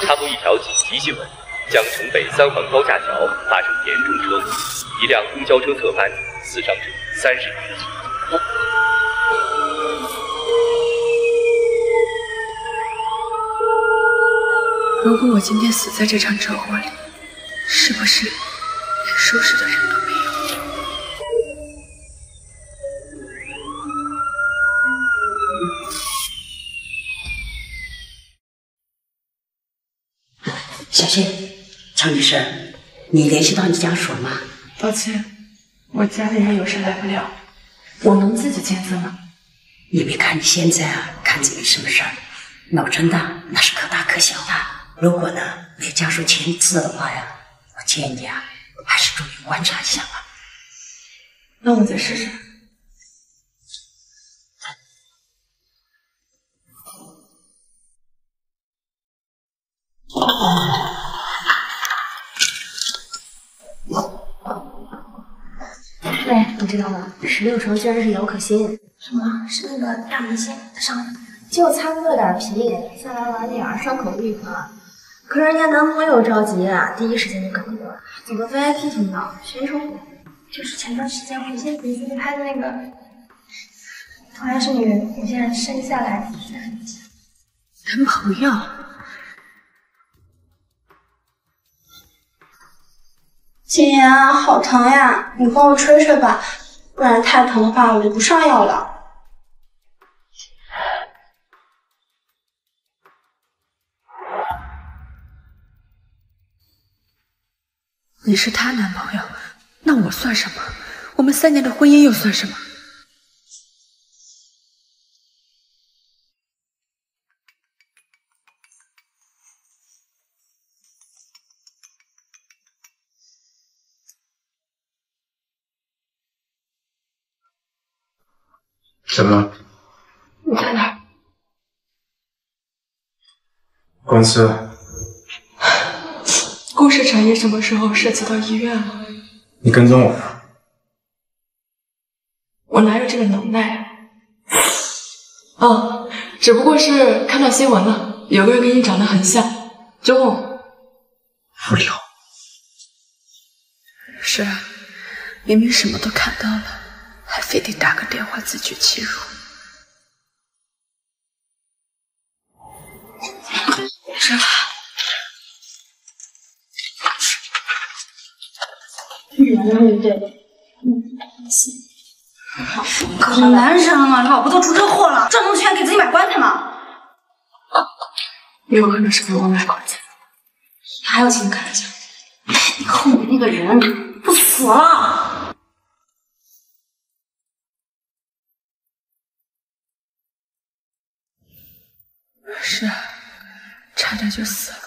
插播一条紧急新闻：江城北三环高架桥发生严重车祸，一辆公交车侧翻，死伤者三十余。如果我今天死在这场车祸里，是不是连收拾的人都没有？小谢，张女士，你联系到你家属了吗？抱歉，我家里人有事来不了，我能自己签字吗？你别看你现在啊，看着没什么事儿，脑震荡那是可大可小的。如果呢，你家属签字的话呀，我建议你啊，还是注意观察一下吧。那我再试试。对，你知道吗？十六床居然是姚可欣，什么？是那个大明星？她上来就擦破了点皮，下来晚点，伤口愈合。可是人家男朋友着急啊，第一时间就赶过来，走的 VIP 通道，全程就是前段时间火星粉丝拍的那个，同样是女人，有些人生下来。男朋友？金岩，好疼呀！你帮我吹吹吧，不然太疼的话我就不上药了。你是她男朋友，那我算什么？我们三年的婚姻又算什么？怎么了？你在哪儿？公司。故事产业什么时候涉及到医院了？你跟踪我呢？我哪有这个能耐啊？哦，只不过是看到新闻了，有个人跟你长得很像，周梦。无聊。是啊，明明什么都看到了，还非得打个电话自取其辱。是吧？嗯，对对，可男人了，老婆都出车祸了，赚那么多钱给自己买棺材吗？有可能是给我买棺材。还有钱开枪？你后面那个人不死了？是啊，差点就死了，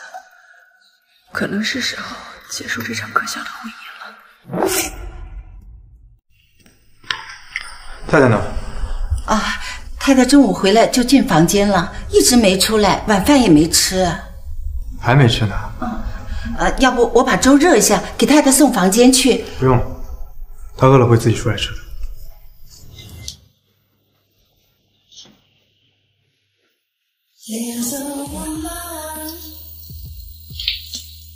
可能是时候结束这场可笑的婚姻了。太太呢？啊，太太中午回来就进房间了，一直没出来，晚饭也没吃。还没吃呢。呃，要不我把粥热一下，给太太送房间去。不用了，她饿了会自己出来吃的。There's a woman,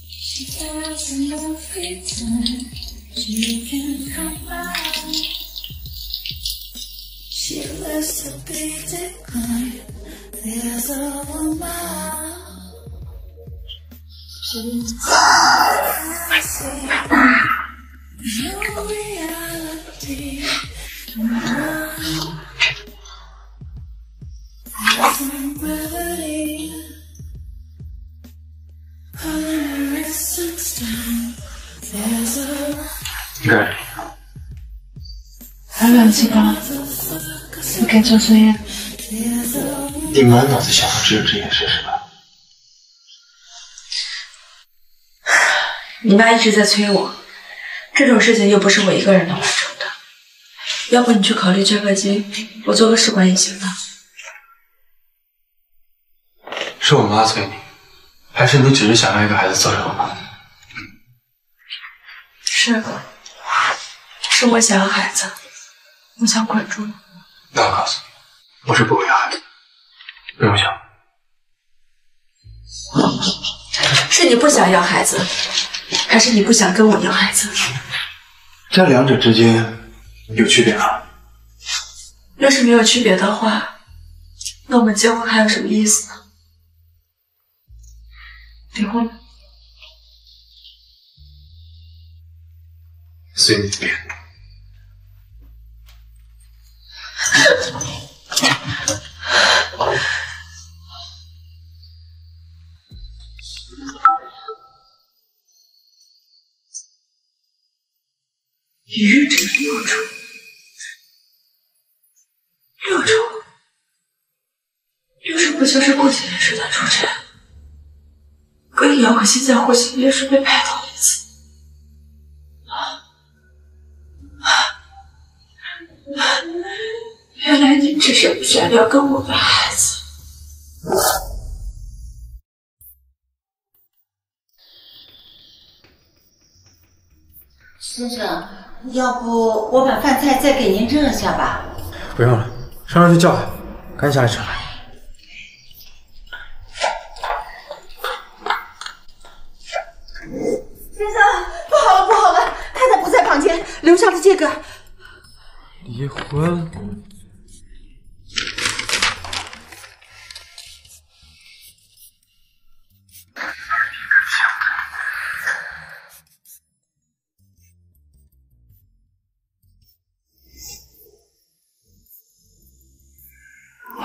she doesn't know freedom. You can come by. She lives to be declined. There's a woman. She's no reality. No. 看，还暖气吗？你该做作业。你满脑子想的只有这件事是吧？你妈一直在催我，这种事情又不是我一个人能完成的。要不你去考虑捐个精，我做个试管也行的。是我妈催你，还是你只是想要一个孩子早点好？是，是我想要孩子，我想管住你。那我告诉你，我是不会要孩子的，不用想。是你不想要孩子，还是你不想跟我要孩子？这两者之间有区别吗？要是没有区别的话，那我们结婚还有什么意思呢？离婚。随你便。愚者六出，六出，六出不就是顾景言是的主角？跟姚可欣在火星也是被拍到一次。原来你只是不想要跟我的孩子。先生，要不我把饭菜再给您热下吧？不用了，上车去叫他，赶紧下来吃饭。先生，不好了，不好了！太太不在房间，留下了这个。离婚？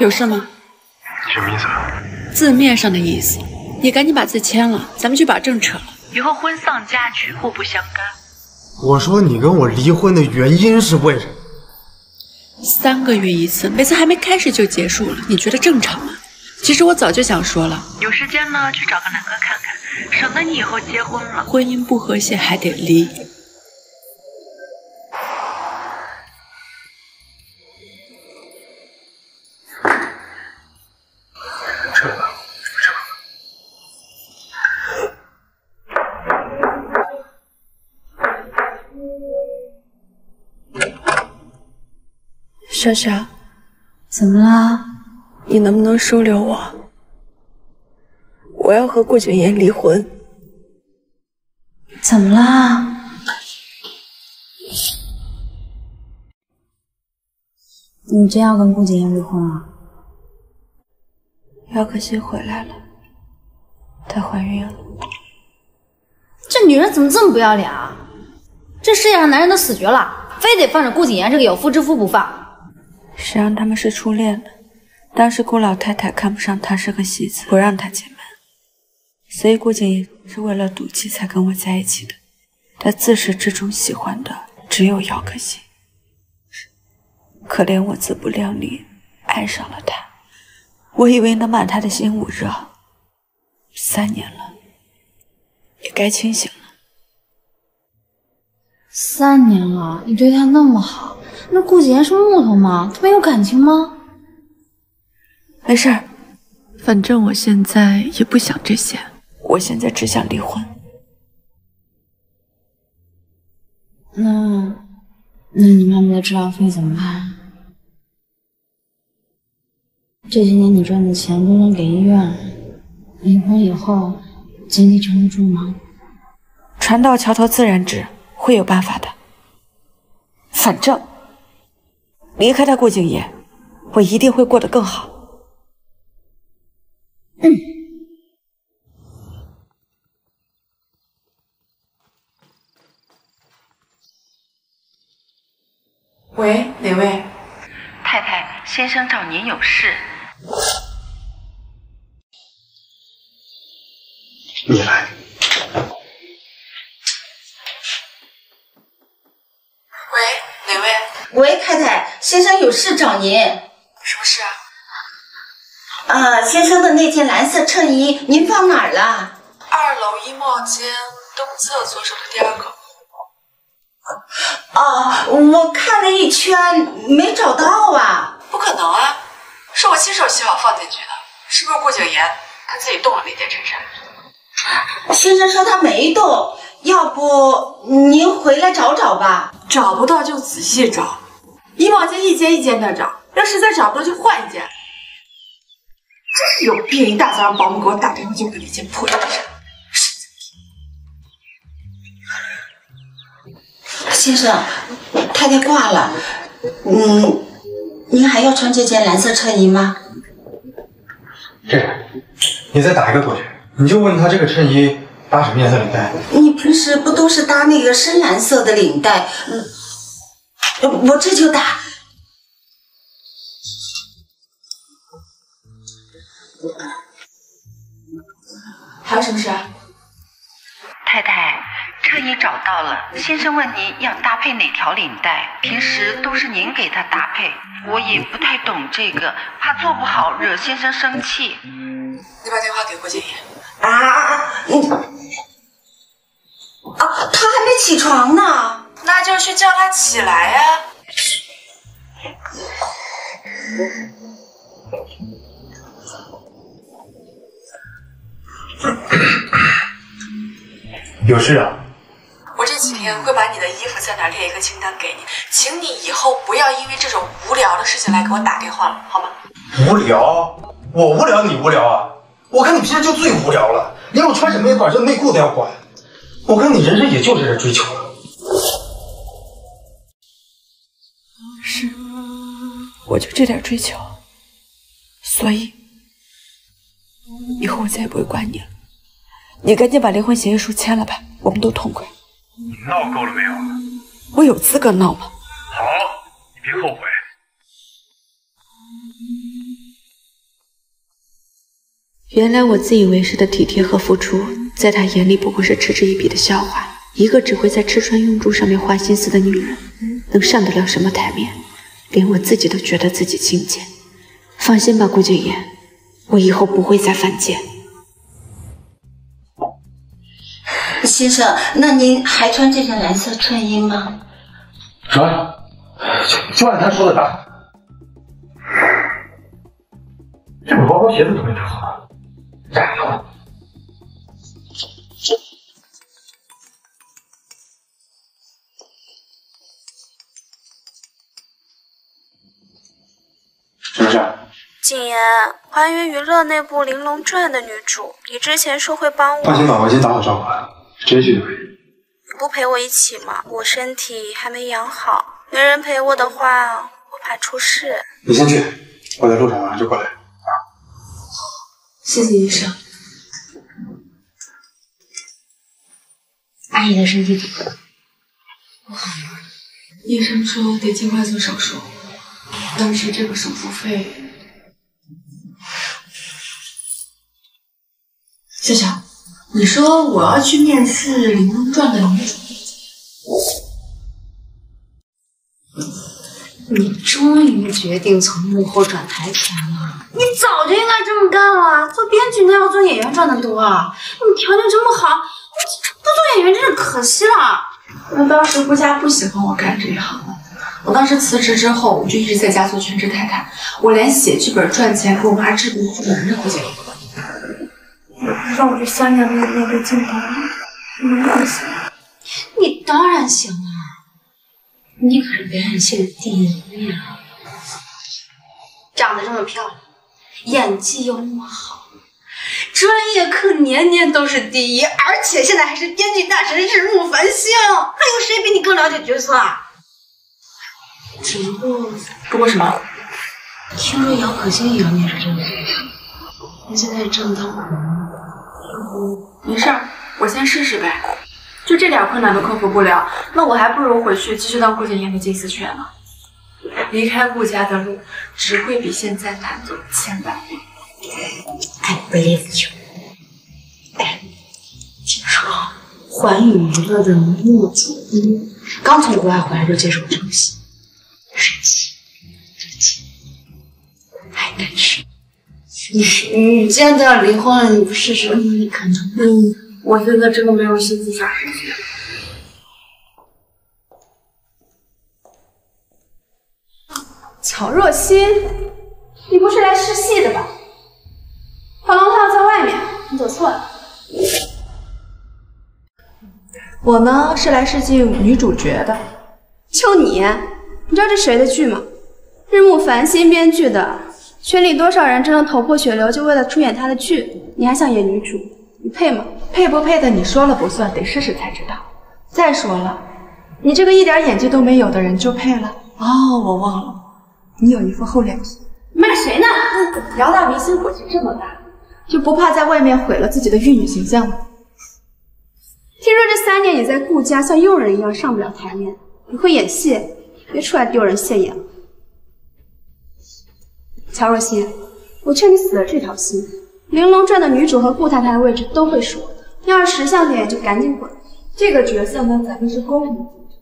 有事吗？什么意思？字面上的意思。你赶紧把字签了，咱们去把证扯了。以后婚丧嫁娶互不相干。我说你跟我离婚的原因是为什么？三个月一次，每次还没开始就结束了，你觉得正常吗？其实我早就想说了，有时间呢去找个男哥看看，省得你以后结婚了，婚姻不和谐还得离。莎莎，怎么了？你能不能收留我？我要和顾景言离婚。怎么了？你真要跟顾景言离婚啊？姚可欣回来了，她怀孕了。这女人怎么这么不要脸啊？这世界上男人都死绝了，非得放着顾景言这个有夫之夫不放。谁让他们是初恋呢？当时顾老太太看不上他是个戏子，不让他进门，所以顾景言是为了赌气才跟我在一起的。他自始至终喜欢的只有姚可欣，可怜我自不量力，爱上了他。我以为能把他的心捂热，三年了，也该清醒了。三年了，你对他那么好，那顾景言是木头吗？他没有感情吗？没事儿，反正我现在也不想这些，我现在只想离婚。那，那你妈妈的治疗费怎么办？这些年你赚的钱都能给医院，离婚以后经济撑得住吗？船到桥头自然直，会有办法的。反正离开他顾景言，我一定会过得更好。嗯。喂，哪位？太太，先生找您有事。你来。喂？喂，太太，先生有事找您。什么事啊？啊，先生的那件蓝色衬衣，您放哪儿了？二楼衣帽间东侧左手的第二个。哦，我看了一圈，没找到啊。不可能啊，是我亲手洗好放进去的，是不是顾景言他自己动了那件衬衫？先生说他没动，要不您回来找找吧。找不到就仔细找，衣帽间一间一间的找，要实在找不到就换一间。真是有病！一大早让保姆给我打电话，就为了件破衬衫。先生，太太挂了。嗯，您还要穿这件蓝色衬衣吗？这样，你再打一个过去，你就问他这个衬衣搭什么颜色领带。你平时不都是搭那个深蓝色的领带？嗯。我这就打。还有什么事？太太，衬衣找到了。先生问您要搭配哪条领带，平时都是您给他搭配，我也不太懂这个，怕做不好惹先生生气。你把电话给郭建言。啊啊！啊。啊，他还没起床呢。那就去叫他起来呀。有事啊？我这几天会把你的衣服在哪列一个清单给你，请你以后不要因为这种无聊的事情来给我打电话了，好吗？无聊？我无聊你无聊啊？我看你平时就最无聊了，连我穿什么也管这内裤都要管。我看你人生也就这点追求了。是，我就这点追求，所以以后我再也不会管你了。你赶紧把离婚协议书签了吧，我们都痛快。你闹够了没有？我有资格闹吗？好，你别后悔。原来我自以为是的体贴和付出，在他眼里不过是嗤之以鼻的笑话。一个只会在吃穿用住上面花心思的女人，能上得了什么台面？连我自己都觉得自己清贱。放心吧，顾景言，我以后不会再犯贱。先生，那您还穿这件蓝色衬衣吗？穿，就就按他说的搭。这本包包鞋子都没带错，染了。什么事？景言，华娱娱乐那部《玲珑传》的女主，你之前说会帮我。放心吧，我已经打好招呼了，直接去就可以。你不陪我一起吗？我身体还没养好，没人陪我的话，我怕出事。你先去，我在路上马上就过来。啊，谢谢医生。阿姨的身体怎么了？不好了，医生说得尽快做手术，但是这个手术费……笑笑，你说我要去面试《玲珑传》的女主，你终于决定从幕后转台前了。你早就应该这么干了，做编剧那要做演员赚的多啊！你条件这么好，不做演员真是可惜了。那当时顾家不喜欢我干这一行，我当时辞职之后，我就一直在家做全职太太，我连写剧本赚钱给我妈治病出门都不行。让我去三年的那个镜头，能不行？你当然行了，你可是表演系的第一呀！长得这么漂亮，演技又那么好，专业课年年都是第一，而且现在还是编剧大神日暮繁星，还有谁比你更了解角色啊？只不过，不过什么？听说姚可欣也要面试这个角色，她现在正当红。没事儿，我先试试呗。就这点困难都克服不了，那我还不如回去继续当顾景言的金丝雀呢。离开顾家的路只会比现在难走千百倍。I believe you。哎，听说环宇娱乐的穆子一刚从国外回来就接受这个戏，神奇，真奇，还难吃。你你既然都要离婚了，你不试试？你可能……嗯，我现在真的没有心思下事情。乔若曦，你不是来试戏的吧？跑龙套在外面，你走错了。我呢是来试镜女主角的。就你，你知道这谁的剧吗？日暮繁星编剧的，圈里多少人争得头破血流，就为了出演他的剧。你还想演女主？你配吗？配不配的你说了不算，得试试才知道。再说了，你这个一点演技都没有的人就配了。哦，我忘了，你有一副厚脸皮。骂谁呢？姚大明星火气这么大，就不怕在外面毁了自己的玉女形象吗？听说这三年你在顾家像佣人一样上不了台面，你会演戏，别出来丢人现眼了。乔若曦，我劝你死了这条心。《玲珑传》的女主和顾太太的位置都会是我的，要是识相点就赶紧滚。这个角色呢，咱们是公平竞争。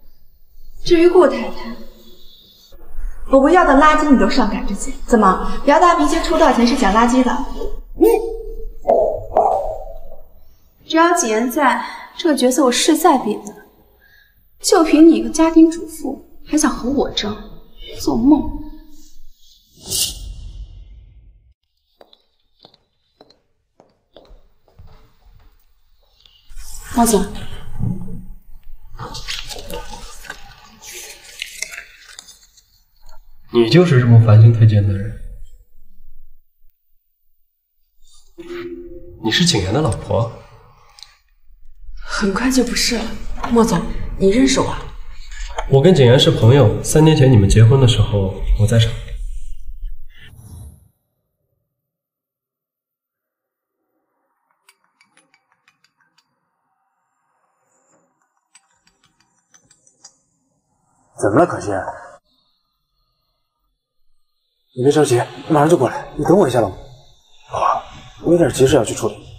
至于顾太太，我不要的垃圾你都上赶着捡，怎么？姚大明星出道前是捡垃圾的？嗯，只要景言在，这个角色我势在必得。就凭你一个家庭主妇，还想和我争？做梦！莫总，你就是这么繁星推荐的人，你是景言的老婆？很快就不是了。莫总，你认识我？我跟景言是朋友，三年前你们结婚的时候我在场。怎么了，可心？你别着急，我马上就过来。你等我一下，老婆。好，我有点急事要去处理。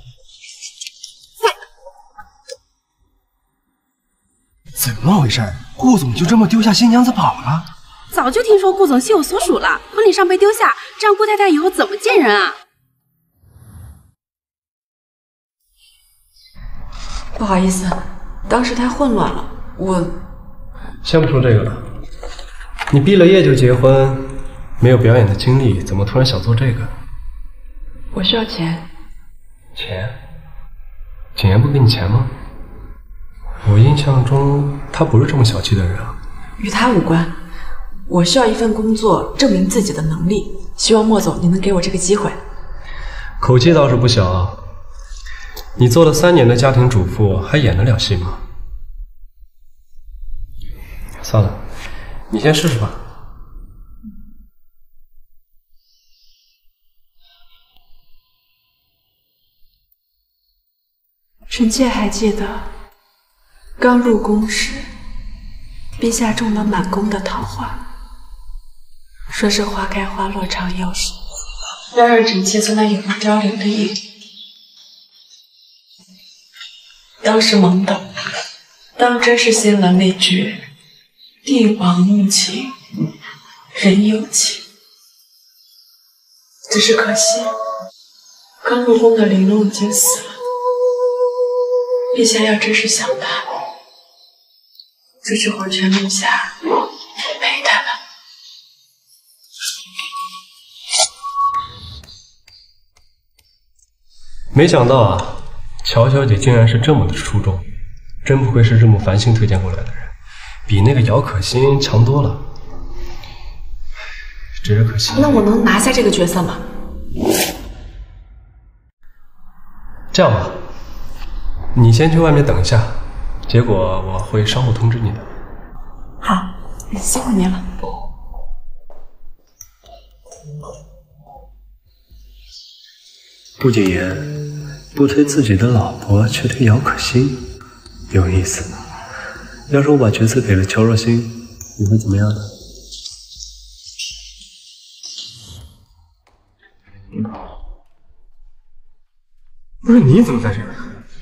怎么回事？顾总就这么丢下新娘子跑了？早就听说顾总心有所属了，婚礼上被丢下，这样顾太太以后怎么见人啊？不好意思，当时太混乱了，我……先不说这个了，你毕了业就结婚，没有表演的经历，怎么突然想做这个？我需要钱。钱？景言不给你钱吗？我印象中他不是这么小气的人啊。与他无关，我需要一份工作，证明自己的能力。希望莫总你能给我这个机会。口气倒是不小啊。你做了三年的家庭主妇，还演得了戏吗？算了，你先试试吧。臣妾还记得，刚入宫时，陛下种了满宫的桃花，说是花开花落常有时，要让臣妾做那永不凋零的玉。当时懵懂，当真是心门未绝。帝王无情，人有情。只是可惜，刚入宫的玲珑已经死了。陛下要真是想他，就去黄泉路下陪他吧。没想到啊，乔小姐竟然是这么的出众，真不愧是日暮繁星推荐过来的人。比那个姚可欣强多了，只是可惜。那我能拿下这个角色吗？这样吧，你先去外面等一下，结果我会稍后通知你的。好，辛苦您了。顾谨言不推自己的老婆，却推姚可欣，有意思。要是我把角色给了乔若欣，你会怎么样呢？不是你怎么在这儿？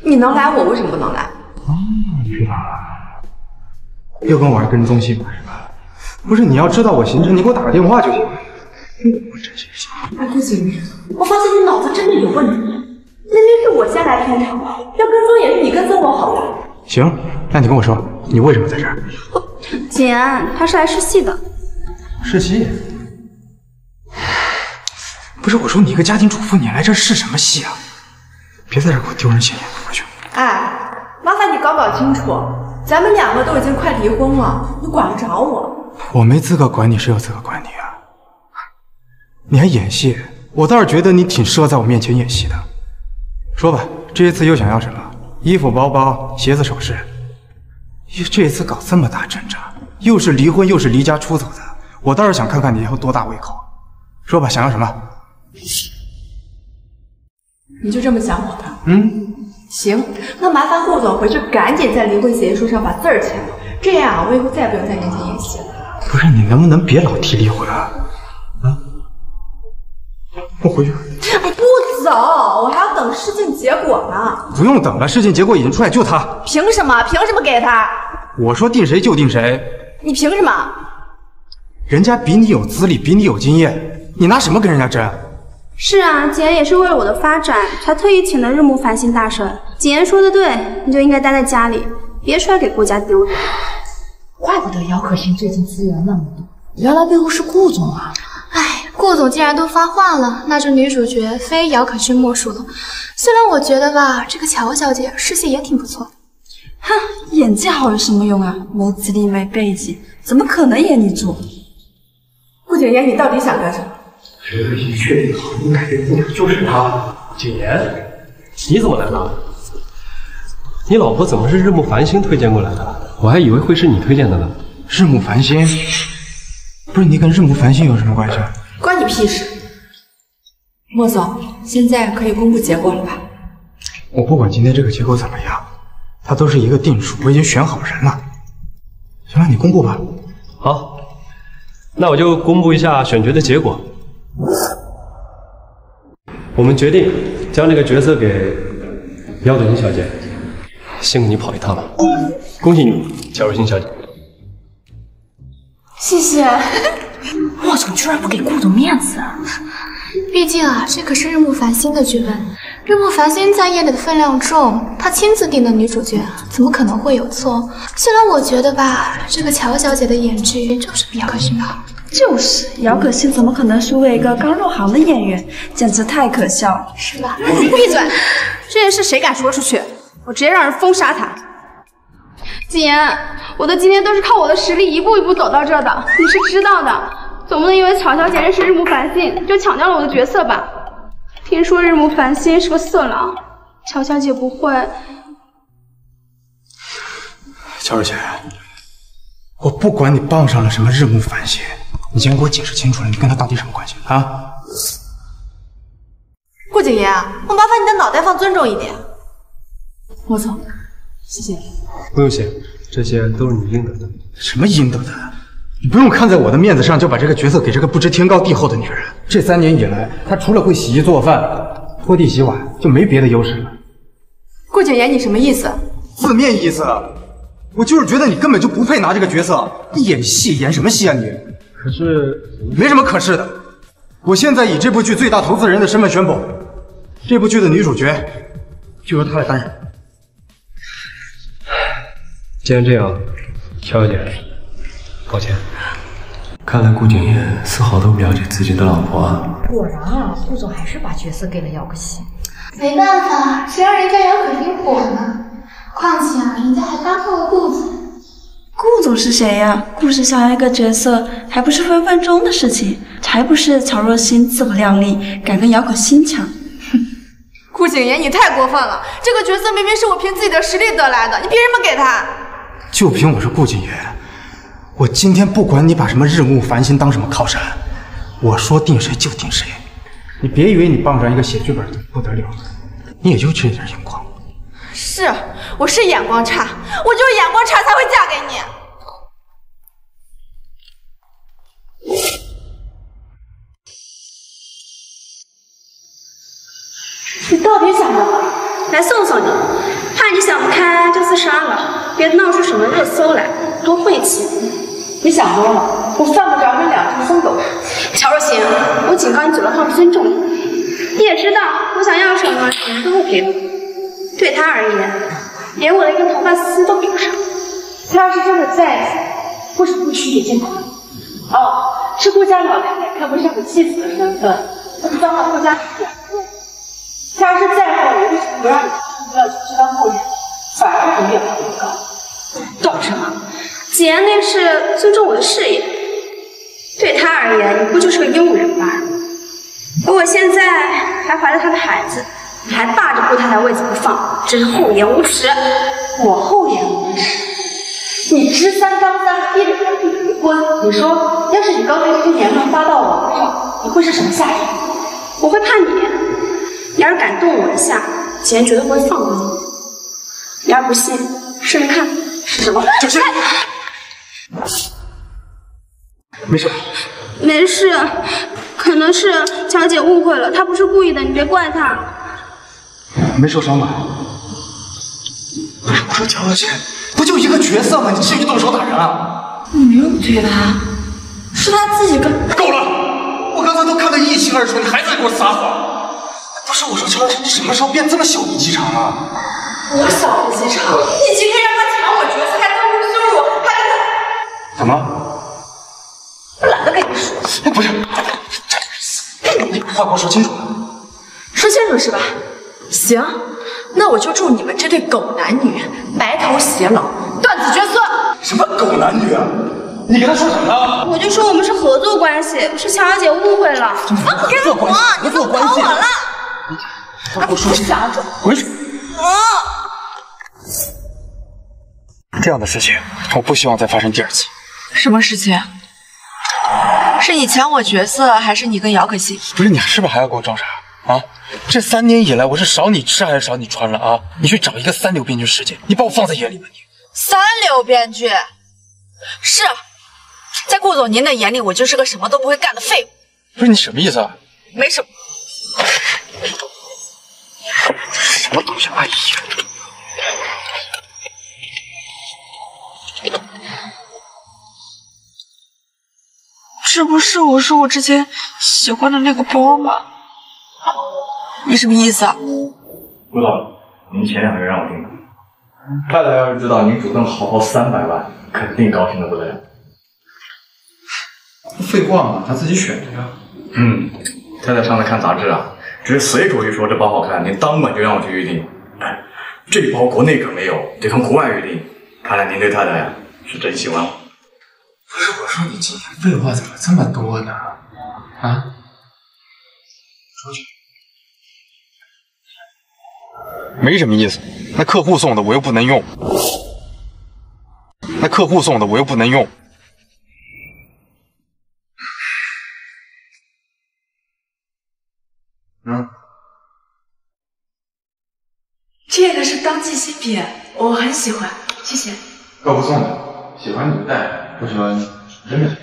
你能来，我为什么不能来？哦，知道了，又跟我玩跟踪戏法是吧？不是，你要知道我行程，你给我打个电话就行了。我真是想……哎，顾景云，我发现你脑子真的有问题。明明是我先来片场的，要跟踪也是你跟踪我好了。行，那你跟我说。你为什么在这儿？景言，他是来试戏的。试戏？不是我说，你一个家庭主妇，你来这试什么戏啊？别在这给我丢人现眼，快去！哎，麻烦你搞搞清楚，咱们两个都已经快离婚了，你管得着我？我没资格管你，谁有资格管你啊？你还演戏？我倒是觉得你挺适合在我面前演戏的。说吧，这一次又想要什么？衣服、包包、鞋子、首饰。这一次搞这么大阵仗，又是离婚又是离家出走的，我倒是想看看你以后多大胃口。说吧，想要什么？你就这么想我的？嗯，行，那麻烦顾总回去赶紧在离婚协议书上把字儿签了，这样我以后再也不用在面前演戏了。不是你能不能别老提离婚啊？啊，我回去。不走，我还要等试镜结果呢。不用等了，试镜结果已经出来，就他。凭什么？凭什么给他？我说定谁就定谁。你凭什么？人家比你有资历，比你有经验，你拿什么跟人家争？是啊，景言也是为了我的发展，才特意请的日暮繁星大神。景言说的对，你就应该待在家里，别出来给顾家丢人。怪不得姚可欣最近资源那么多，原来背后是顾总啊！哎，顾总既然都发话了，那这女主角非姚可欣莫属了。虽然我觉得吧，这个乔小姐试戏也挺不错。哼，演技好有什么用啊？没资历没背景，怎么可能演女主？顾景言，你到底想干什么？谁可以确定好应该就是他。景言，你怎么来了？你老婆怎么是日暮繁星推荐过来的？我还以为会是你推荐的呢。日暮繁星？不是你跟日暮繁星有什么关系？关你屁事！莫总，现在可以公布结果了吧？我不管今天这个结果怎么样，它都是一个定数，我已经选好人了。行了，你公布吧。好，那我就公布一下选角的结果。我们决定将这个角色给姚可欣小姐，辛苦你跑一趟了，恭喜你，乔若欣小姐。谢谢。莫总居然不给顾总面子，毕竟啊，这可是日暮繁星的剧本，日暮繁星在业内的分量重，他亲自定的女主角，怎么可能会有错？虽然我觉得吧，这个乔小姐的演技就是比较可欣好。就是姚可欣怎么可能输给一个刚入行的演员，简直太可笑了，是吧？你 闭嘴！这件事谁敢说出去，我直接让人封杀他。谨言，我的今天都是靠我的实力一步一步走到这的，你是知道的。总不能因为乔小姐认识日暮繁星就抢掉了我的角色吧？听说日暮繁星是个色狼，乔小姐不会……乔小姐，我不管你傍上了什么日暮繁星。你先给我解释清楚了，你跟他到底什么关系啊？顾景言，我麻烦你的脑袋放尊重一点。莫总，谢谢。不用谢，这些都是你应得的。什么应得的？你不用看在我的面子上就把这个角色给这个不知天高地厚的女人。这三年以来，她除了会洗衣做饭、拖地洗碗，就没别的优势了。顾景言，你什么意思？字面意思，我就是觉得你根本就不配拿这个角色。你演戏演什么戏啊你？可是没什么可是的，我现在以这部剧最大投资人的身份宣布，这部剧的女主角就由她来担任。既然这样，乔小姐，抱歉。看来顾景言丝毫都不了解自己的老婆啊。果然啊，顾总还是把角色给了姚可欣。没办法，谁让人家姚可欣火呢？况且啊，人家还搭上了顾总。顾总是谁呀？顾氏想要一个角色，还不是分分钟的事情，才不是曹若欣自不量力，敢跟姚可欣抢。哼！顾景言，你太过分了！这个角色明明是我凭自己的实力得来的，你凭什么给他？就凭我是顾景言，我今天不管你把什么日暮繁星当什么靠山，我说定谁就定谁。你别以为你傍上一个写剧本的不得了，你也就这点眼光。是，我是眼光差，我就是眼光差才会嫁给你。你到底想干嘛？来送送你，怕你想不开就自杀了，别闹出什么热搜来，多晦气！你想多了，我犯不着跟两只疯狗似的。乔若行，我警告你嘴巴放尊重你也知道我想要什么，你们都会给我。对他而言，连我的一根头发丝都比不上。他要是真的在意，为什么不娶你进门？哦，是顾家老太太看不上我妻子的身份，才当了顾家。他要是在乎我，为什么不让你不要去知道后人，反而你越爬越高？懂什么？简言那是尊重我的事业，对他而言，你不就是个佣人罢了。而我现在还怀了他的孩子。还霸着顾太太位子不放，真是厚颜无耻！我厚颜无耻？你知三当三，逼着他弟离婚。你说，要是你刚才这些言论发到网上，你会是什么下场？我会怕你，你要是敢动我一下，姐绝对不会放过你。你要是不信，试试看是什么？小心！没事，没事，可能是乔姐误会了，她不是故意的，你别怪她。没受伤吧？不是，我说乔小姐，不就一个角色吗？你至于动手打人啊？我没有推他，是他自己跟……够了！我刚才都看得一清二楚，你还在给我撒谎！不是，我说乔小姐，你什么时候变这么小肚鸡肠了？我小肚鸡肠？你今天让他抢我角色，还当众羞辱，还跟他……怎么？我懒得跟你说。哎，不是，你把话给我说清楚。说清楚是吧？行，那我就祝你们这对狗男女白头偕老，断子绝孙。什么狗男女啊？你跟他说什么了？我就说我们是合作关系，是乔小姐误会了。放开我！你怎么跑我了？你给我说清楚！回去。啊这样的事情，我不希望再发生第二次。什么事情？是你抢我角色，还是你跟姚可欣？不是你是不是还要给我装傻啊？这三年以来，我是少你吃还是少你穿了啊？你去找一个三流编剧试镜，你把我放在眼里吗？你三流编剧是，在顾总您的眼里，我就是个什么都不会干的废物。不是你什么意思啊？没什么。什么东西？哎呀！这不是我说我之前喜欢的那个包吗？你什么意思啊？顾总，您前两个月让我订的，太太要是知道您主动好报三百万，肯定高兴的不得了。废话嘛，他自己选的呀。嗯，太太上次看杂志啊，只是随口一说这包好看，您当晚就让我去预定。哎，这包国内可没有，得从国外预定。看来您对太太呀是真喜欢我。不是我说你今天废话怎么这么多呢？啊？出去。没什么意思，那客户送的我又不能用，那客户送的我又不能用。嗯，这个是当季新品，我很喜欢，谢谢。客户送的，喜欢你就带，不喜欢扔着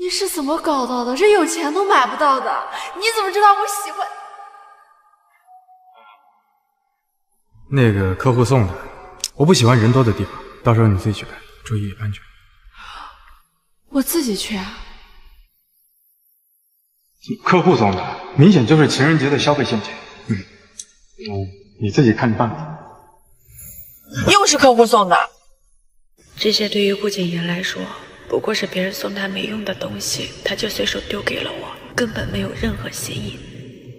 你是怎么搞到的？这有钱都买不到的，你怎么知道我喜欢？那个客户送的，我不喜欢人多的地方，到时候你自己去看，注意安全。我自己去啊。客户送的，明显就是情人节的消费陷阱。嗯，嗯，你自己看着办吧。又是客户送的，这些对于顾景言来说，不过是别人送他没用的东西，他就随手丢给了我，根本没有任何心意，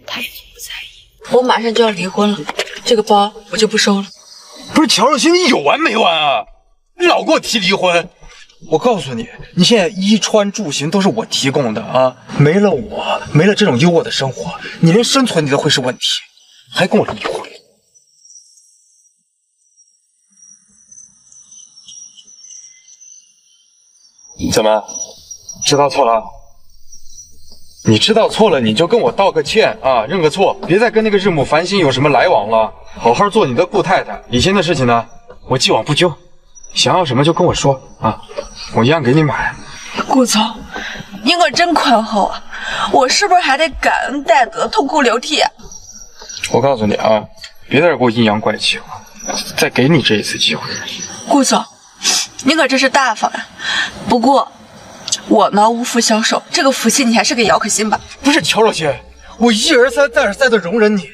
他也从不在意。我马上就要离婚了，这个包我就不收了。不是乔若曦，你有完没完啊？你老给我提离婚！我告诉你，你现在衣穿住行都是我提供的啊，没了我，没了这种优渥的生活，你连生存你都会是问题，还跟我离婚？怎么，知道错了？你知道错了，你就跟我道个歉啊，认个错，别再跟那个日暮繁星有什么来往了，好好做你的顾太太。以前的事情呢，我既往不咎。想要什么就跟我说啊，我一样给你买。顾总，您可真宽厚啊！我是不是还得感恩戴德，痛哭流涕？我告诉你啊，别在这给我阴阳怪气了，再给你这一次机会。顾总，您可真是大方呀。不过我呢，无福消受，这个福气你还是给姚可欣吧。不是乔若曦，我一而再再而三的容忍你，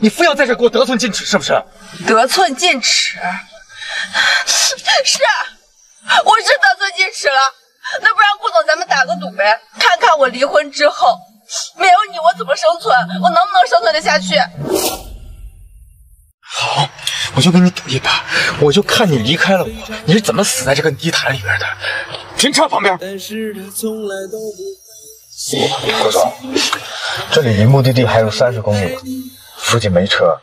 你非要在这给我得寸进尺，是不是？得寸进尺。是，我是得寸进尺了。那不然顾总，咱们打个赌呗，看看我离婚之后没有你我怎么生存，我能不能生存得下去？好，我就跟你赌一把，我就看你离开了我，你是怎么死在这个泥潭里边的。停车旁边。顾总，这里离目的地还有三十公里，附近没车，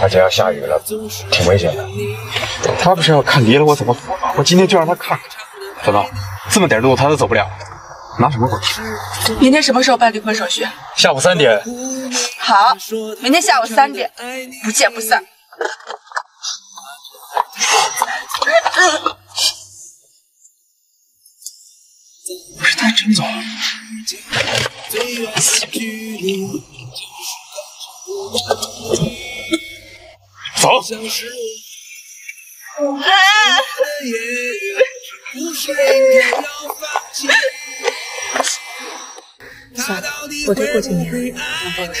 而且要下雨了，挺危险的。他不是要看离了我怎么活吗？我今天就让他看看。怎么，这么点路他都走不了？拿什么狗吃？明天什么时候办离婚手续？下午三点。好，明天下午三点，不见不散。不是他真走了？走。算了，我对顾景言能抱有什么期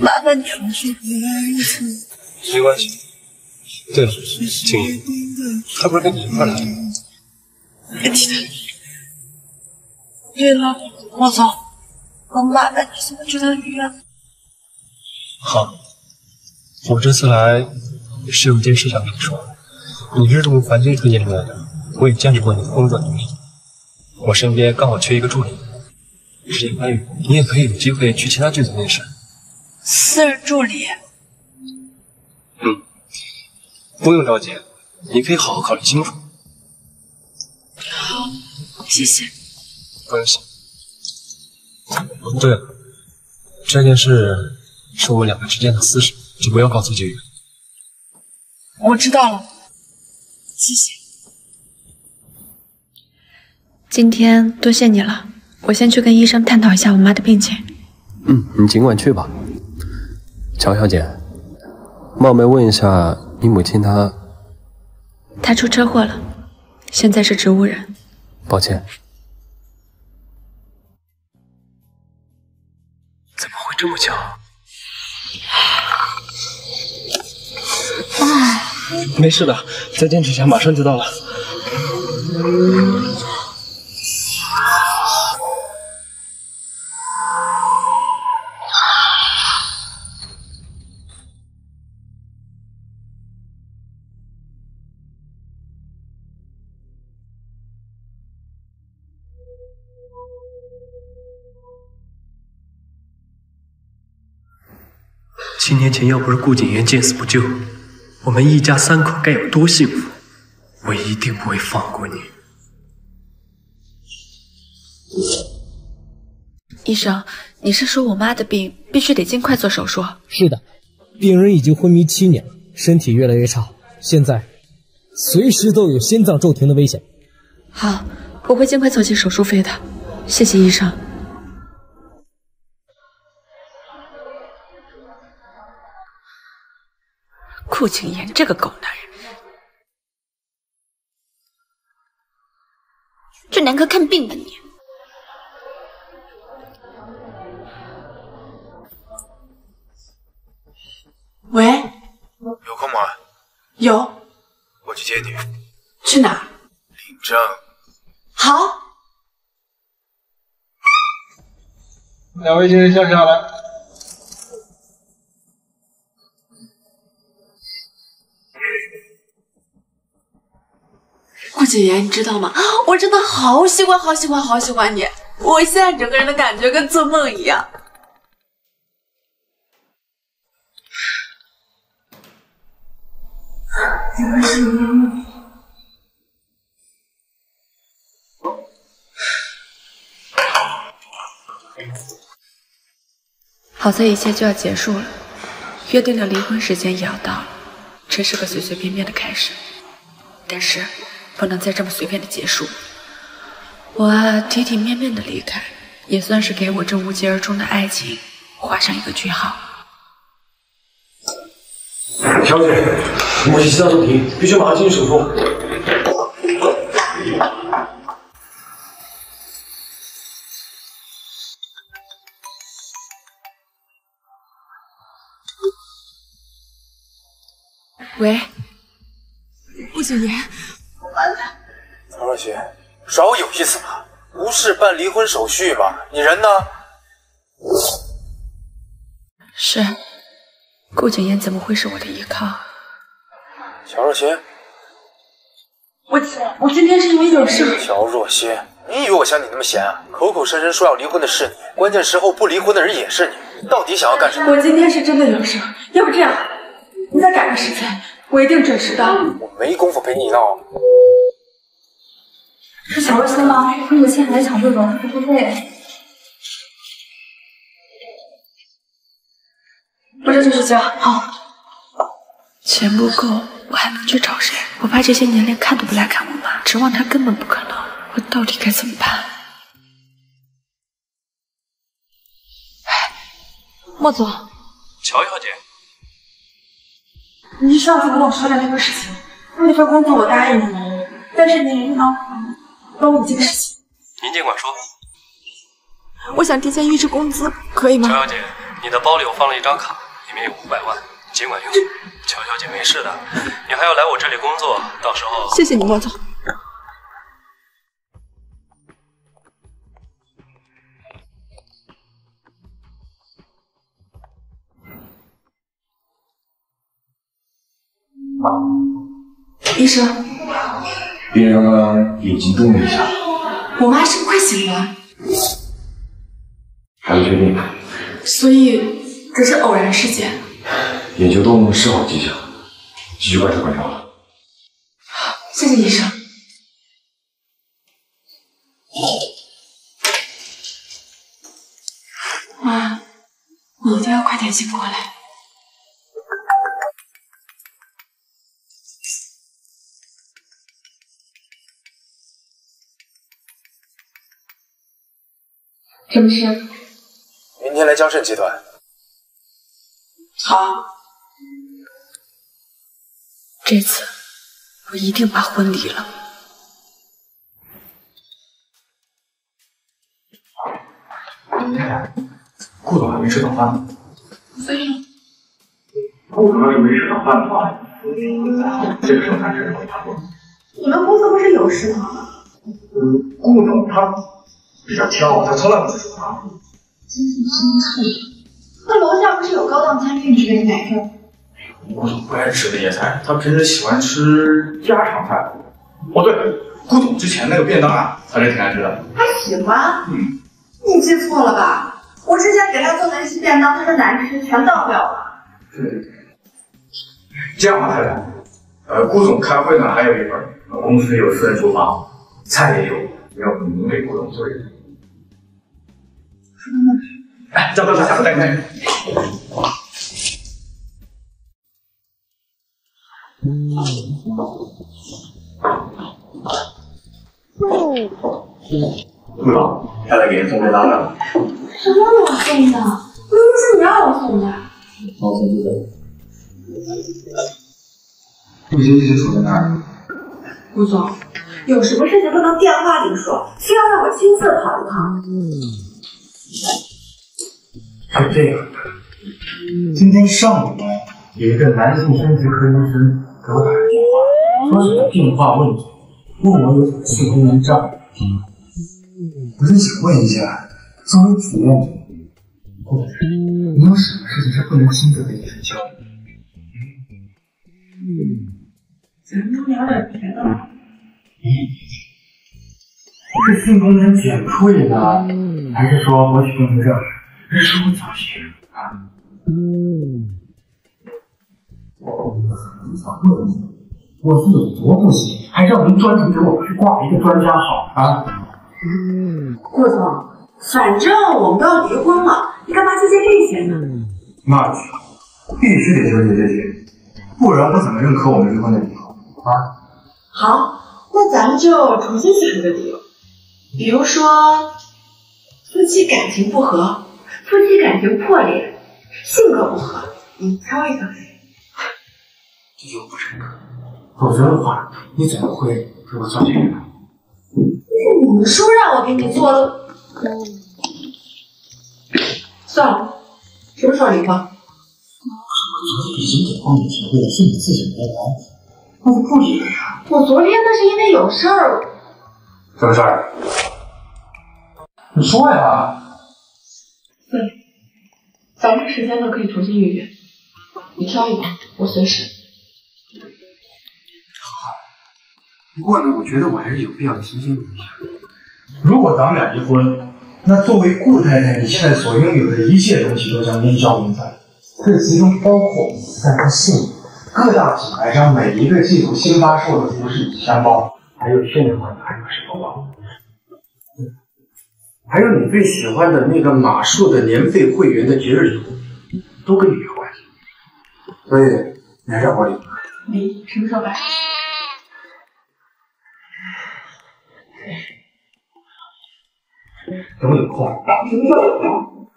麻烦你了。没关系。对了，景言，他不是跟你一块来的？别提他。对了，我走。我麻烦你送我去趟医院。好，我这次来是有件事想跟你说。你是从环境推荐出来的，我也见识过你的工作能力。我身边刚好缺一个助理，时间宽裕，你也可以有机会去其他剧组面试。私人助理。嗯，不用着急，你可以好好考虑清楚。好，谢谢。不用谢。对了，这件事是我们两个之间的私事，就不要告诉景宇。我知道了，谢谢。今天多谢你了，我先去跟医生探讨一下我妈的病情。嗯，你尽管去吧。乔小姐，冒昧问一下，你母亲她……她出车祸了，现在是植物人。抱歉。怎么会这么巧？没事的，再坚持一下，马上就到了。年前要不是顾景言见死不救，我们一家三口该有多幸福！我一定不会放过你。医生，你是说我妈的病必须得尽快做手术？是的，病人已经昏迷七年了，身体越来越差，现在随时都有心脏骤停的危险。好，我会尽快凑齐手术费的，谢谢医生。顾景言这个狗男人，去男科看病吧你！喂，有空吗？有，我去接你。去哪？领证。好。两位先生下下来。顾景言，你知道吗？我真的好喜欢，好喜欢，好喜欢你！我现在整个人的感觉跟做梦一样。好在一切就要结束了，约定的离婚时间也要到了，真是个随随便便的开始，但是不能再这么随便的结束，我啊体体面面的离开，也算是给我这无疾而终的爱情画上一个句号。小姐，母亲心脏骤停，必须马上进行手术。喂，顾景言。若曦，少有意思吧？不是办离婚手续吧？你人呢？是，顾景言怎么会是我的依靠？乔若曦，我我今天是因为有事。乔若曦，你以为我像你那么闲啊？口口声声说要离婚的是你，关键时候不离婚的人也是你，到底想要干什么？我今天是真的有事，要不这样，你再改个时间，我一定准时到。我没工夫陪你闹。是小若曦吗？你母亲还在抢这种不付费。我这就去交。好。钱不够，我还能去找谁？我爸这些年连看都不来看我妈，指望他根本不可能。我到底该怎么办？莫总，乔小姐，你上次跟我说的那个事情，那份工作我答应你，但是你能不能帮我一件事情？您尽管说。我想提前预支工资，可以吗？乔小姐，你的包里我放了一张卡，里面有五百万，尽管用。乔小姐没事的，你还要来我这里工作，到时候……谢谢你，莫总。医生，病人刚刚眼睛动了一下，我妈是快醒了，还不确定，所以这是偶然事件。眼球动是好迹象，继续观察观察吧。谢谢医生。妈，你一定要快点醒过来。什么事？明天来江盛集团。好，这次我一定把婚离了。顾总还没吃早饭呢。所以，顾总要是没吃早饭的话，这个生产是会他做。你们公司不是有食堂吗？嗯，顾总他比较挑，他从来不吃早饭。真是生气。那楼下不是有高档餐厅，你给你买份？顾总不爱吃那些菜，他平时喜欢吃家常菜。哦对，顾总之前那个便当啊，他是挺爱吃的。他喜欢？嗯。你记错了吧？我之前给他做的那些便当，他说难吃，全倒掉了。对。这样吧，太太，呃，顾总开会呢还有一会儿，公司有私人厨房，菜也有，要不您给顾总做一份？哎，叫到这下我带你去。顾总，太太给您送便当了。什么我送的？明明是你让我送的。我送这个。顾先生杵在那儿。顾总，有什么事情不能电话里说，需要让我亲自跑一趟。是这样的，今天上午，有一个男性生殖科医生给我打个电话，说是有病化问题，问我有什么性功能障碍。我是想问一下，作为主任，或者你有什么事情是不能亲自跟医生交流？咱们聊点别的吗？是性功能减退呢，还是说勃起综合症？还是说我早泄啊？嗯。我想问你，我是有多不行，还让您专程给我去挂一个专家号啊？嗯顾总，反正我们都要离婚了，你干嘛纠结这些呢？那必须得纠结这些，不然我怎么认可我们离婚的理由啊？好，那咱们就重新想一个理由，比如说夫妻感情不和，夫妻感情破裂，性格不合，你挑一个。这就不认可，否则的话，你怎么会给我做这个呢？你们说让我给你做的，算了，什么时候离婚？昨天已经给方雨体会了是你自省来玩，那就不理了呀。我昨天那是因为有事儿。什么事儿？你说呀。对，咱们时间呢可以重新预约，你挑一个，我随时。好。不过呢，我觉得我还是有必要提醒你一下，如果咱们俩离婚，那作为顾太太，你现在所拥有的一切东西都将烟消云散，这其中包括三封信、各大品牌商每一个季度新发售的服饰与箱包，还有炫款的爱马仕包包，还有你最喜欢的那个马术的年费会员的节日礼物，都跟你有关系，所以你还是要我离婚。离什么时候办？等我有空。什么叫有空？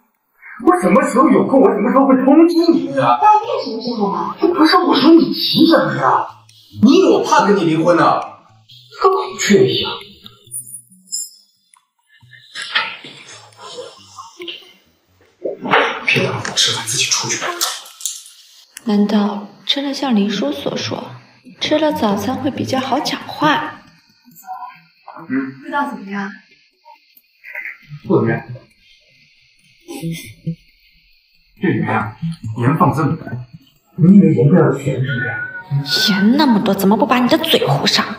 我什么时候有空，我什么时候会通知你的。到底什么时候啊？不是我说你急什么呀？你以为我怕跟你离婚呢？跟跟孔雀一样。别打扰我吃饭，自己出去。难道真的像黎叔所说，吃了早餐会比较好讲话？嗯，味道怎么样？不怎么样。这里面啊，盐放这么多，你以为盐不要甜是不是？盐那么多，怎么不把你的嘴糊上？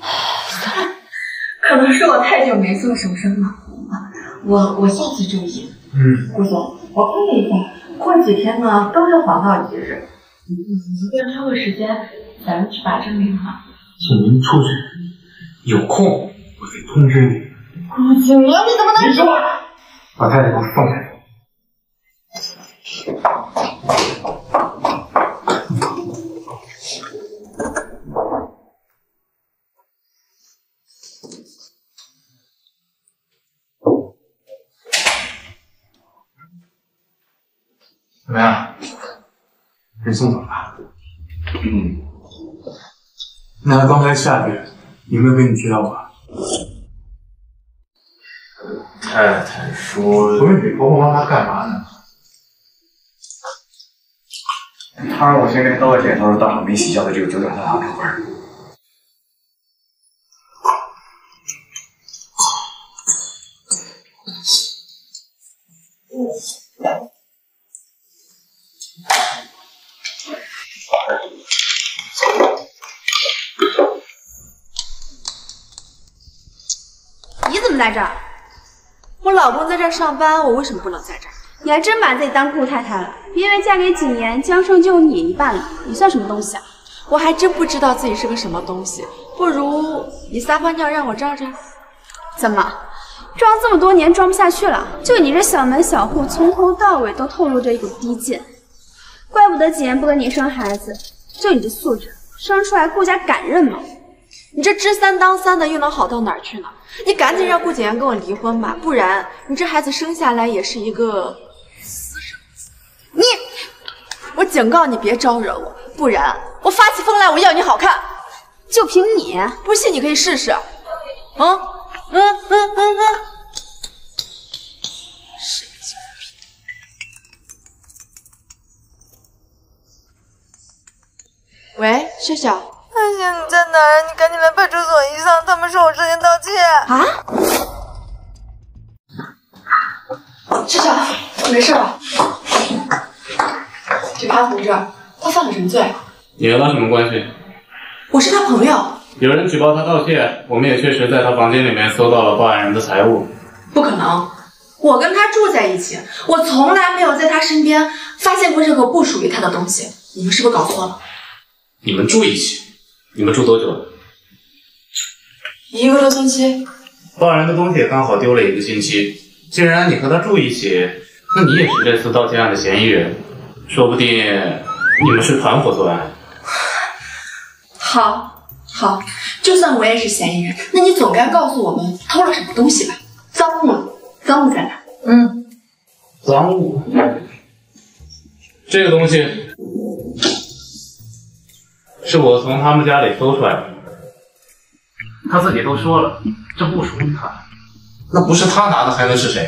可能是我太久没做手生了，我我下次注意。嗯，顾总，我看了一下，过几天呢都是黄道吉日，你一定抽个时间，咱们去把证领了。请您出去，有空我再通知你。顾景明，你怎么能？你说，把太太给我放开。怎么样？人送走了？嗯。那刚才下雨有没有跟你提到过？太太说，不是你婆婆妈妈干嘛呢？他让我先跟你道个歉，她说大伙没洗脚的这个九转三行成分。你怎么在这儿？我老公在这儿上班，我为什么不能在这儿？你还真把自己当顾太太了。别以为嫁给景言，江胜就你一半了，你算什么东西啊？我还真不知道自己是个什么东西，不如你撒泡尿让我照照。怎么，装这么多年装不下去了？就你这小门小户，从头到尾都透露着一股低贱。怪不得景言不跟你生孩子，就你这素质，生出来顾家敢认吗？你这知三当三的又能好到哪儿去呢？你赶紧让顾景言跟我离婚吧，不然你这孩子生下来也是一个私生子。你，我警告你别招惹我，不然我发起疯来我要你好看。就凭你，不信你可以试试。嗯嗯嗯嗯嗯。神经病。喂，笑笑。安星，你在哪儿？你赶紧来派出所一趟，他们说我涉嫌盗窃。啊？志强，没事吧？这潘同志，他犯了什么罪？你和他什么关系？我是他朋友。有人举报他盗窃，我们也确实在他房间里面搜到了报案人的财物。不可能，我跟他住在一起，我从来没有在他身边发现过任何不属于他的东西。你们是不是搞错了？你们住一起？你们住多久了？一个多星期。报案人的东西也刚好丢了一个星期。既然你和他住一起，那你也是这次盗窃案的嫌疑人，说不定你们是团伙作案。好，好，就算我也是嫌疑人，那你总该告诉我们偷了什么东西吧？赃物，赃物在哪？嗯，赃物。这个东西是我从他们家里搜出来的，他自己都说了，这不属于他。那不是他拿的，还能是谁？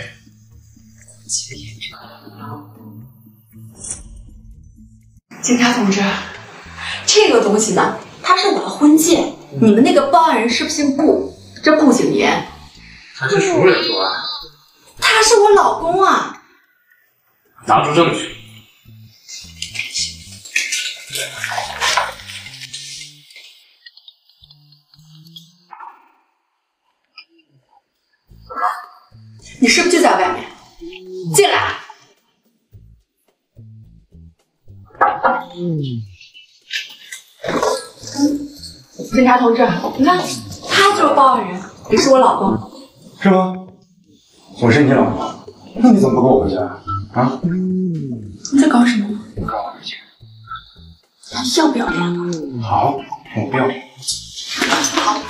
警察同志，这个东西呢，它是我的婚戒。你们那个报案人是不是姓顾？这顾景言，他是熟人作案，他是我老公啊！拿出证据。你是不是就在外面？进来！警察同志，你看，他就是报案人，也是我老公。是吗？我是你老公，那你怎么不跟我回家啊？你在搞什么？我干我的钱。要不要脸？好，我不要。好。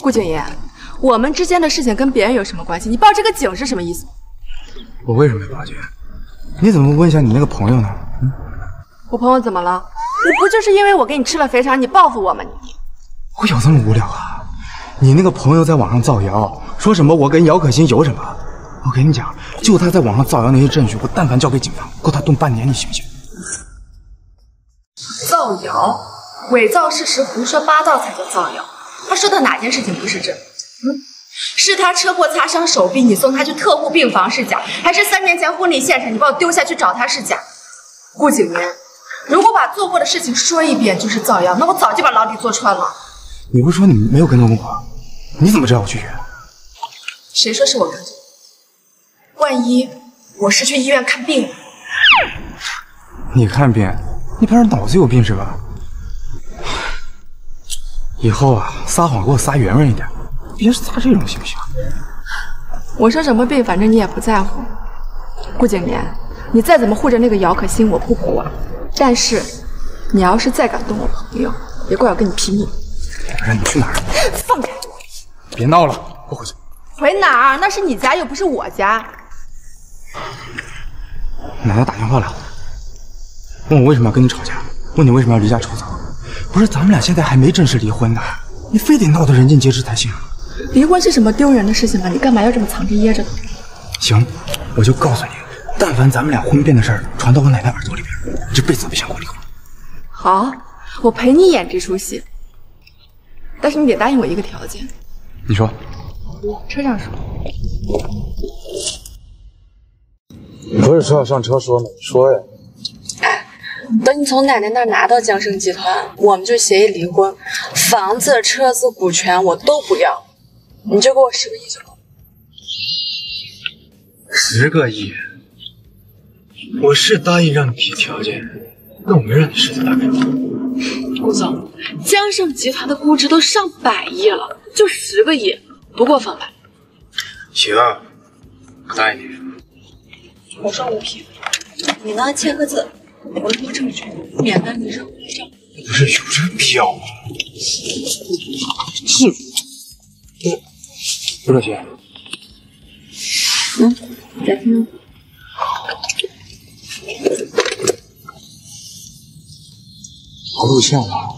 顾景言，我们之间的事情跟别人有什么关系？你报这个警是什么意思？我为什么要报警？你怎么不问一下你那个朋友呢？嗯我朋友怎么了？你不就是因为我给你吃了肥肠，你报复我吗？你我有这么无聊啊？你那个朋友在网上造谣，说什么我跟姚可欣有什么？我跟你讲，就他在网上造谣那些证据，我但凡交给警方，够他蹲半年，你信不信？造谣、伪造事实、胡说八道才叫造谣。他说的哪件事情不是真？嗯，是他车祸擦伤手臂，你送他去特护病房是假，还是三年前婚礼现场你把我丢下去找他是假？顾景言，如果把做过的事情说一遍就是造谣，那我早就把牢底坐穿了。你不是说你没有跟踪过？你怎么知道我去医院？谁说是我跟踪？万一我是去医院看病？你看病？你怕是脑子有病是吧？以后啊，撒谎给我撒圆润一点，别撒这种行不行？我生什么病，反正你也不在乎。顾景年，你再怎么护着那个姚可欣，我不管。但是，你要是再敢动我朋友，别怪我跟你拼命。让你去哪儿？放开！别闹了，我回去。回哪儿？那是你家，又不是我家。奶奶打电话了，问我为什么要跟你吵架，问你为什么要离家出走。不是咱们俩现在还没正式离婚呢，你非得闹得人尽皆知才行。离婚是什么丢人的事情吗？你干嘛要这么藏着掖着的？行，我就告诉你，但凡咱们俩婚变的事儿传到我奶奶耳朵里边，你这辈子都别想跟我离婚。好，我陪你演这出戏，但是你得答应我一个条件。你说。车上说。你不是说要上车说吗？说呀。等你从奶奶那儿拿到江盛集团，我们就协议离婚，房子、车子、股权我都不要，你就给我十个亿就够。十个亿？我是答应让你提条件，但我没让你狮子大开口。顾总，江盛集团的估值都上百亿了，就十个亿，不过分吧？行，我答应你。我说无凭，你呢签个字。我录证据，免得你扔伪证。不是有这必要吗？是，不是，不少嗯，再听。好录像啊！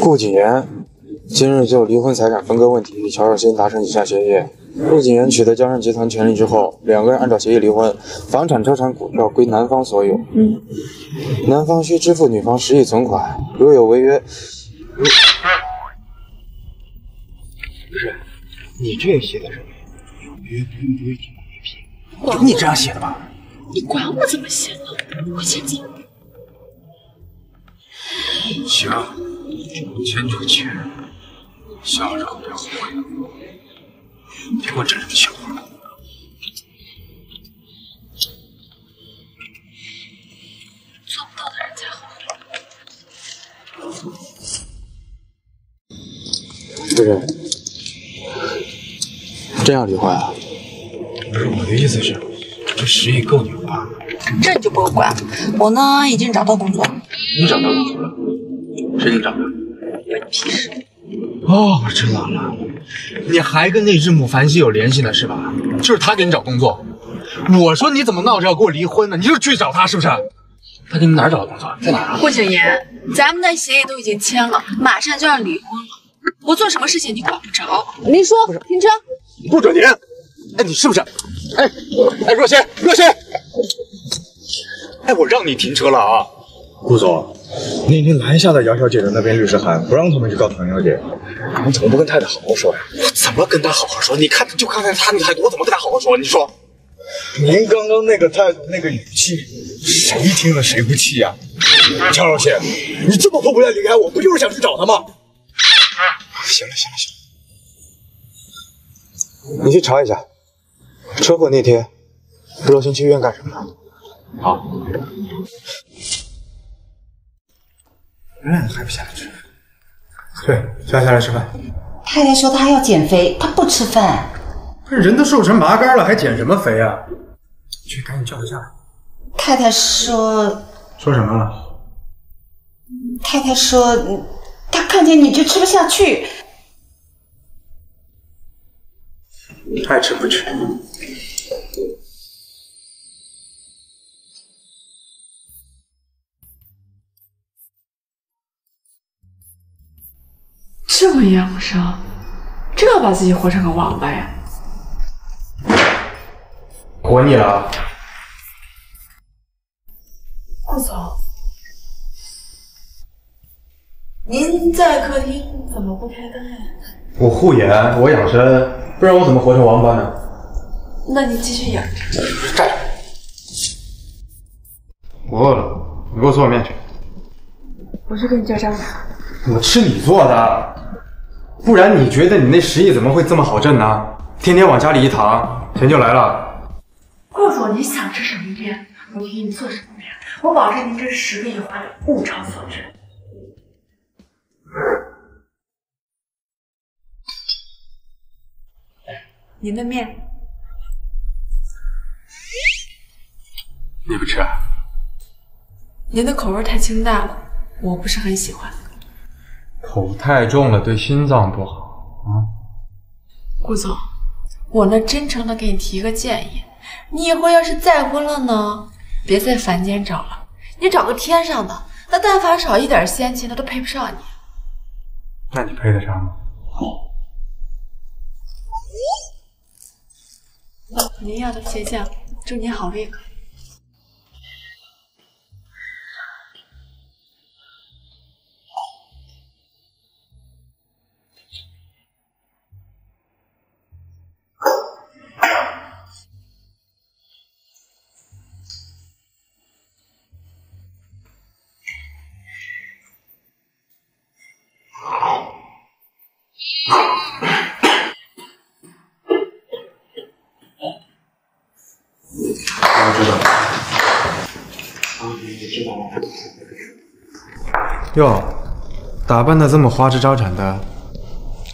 顾景言今日就离婚财产分割问题与乔若欣达成以下协议。陆景元取得江盛集团权利之后，两个人按照协议离婚，房产、车产、股票归男方所有。嗯，男方需支付女方十亿存款，如有违约，不是你这写的什么？有约不用追，听没品。就你这样写的吧？你管我怎么写呢？我先走。行，签就签，想饶不要回。别给我整这么笑话！做不到的人。才后悔。不是，真要离婚啊？不是，我的意思是，这十亿够牛吧？这你就不用管，我呢已经找到工作了。你找到工作了？谁给你找的？关你屁事！哦，我知道了，你还跟那只母繁星有联系呢是吧？就是他给你找工作。我说你怎么闹着要跟我离婚呢？你就是去找他是不是？他给你哪儿找的工作？在哪儿啊？顾景言，咱们的协议都已经签了，马上就要离婚了，我做什么事情你管不着。林叔，停车！不准停！哎，你是不是？哎哎，若曦，若曦！哎，我让你停车了啊！顾总，你已经拦下了姚小姐的那边律师函，不让他们去告唐小姐，你怎么不跟太太好好说呀？我怎么跟她好好说？你看，就看看她那个态度，我怎么跟她好好说？你说？您刚刚那个态度那个语气，谁听了谁不气呀？乔若曦，你这么迫不及待离开我，不就是想去找她吗？行了行了行了，你去查一下，车祸那天若星去医院干什么了？好。嗯，还不下来吃饭？对，叫他下来吃饭。太太说她要减肥，她不吃饭。不是人都瘦成麻杆了，还减什么肥啊？去，赶紧叫他下来。太太说说什么了？太太说她看见你就吃不下去。爱吃不吃。这么养生，这要把自己活成个王八呀？活腻了？顾总，您在客厅怎么不开灯呀？我护眼，我养生，不然我怎么活成王八呢？那你继续养着。站着。我饿了，你给我做碗面去。我去给你叫张茶。我吃你做的，不然你觉得你那十亿怎么会这么好挣呢？天天往家里一躺，钱就来了。顾总，你想吃什么面，我就给你做什么面。我保证您这十个亿花的物超所值。您的面，你不吃啊？您的口味太清淡了，我不是很喜欢。口太重了，对心脏不好啊。顾总，我呢真诚的给你提个建议，你以后要是再婚了呢，别在凡间找了，你找个天上的，那但凡少一点仙气，那都配不上你。那你配得上吗？您要的鞋匠，祝您好胃哟，打扮的这么花枝招展的，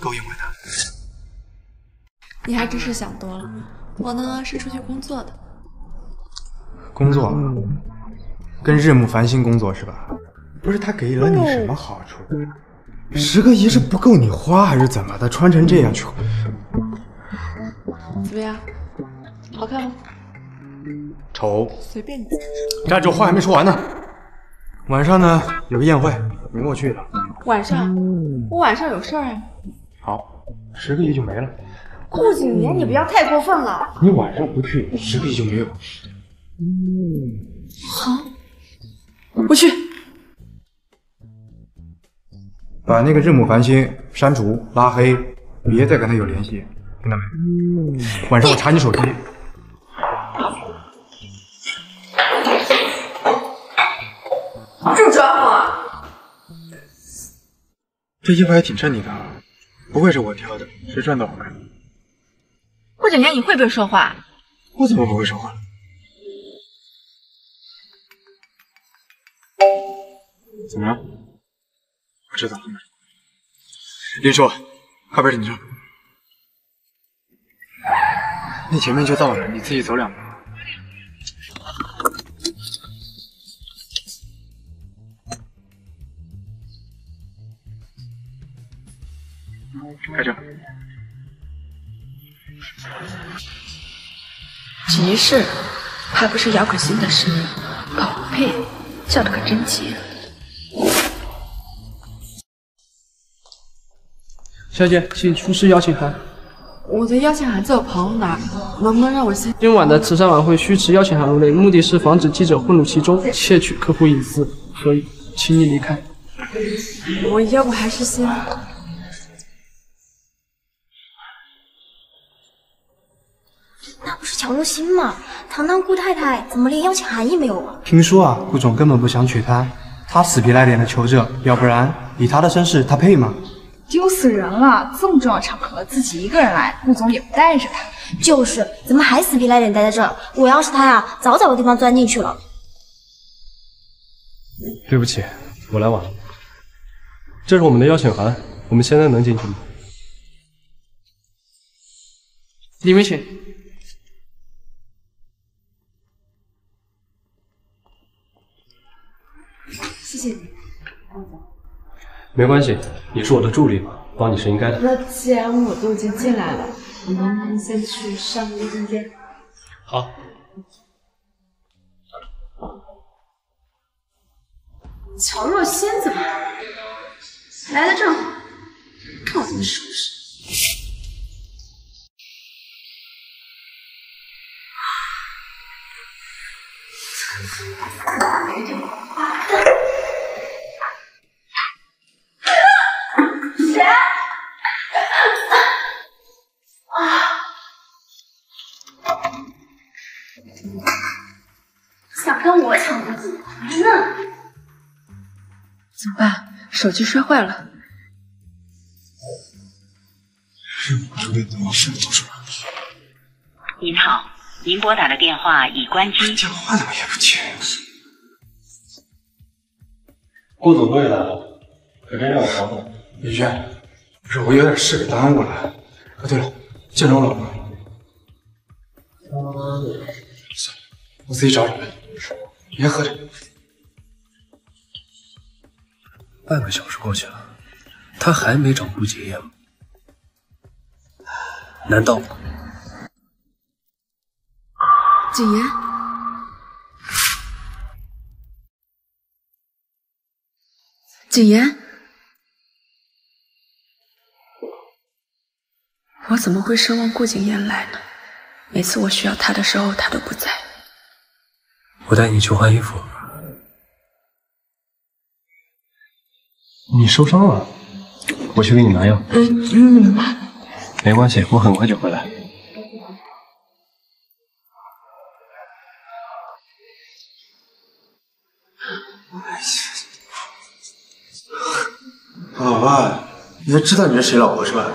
勾引我的？你还真是想多了，我呢是出去工作的。工作？跟日暮繁星工作是吧？不是他给了你什么好处？十个亿是不够你花还是怎么的？穿成这样去，怎么样？好看吗？丑。随便你。站住，话还没说完呢。晚上呢有个宴会，你跟我去的。晚上？我晚上有事儿啊。好，十个亿就没了。顾景言，你不要太过分了。你晚上不去，十个亿就没有。好，我去。把那个日暮繁星删除、拉黑，别再跟他有联系，听到没？晚上我查你手机。这衣服还挺衬你的，不愧是我挑的，谁穿都好看。顾景言，你会不会说话？我怎么不会说话？怎么了？我知道了。林叔，快边停车！那前面就到了，你自己走两步。开车。急事，还不是姚可欣的事，宝贝！叫的可真急。小姐，请出示邀请函。我的邀请函在我朋友那儿，能不能让我先？今晚的慈善晚会需持邀请函入内，目的是防止记者混入其中，窃取客户隐私。所以，请你离开。我要不还是先……那不是乔若欣吗？堂堂顾太太，怎么连邀请函也没有啊？听说啊，顾总根本不想娶她，她死皮赖脸的求着，要不然以她的身世，她配吗？丢死人了！这么重要场合，自己一个人来，顾总也不带着她。就是，怎么还死皮赖脸待在这儿？我要是她呀，早找个地方钻进去了。对不起，我来晚了。这是我们的邀请函，我们现在能进去吗？里面请。谢谢你。没关系，你是我的助理嘛，帮你是应该的。那既然我都已经进来了，你能不能先去上卫生间？好。乔若仙怎么来的正好？看我怎么收拾！谁？啊！想跟我抢东西？呢？怎么办？手机摔坏了。是我这边的事做出来了。您好，您拨打的电话已关机。电话怎么也不接？顾总终于来了，可真让我头疼。雨轩，不是我有点事给耽误了。啊，对了，见着我老婆。算了，我自己找找呗。你先喝着。半个小时过去了，他还没找顾洁吗？难道景言？景言？我怎么会奢望顾景言来呢？每次我需要他的时候，他都不在。我带你去换衣服。你受伤了，我去给你拿药。嗯嗯，没关系，我很快就回来。老婆，你还知道你是谁老婆是吧？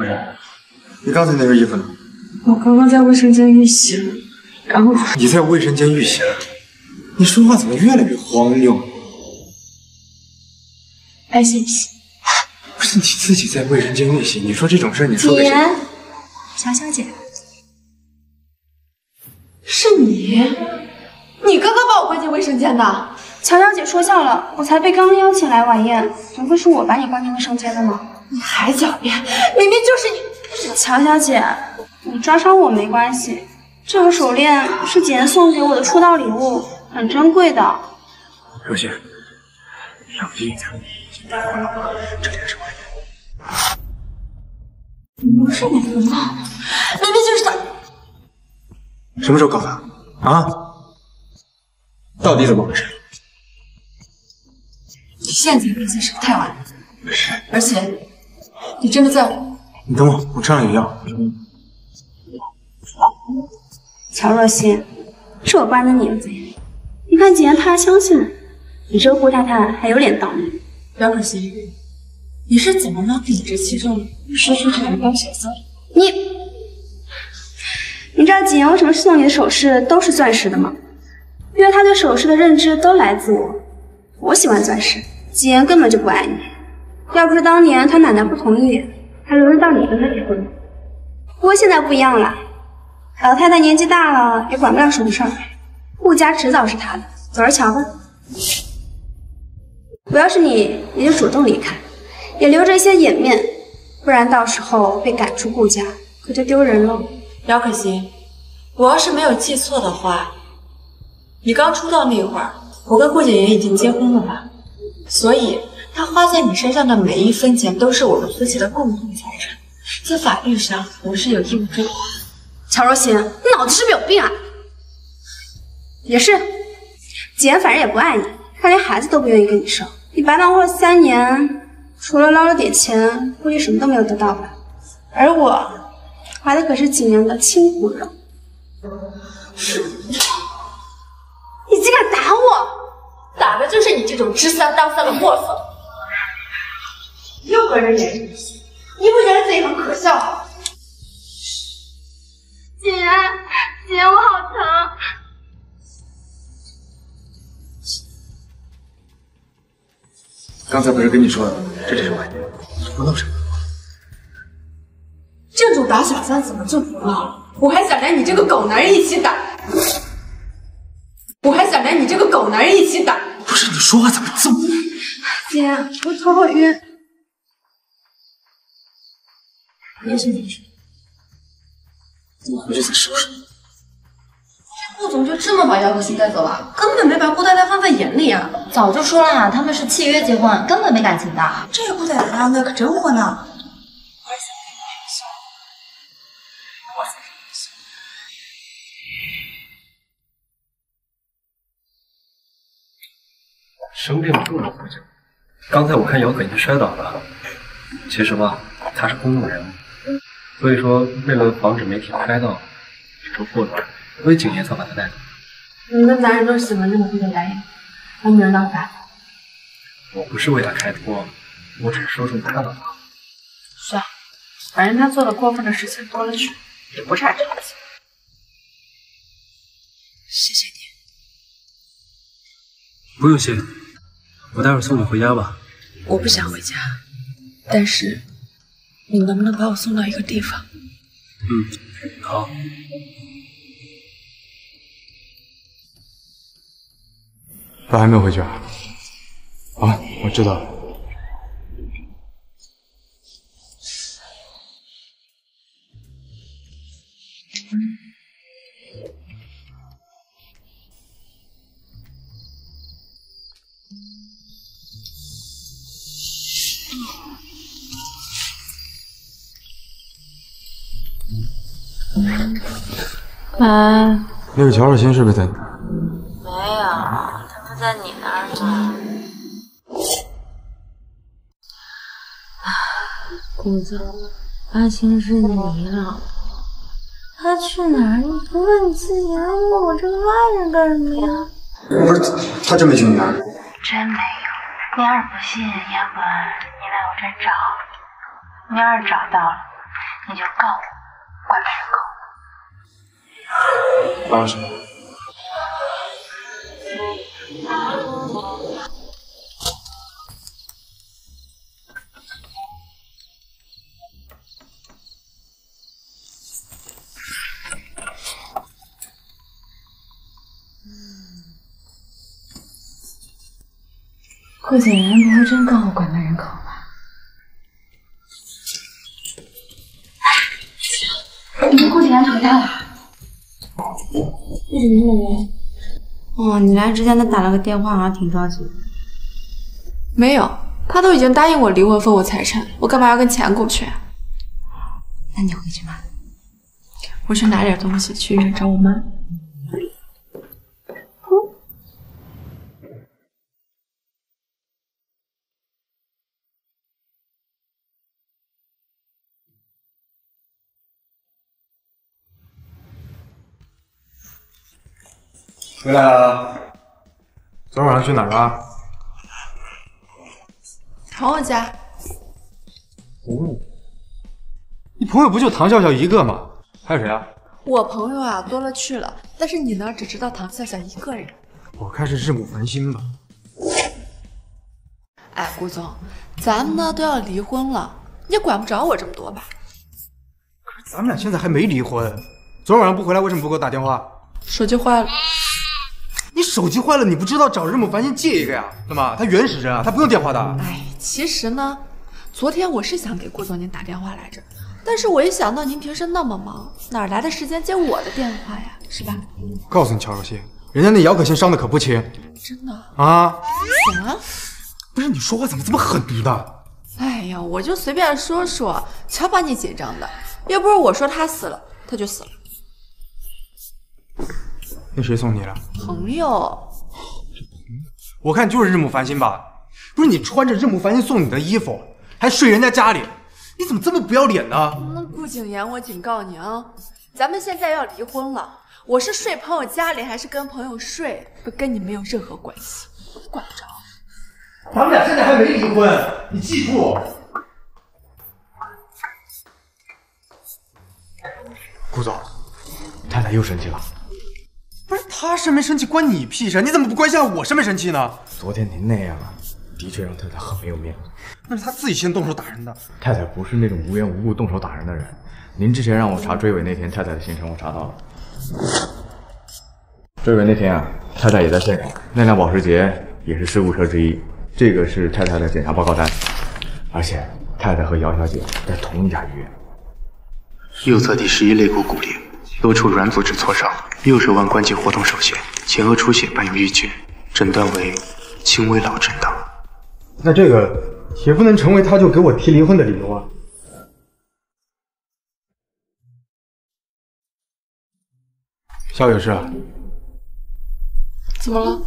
不是，你刚才那身衣服呢？我刚刚在卫生间浴洗了，然后你在卫生间浴洗了？你说话怎么越来越荒谬？爱信不是你自己在卫生间浴洗，你说这种事，你说给谁？乔小姐，是你？你刚刚把我关进卫生间的？乔小姐说笑了，我才被刚邀请来晚宴，怎么会是我把你关进卫生间的呢？你还狡辩，明明就是你！乔小姐，你抓伤我没关系，这个手链是简言送给我的出道礼物，很珍贵的。若曦，冷静一点，这件事我不是你的吗？明明就是他！什么时候告的？啊？到底怎么回事？你现在毕竟是不太晚了，是，而且你真的在乎？你等我，我车上有药。乔若曦，是我关的你了，怎样？你看简言他还相信了，你这个顾太太还有脸当吗？姚可欣，你是怎么能理直气壮的说出这种高血色？你，你知道景言为什么送你的首饰都是钻石的吗？因为他对首饰的认知都来自我。我喜欢钻石，景言根本就不爱你。要不是当年他奶奶不同意，还轮得到你跟他结婚？不过现在不一样了，老太太年纪大了，也管不了什么事儿。顾家迟早是他的，走着瞧吧。我要是你，也就主动离开，也留着一些颜面，不然到时候被赶出顾家，可就丢人了。姚可欣，我要是没有记错的话，你刚出道那会儿，我跟顾景言已经结婚了吧？所以他花在你身上的每一分钱都是我们夫妻的共同财产，在法律上我是有义务追还。乔若曦，你脑子是不是有病啊？也是，景言反正也不爱你，他连孩子都不愿意跟你生，你白忙活了三年，除了捞了点钱，估计什么都没有得到吧？而我怀的可是景言的亲骨肉。你竟敢打我！打的就是你这种知三当三的货色。又搁这演日戏，你不觉得自己很可笑吗？姐，姐，我好疼。刚才不是跟你说了，这里是外地，不闹什么？这种打小三怎么就不闹？我还想连你这个狗男人一起打，我还想连你这个狗男人一起打。不是你说话怎么这么……姐，我头好晕。没事没事，我回去再收拾。顾总就这么把姚可欣带走了，根本没把顾太太放在眼里啊！早就说了，他们是契约结婚，根本没感情的。这顾太太当的可真火呢。生病了不能回家。刚才我看姚可欣摔倒了，其实吧，她是公众人物，所以说为了防止媒体拍到这种破乱，所以景言才把他带走。你们男人都喜欢这么会的男人，把女人当傻子。我不是为他开脱，我只是说说她的话。算了，反正他做的过分的事情多了去，也不差这个钱。谢谢你。不用谢，我待会儿送你回家吧。我不想回家，但是你能不能把我送到一个地方？嗯，好。爸还没有回去啊？啊，我知道了。妈，那个乔若欣是不是在你？没有，他不在你那儿呢。谷子，阿青是你老婆，她去哪儿？你不问你自己，还问我这个外人干什么呀？不是，他真没去你那儿。真没有。你要是不信，要不你来我这儿找。你要是找到了，你就告我拐卖人口。告什么？顾景言不会真告我拐卖人口吧？你们顾景言回家了？为什么那么晚？哦，你来之前他打了个电话，好像挺着急的。没有，他都已经答应我离婚分我财产，我干嘛要跟钱过不去啊？那你回去吧。我去拿点东西，去医院找我妈。回来了。昨晚上去哪儿啊？朋友家。哦，你朋友不就唐笑笑一个吗？还有谁啊？我朋友啊多了去了，但是你呢，只知道唐笑笑一个人。我看是日暮繁星吧。哎，顾总，咱们呢都要离婚了，你也管不着我这么多吧？可是咱们俩现在还没离婚，昨晚上不回来，为什么不给我打电话？手机坏了。你手机坏了，你不知道找日暮繁星借一个呀？怎么？他原始人啊，他不用电话的。哎，其实呢，昨天我是想给顾总您打电话来着，但是我一想到您平时那么忙，哪来的时间接我的电话呀？是吧？告诉你乔若曦，人家那姚可欣伤的可不轻真的？啊！怎么了？不是你说话怎么这么狠毒的？哎呀，我就随便说说，瞧把你紧张的。要不是我说他死了，他就死了。那谁送你的？朋友，我看就是日暮繁星吧。不是你穿着日暮繁星送你的衣服，还睡人家家里，你怎么这么不要脸呢？那顾景言，我警告你啊，咱们现在要离婚了。我是睡朋友家里，还是跟朋友睡，跟你没有任何关系，管不着。咱们俩现在还没离婚，你记住。顾总，太太又生气了。不是他生没生气关你屁事？你怎么不关心下我生没生气呢？昨天您那样啊，的确让太太很没有面子。那是他自己先动手打人的。太太不是那种无缘无故动手打人的人。您之前让我查追尾那天太太的行程，我查到了。追尾那天啊，太太也在现场，那辆保时捷也是事故车之一。这个是太太的检查报告单，而且太太和姚小姐在同一家医院。右侧第十一肋骨骨裂，多处软组织挫伤，右手腕关节活动受限，前额出血伴有淤血，诊断为轻微脑震荡。那这个也不能成为他就给我提离婚的理由啊。肖女士，怎么了？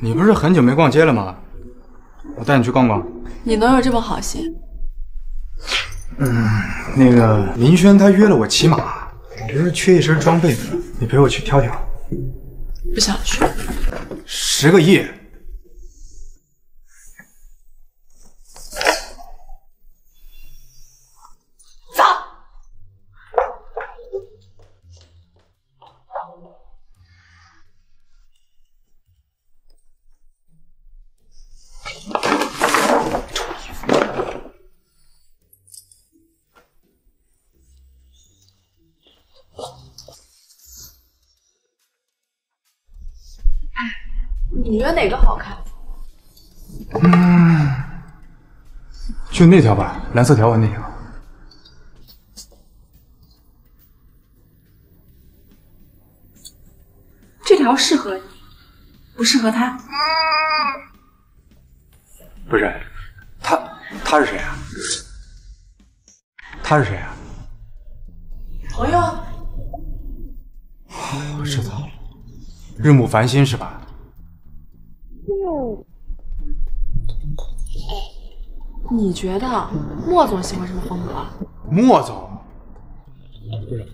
你不是很久没逛街了吗？我带你去逛逛。你能有这么好心？嗯，那个林轩他约了我骑马，我不是缺一身装备吗？你陪我去挑挑。不想去。十个亿。就那条吧，蓝色条纹那条。这条适合你，不适合他。不是，他他是谁啊？他是谁啊？朋友。我知道了，日暮繁星是吧？你觉得莫总喜欢什么风格？莫总，不是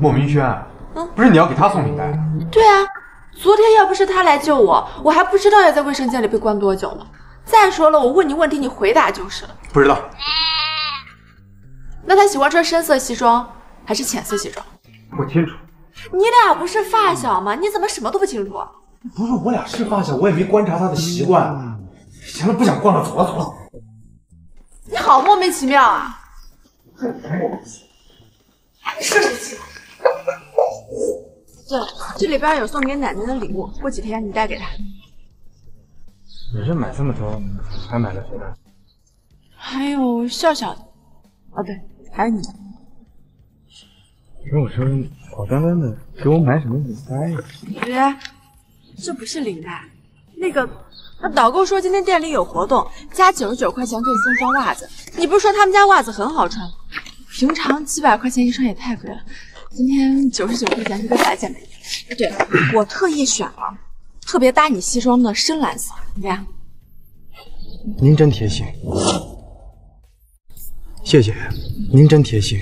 莫明轩，嗯，不是你要给他送名单？对啊，昨天要不是他来救我，我还不知道要在卫生间里被关多久呢。再说了，我问你问题，你回答就是了。不知道。那他喜欢穿深色西装还是浅色西装？不清楚。你俩不是发小吗？你怎么什么都不清楚？啊？不是我俩是发小，我也没观察他的习惯。行了，不想逛了，走了走了。你好莫名其妙啊！是生气。对了，这里边有送给奶奶的礼物，过几天你带给她。你这买这么多，还买了谁的？还有笑笑的。哦对，还有你。跟我说好端端的给我买什么领带呀？别，这不是领带，那个。那导购说今天店里有活动，加九十九块钱可以送双袜子。你不是说他们家袜子很好穿吗？平常几百块钱一双也太贵了，今天九十九块钱是个大件美。对了，我特意选了特别搭你西装的深蓝色，怎么样？您真贴心，谢谢，您真贴心。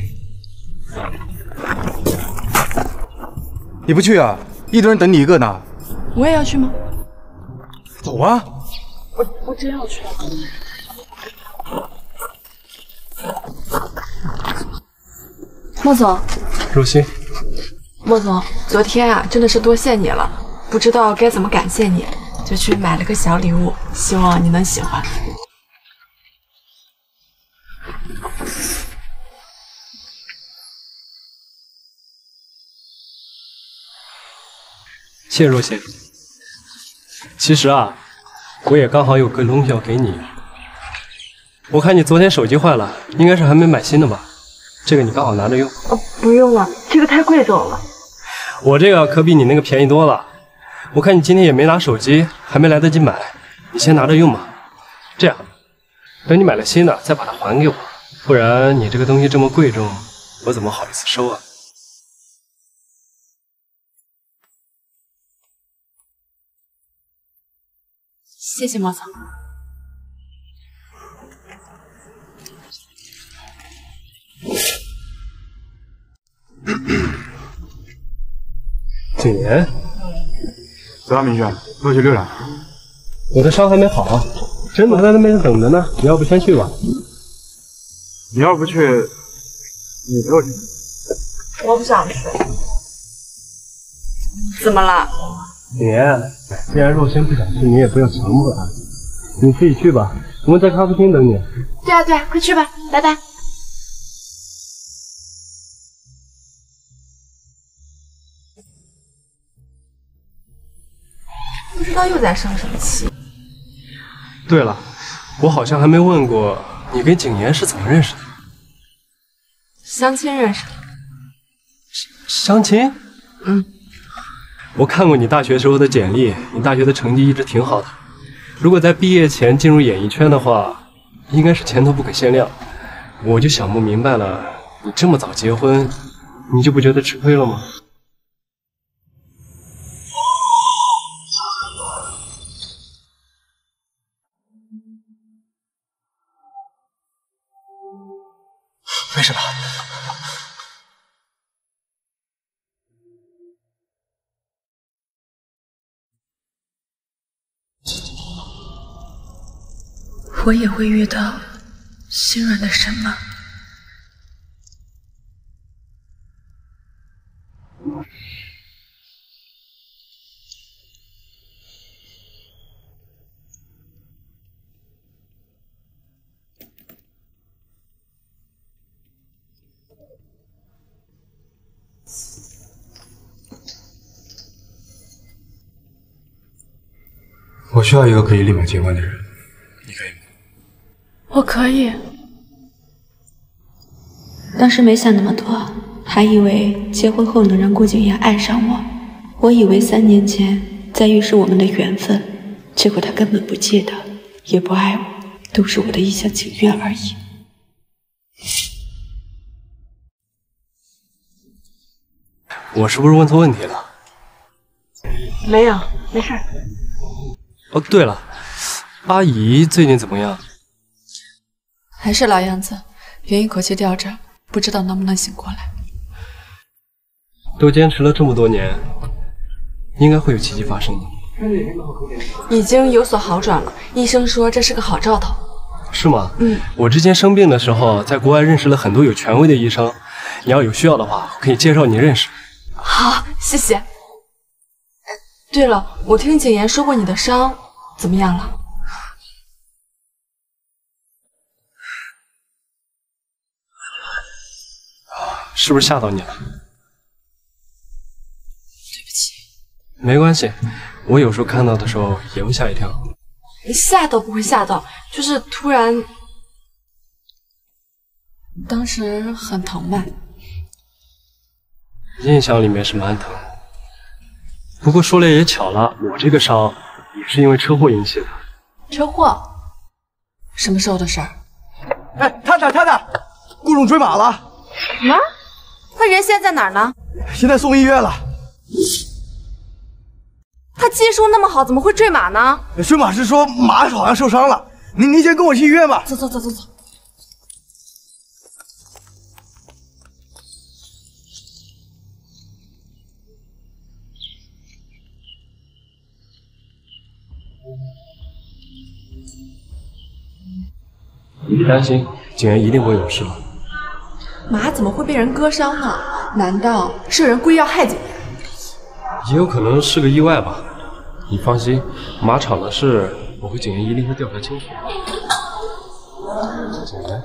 你不去啊？一堆人等你一个呢。我也要去吗？走啊！我我真要去。莫总，若曦，莫总，昨天啊，真的是多谢你了，不知道该怎么感谢你，就去买了个小礼物，希望你能喜欢。谢谢若曦。其实啊，我也刚好有个东西要给你。我看你昨天手机坏了，应该是还没买新的吧？这个你刚好拿着用。哦，不用了，这个太贵重了。我这个可比你那个便宜多了。我看你今天也没拿手机，还没来得及买，你先拿着用吧。这样，等你买了新的再把它还给我，不然你这个东西这么贵重，我怎么好意思收啊？谢谢莫总。景言，走啊，明轩，过去溜达。我的伤还没好，甄总在那边等着呢。你要不先去吧？你要不去，你陪我去。我不想去。怎么了？景言，既然若轩不想去，你也不要强迫他。你自己去吧，我们在咖啡厅等你。对啊对啊，快去吧，拜拜。不知道又在生什么气。对了，我好像还没问过你跟景言是怎么认识的？相亲认识的。相亲？嗯。我看过你大学时候的简历，你大学的成绩一直挺好的。如果在毕业前进入演艺圈的话，应该是前途不可限量。我就想不明白了，你这么早结婚，你就不觉得吃亏了吗？我也会遇到心软的神吗？我需要一个可以立马结婚的人，我可以。当时没想那么多，还以为结婚后能让顾景言爱上我。我以为三年前在预示我们的缘分，结果他根本不记得，也不爱我，都是我的一厢情愿而已。我是不是问错问题了？没有，没事。哦，对了，阿姨最近怎么样？还是老样子，原一口气吊着，不知道能不能醒过来。都坚持了这么多年，应该会有奇迹发生的。已经有所好转了，医生说这是个好兆头。是吗？嗯，我之前生病的时候，在国外认识了很多有权威的医生，你要有需要的话，可以介绍你认识。好，谢谢。对了，我听景言说过你的伤怎么样了？是不是吓到你了？对不起。没关系，我有时候看到的时候也会吓一跳。吓到不会吓到，就是突然，当时很疼吧？印象里面是蛮疼，不过说来也巧了，我这个伤也是因为车祸引起的。车祸？什么时候的事儿？哎，探探，探探，顾总追马了。什么？他人现在在哪儿呢？现在送医院了。他技术那么好，怎么会坠马呢？坠马是说马好像受伤了，您您先跟我去医院吧。走走走走走。你别担心，景言一定不会有事了。马怎么会被人割伤呢？难道是有人故意要害景言？也有可能是个意外吧。你放心，马场的事我和景言一定会调查清楚。景言，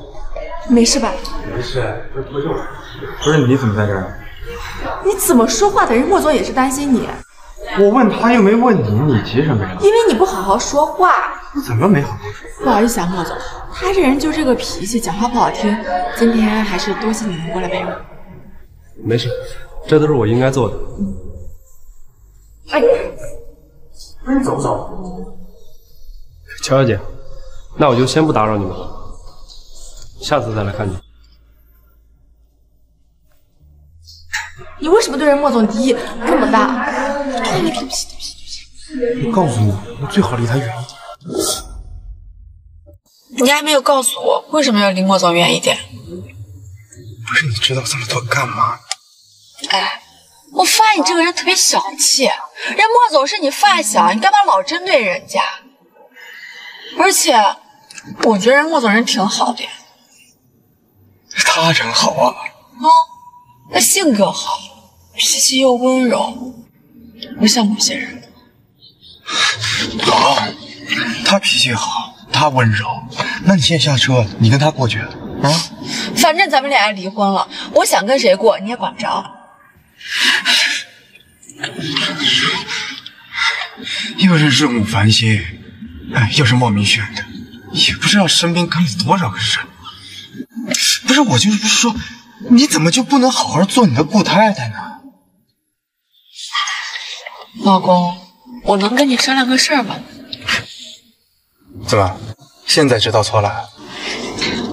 没事吧？没事，这脱臼了。不是你怎么在这儿？你怎么说话的？人莫总也是担心你。我问他又没问你，你急什么呀？因为你不好好说话。怎么没好好说？不好意思啊，莫总，他这人就这个脾气，讲话不好听。今天还是多谢你们过来陪我。没事，这都是我应该做的。哎，不是你走不走？乔小姐，那我就先不打扰你们了，下次再来看你。你为什么对人莫总敌意这么大？对不起，对不起，对不起我告诉你，你最好离他远一点。你还没有告诉我为什么要离莫总远一点？不是你知道这么多干嘛？哎，我发现你这个人特别小气，人莫总是你发小，你干嘛老针对人家？而且，我觉得人莫总人挺好的呀。他人好啊。哦，他性格好，脾气又温柔，不像某些人。好，他脾气好，他温柔。那你先下车，你跟他过去。啊，反正咱们俩要离婚了，我想跟谁过你也管不着。又是日暮繁星，哎，又是莫名选的，也不知道身边跟了多少个人。不是我就是不是说，你怎么就不能好好做你的顾太太呢？老公，我能跟你商量个事儿吗？怎么，现在知道错了？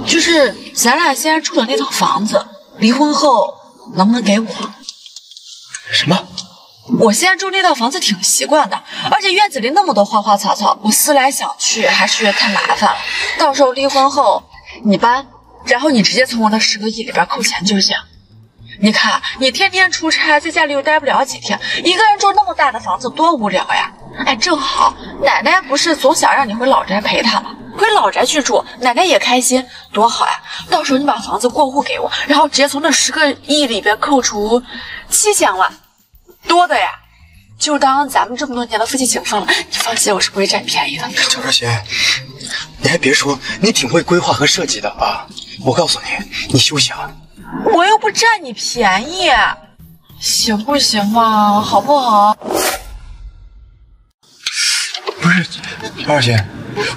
就是咱俩现在住的那套房子，离婚后能不能给我？什么？我现在住那套房子挺习惯的，而且院子里那么多花花草草，我思来想去还是觉得太麻烦了。到时候离婚后你搬，然后你直接从我的十个亿里边扣钱就行。你看，你天天出差，在家里又待不了几天，一个人住那么大的房子多无聊呀！哎，正好奶奶不是总想让你回老宅陪她吗？回老宅去住，奶奶也开心，多好呀！到时候你把房子过户给我，然后直接从那十个亿里边扣除七千万，多的呀！就当咱们这么多年的夫妻情分了。你放心，我是不会占便宜的。乔少贤，你还别说，你挺会规划和设计的啊！我告诉你，你休想！我又不占你便宜，行不行嘛？好不好？不是，乔少贤，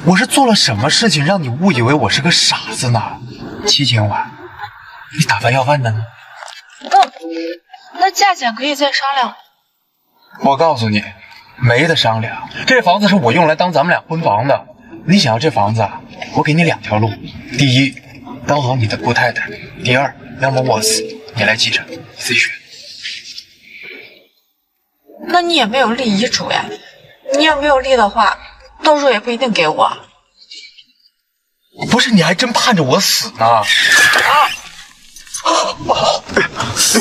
我是做了什么事情让你误以为我是个傻子呢？七千万，你打发要饭的呢？那那价钱可以再商量。我告诉你，没得商量。这房子是我用来当咱们俩婚房的。你想要这房子，我给你两条路：第一，当好你的姑太太；第二，要么我死，你来继承，你自己选。那你也没有立遗嘱呀？你要没有立的话，到时候也不一定给我。不是，你还真盼着我死呢？啊！啊！哎，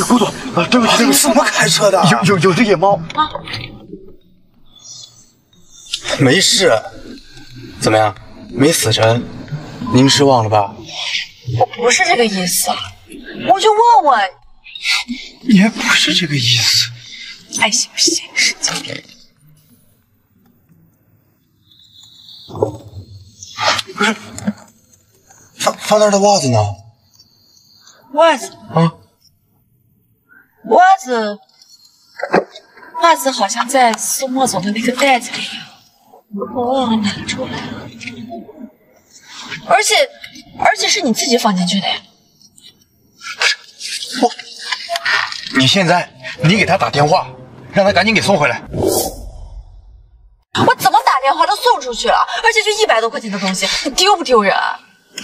顾总，啊，对不起，对不起，怎么开车的？有有有只野猫。啊！没事，怎么样？没死成？您失望了吧？我不是这个意思，我就问问。你还不是这个意思？爱信不信，神经病。不是，放放那儿的袜子呢？袜子啊，袜子，袜子好像在苏墨总的那个袋子里，我忘了拿出来了。而且，而且是你自己放进去的呀。我，你现在你给他打电话，让他赶紧给送回来。我怎么打电话都送出去了，而且就一百多块钱的东西，你丢不丢人？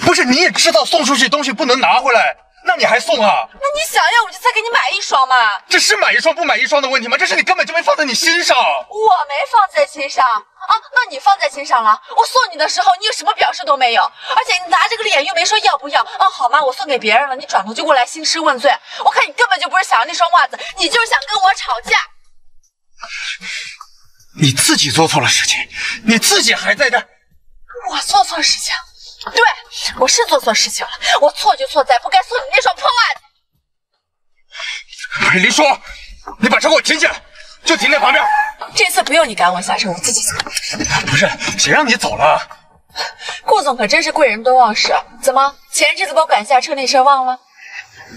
不是，你也知道送出去东西不能拿回来，那你还送啊？那你想要我就再给你买一双嘛。这是买一双不买一双的问题吗？这是你根本就没放在你心上。我没放在心上啊，那你放在心上了。我送你的时候你有什么表示都没有，而且你拿这个脸又没说要不要啊？好吗？我送给别人了，你转头就过来兴师问罪。我看你根本就不是想要那双袜子，你就是想跟我吵架。你自己做错了事情，你自己还在这。我做错事情，对我是做错事情了。我错就错在不该送你那双破袜子。林叔，你把车给我停下来，就停在旁边。这次不用你赶我下车，我自己走。不是，谁让你走了？顾总可真是贵人多忘事，怎么前日子把我赶下车那事忘了？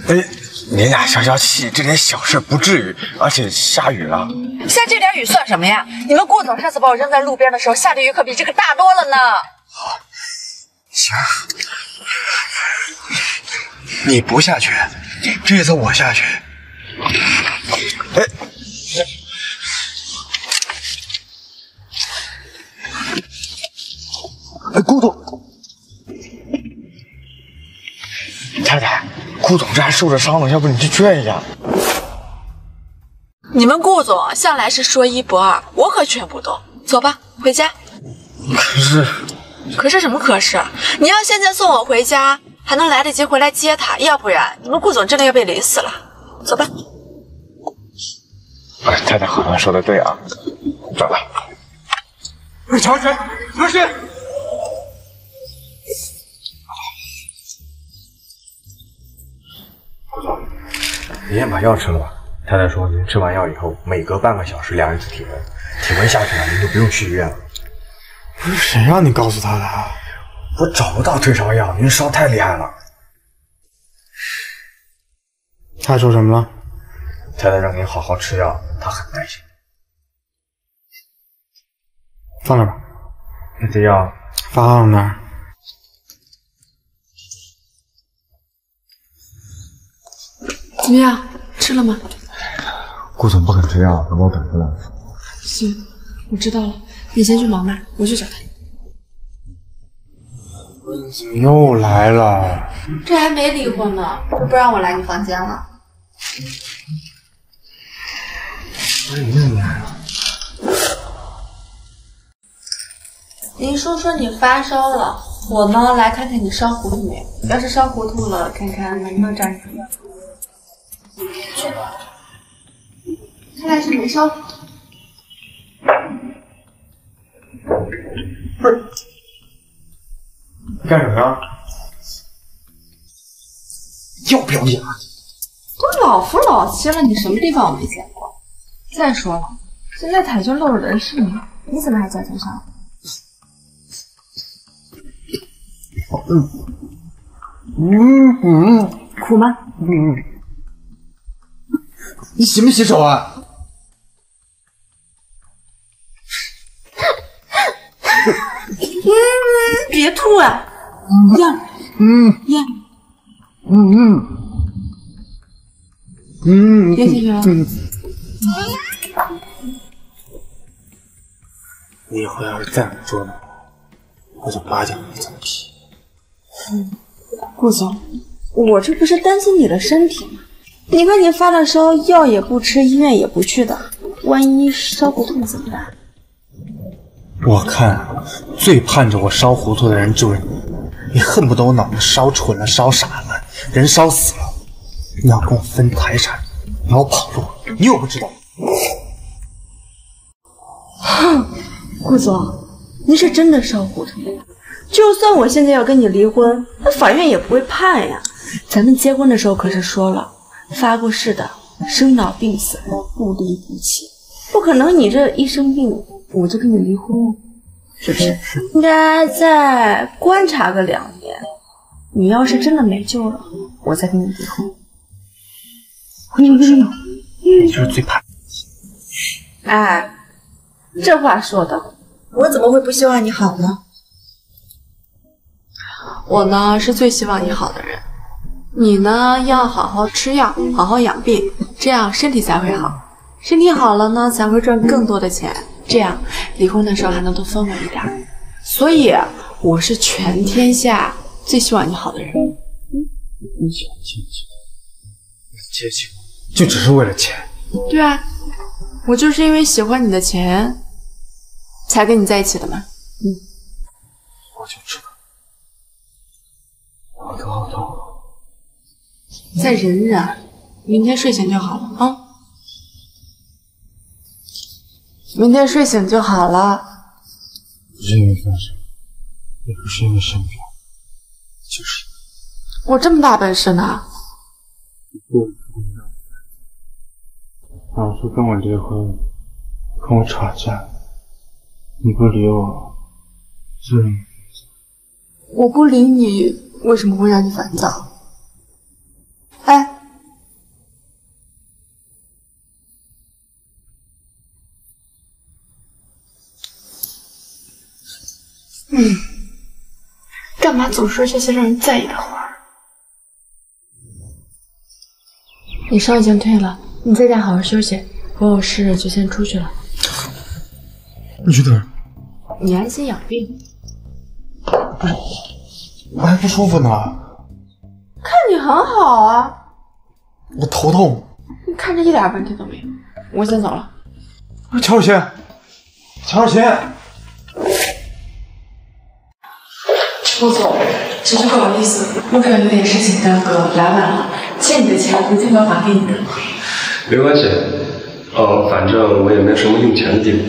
哎，你俩消消气，这点小事不至于。而且下雨了，下这点雨算什么呀？你们顾总上次把我扔在路边的时候，下的雨可比这个大多了呢。行。你不下去这次我下去。哎哎顾总。太太顾总这还受着伤呢要不你去劝一下。你们顾总向来是说一不二我可劝不动。走吧回家。可是可是什么可是？你要现在送我回家，还能来得及回来接他，要不然你们顾总真的要被淋死了。走吧。哎，太太好像说的对啊，走吧。哎，乔谁？乔谁？顾总，您先把药吃了吧。太太说，您吃完药以后，每隔半个小时量一次体温，体温下去了，您就不用去医院了。不是谁让你告诉他的？我找不到退烧药，您烧太厉害了。他说什么了？太太让您好好吃药，她很担心。放那吧。那这药放那儿。怎么样？吃了吗？顾总不肯吃药，等我赶回来。行，我知道了。你先去忙吧，我去找他。怎么又来了？这还没离婚呢，就不让我来你房间了。不是你来了。林叔说你发烧了，我呢来看看你烧糊涂没。要是烧糊涂了，看看能不能找你。去，看来是没烧糊涂。不是，你干什么呀？要不要脸？都老夫老妻了，你什么地方我没见过？再说了，现在台就露着人是你，你怎么还较真上？嗯嗯嗯，苦吗？嗯，你洗没洗手啊？别吐啊！咽，嗯咽，嗯嗯嗯，咽进去了。嗯。你以后要是再不说呢，我就拔掉你层皮。嗯，顾总，我这不是担心你的身体吗？你看你发了烧，药也不吃，医院也不去的，万一烧不痛怎么办？我看最盼着我烧糊涂的人就是你，你恨不得我脑子烧蠢了、烧傻了，人烧死了。你要跟我分财产，你要跑路，你又不知道。哼，顾总，您是真的烧糊涂了。就算我现在要跟你离婚，那法院也不会判呀。咱们结婚的时候可是说了，发过誓的，生老病死不离不弃，不可能你这一生病我就跟你离婚，是不是？应该再观察个两年。你要是真的没救了，我再跟你离婚。我就知道，你就是最怕。哎，这话说的，我怎么会不希望你好呢？我呢是最希望你好的人，你呢要好好吃药，好好养病，这样身体才会好。身体好了呢，才会赚更多的钱，这样离婚的时候还能多分我一点。所以我是全天下最希望你好的人。你想亲亲，接近我，就只是为了钱。对啊，我就是因为喜欢你的钱，才跟你在一起的嘛。嗯，我就知道。好痛好痛！再忍忍，明天睡醒就好了啊！明天睡醒就好了。不是因为分手，也不是因为生病，就是我这么大本事呢？不老是跟我离婚，跟我吵架，你不理我，自然我不理你，为什么会让你烦躁？干嘛总说这些让人在意的话？你烧已经退了，你在家好好休息。我有事就先出去了。你去哪儿？你安心养病。不我还不舒服呢，看你很好啊，我头痛。你看着一点问题都没有。我先走了。乔若欣，乔若欣，陆总，真是不好意思，路上有点事情耽搁，来晚了。欠你的钱我会尽快还给你的。没关系，呃，反正我也没什么用钱的地方。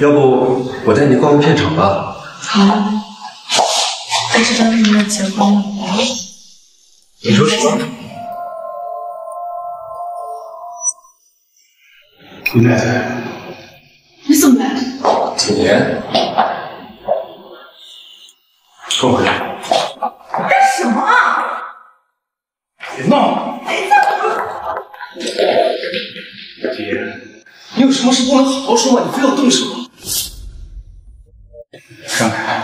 要不我带你逛个片场吧？好，但是当你们结婚了，你说什么？你奶奶？你怎么来了？几年？跟我回来。干什么啊？别闹！姐，你有什么事不能好好说吗？你非要动手。让开！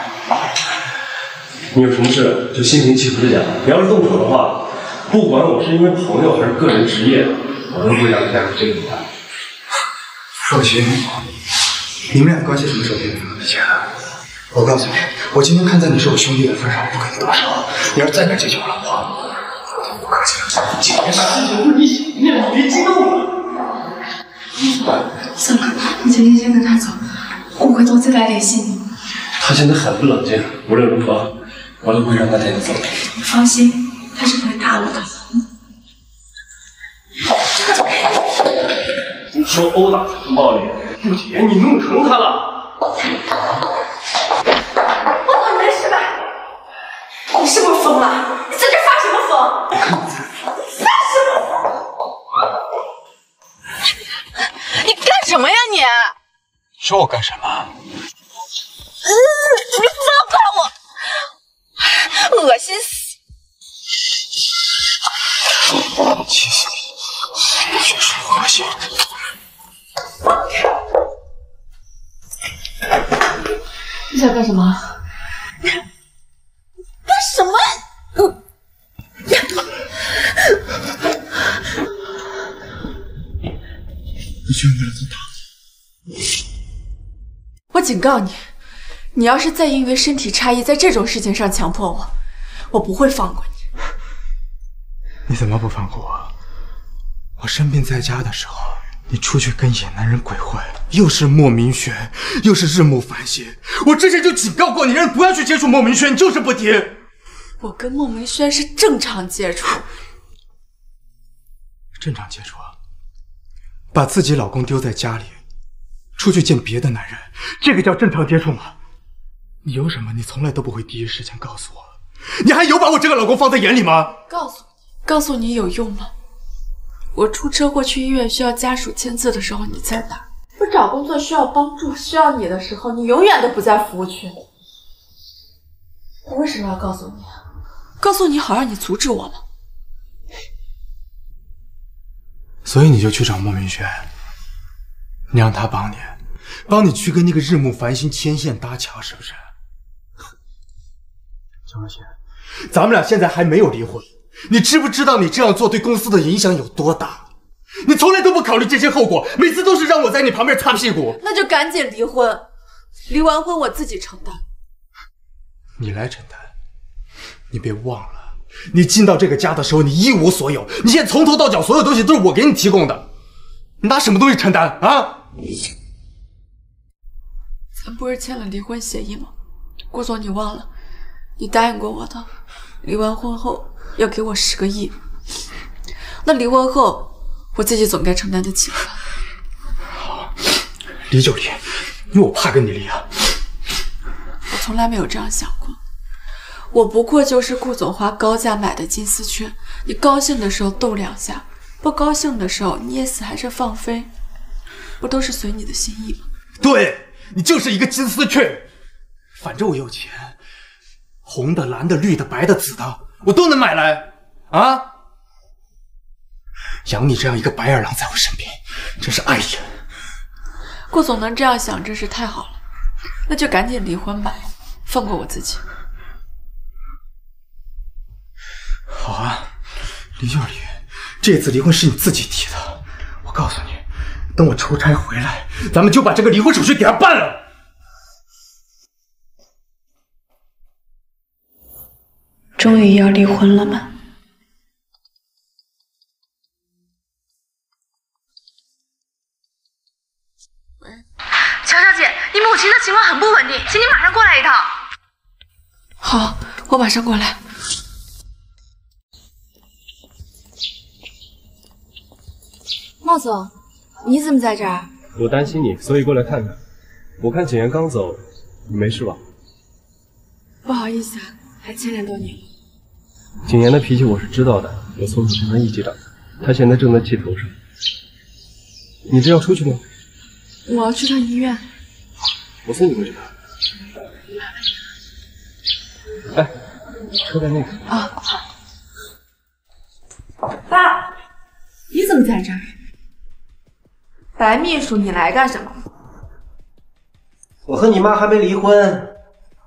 你有什么事就心平气和的讲。你要是动手的话，不管我是因为朋友还是个人职业，我都不会让你带回这个的。若曦，你们俩关系什么时候变成了？姐，我告诉你，我今天看在你是我兄弟的份上，不跟你动手。你要是再敢接近我老婆，我不客气了。姐，事情不是你想的那样，别激动了。算了，你今天先跟他走，我回头再来联系你。他现在很不冷静，无论如何，我都不会让他带你走。你放心，他是不会打我的。说殴打才很暴力，姐，你弄疼他了。我怎么没事吧？你是不是疯了？你在这发什么疯？发什么疯？你干什么呀你？说我干什么？嗯，你放开我！恶心死！气死你！确实恶心。你想干什么？干什么？嗯。你居然为了他我警告你，你要是再因为身体差异在这种事情上强迫我，我不会放过你。你怎么不放过我？我生病在家的时候，你出去跟野男人鬼混，又是莫明轩，又是日暮繁星。我之前就警告过你，让你不要去接触莫明轩，你就是不听。我跟孟明轩是正常接触，正常接触啊？把自己老公丢在家里，出去见别的男人，这个叫正常接触吗？你有什么？你从来都不会第一时间告诉我。你还有把我这个老公放在眼里吗？告诉你，告诉你有用吗？我出车祸去医院需要家属签字的时候你在哪？我找工作需要帮助需要你的时候，你永远都不在服务区。我为什么要告诉你？告诉你好让你阻止我吗？所以你就去找莫明轩，你让他帮你，帮你去跟那个日暮繁星牵线搭桥，是不是？江若曦，咱们俩现在还没有离婚，你知不知道你这样做对公司的影响有多大？你从来都不考虑这些后果，每次都是让我在你旁边擦屁股。那就赶紧离婚，离完婚我自己承担。你来承担，你别忘了，你进到这个家的时候，你一无所有，你现在从头到脚所有东西都是我给你提供的，你拿什么东西承担啊？咱不是签了离婚协议吗？顾总，你忘了，你答应过我的，离完婚后要给我十个亿。那离婚后，我自己总该承担得起吧？好，离就离，因为我怕跟你离啊。我从来没有这样想过，我不过就是顾总花高价买的金丝雀，你高兴的时候逗两下，不高兴的时候捏死还是放飞，不都是随你的心意吗？对你就是一个金丝雀，反正我有钱，红的、蓝的、绿的、白的、紫的，我都能买来啊！养你这样一个白眼狼在我身边，真是碍眼。顾总能这样想，真是太好了。那就赶紧离婚吧，放过我自己。好啊，离就离，这次离婚是你自己提的。我告诉你，等我出差回来，咱们就把这个离婚手续给他办了。终于要离婚了吗？乔小姐，你母亲的情况很不稳定，请你马上过来一趟。好，我马上过来。孟总，你怎么在这儿？我担心你，所以过来看看。我看景言刚走，你没事吧？不好意思啊，还牵连到你了。景言的脾气我是知道的，我从小跟他一起长大，他现在正在气头上。你这要出去吗？我要去趟医院。我送你过去吧。哎，车在那个。啊，好。爸，你怎么在这儿？白秘书，你来干什么？我和你妈还没离婚，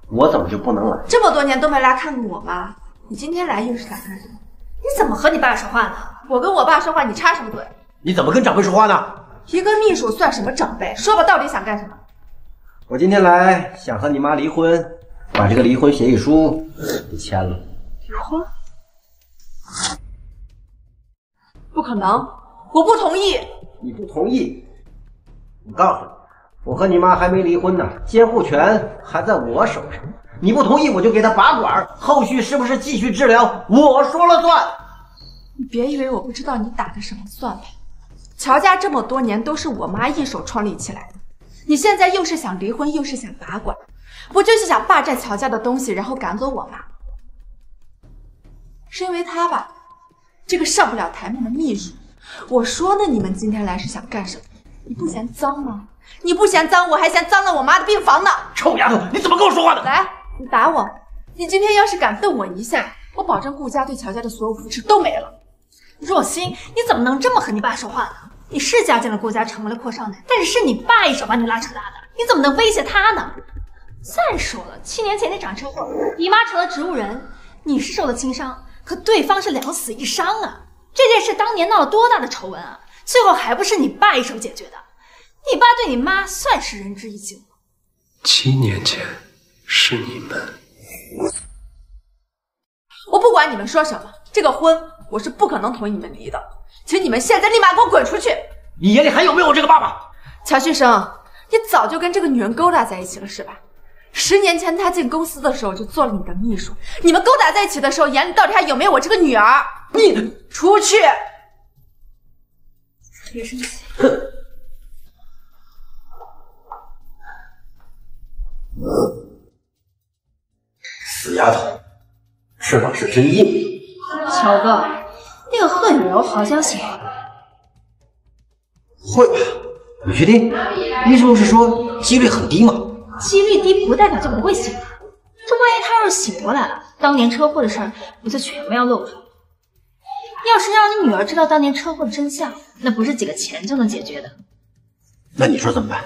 我怎么就不能来？这么多年都没来看过我妈，你今天来又是想干什么？你怎么和你爸说话呢？我跟我爸说话，你插什么嘴？你怎么跟长辈说话呢？一个秘书算什么长辈？说吧，到底想干什么？我今天来想和你妈离婚，把这个离婚协议书给签了。离婚？不可能，我不同意。你不同意？我告诉你，我和你妈还没离婚呢，监护权还在我手上。你不同意，我就给她拔管，后续是不是继续治疗，我说了算。你别以为我不知道你打的什么算盘。乔家这么多年都是我妈一手创立起来的，你现在又是想离婚，又是想拔管，不就是想霸占乔家的东西，然后赶走我妈？是因为她吧？这个上不了台面的秘书。我说呢，你们今天来是想干什么？你不嫌脏吗？你不嫌脏，我还嫌脏了我妈的病房呢！臭丫头，你怎么跟我说话的？来，你打我！你今天要是敢瞪我一下，我保证顾家对乔家的所有扶持都没了。若曦，你怎么能这么和你爸说话呢？你是嫁进了顾家，成为了阔少奶，但是是你爸一手把你拉扯大的，你怎么能威胁他呢？再说了，七年前那场车祸，你妈成了植物人，你是受了轻伤，可对方是两死一伤啊！这件事当年闹了多大的丑闻啊！最后还不是你爸一手解决的？你爸对你妈算是仁至义尽了。七年前是你们，我不管你们说什么，这个婚我是不可能同意你们离的，请你们现在立马给我滚出去！你眼里还有没有我这个爸爸？乔旭生，你早就跟这个女人勾搭在一起了是吧？十年前他进公司的时候就做了你的秘书，你们勾搭在一起的时候，眼里到底还有没有我这个女儿？你出去！别生气。死丫头，翅膀是真硬。乔哥，那个贺雨柔好像喜欢。会吧？你确定？医生不是说几率很低吗？几率低不代表就不会醒来。这万一他要是醒过来了，当年车祸的事儿不就全部要露出来？要是让你女儿知道当年车祸的真相，那不是几个钱就能解决的。那你说怎么办？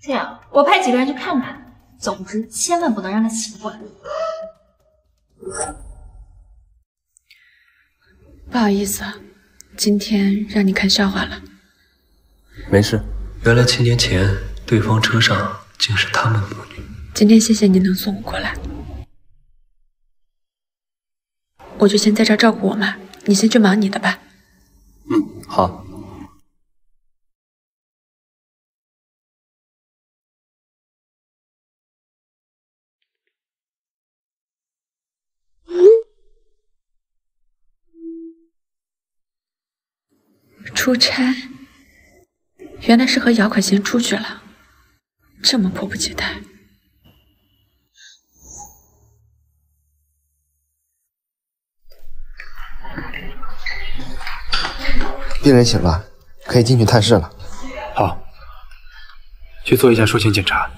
这样，我派几个人去看看。总之，千万不能让他醒过来。不好意思，啊，今天让你看笑话了。没事，原来七年前对方车上竟是他们母女。今天谢谢你能送我过来，我就先在这照顾我妈，你先去忙你的吧。嗯，好。出差，原来是和姚可欣出去了，这么迫不及待。病人醒了，可以进去探视了。好，去做一下术前检查。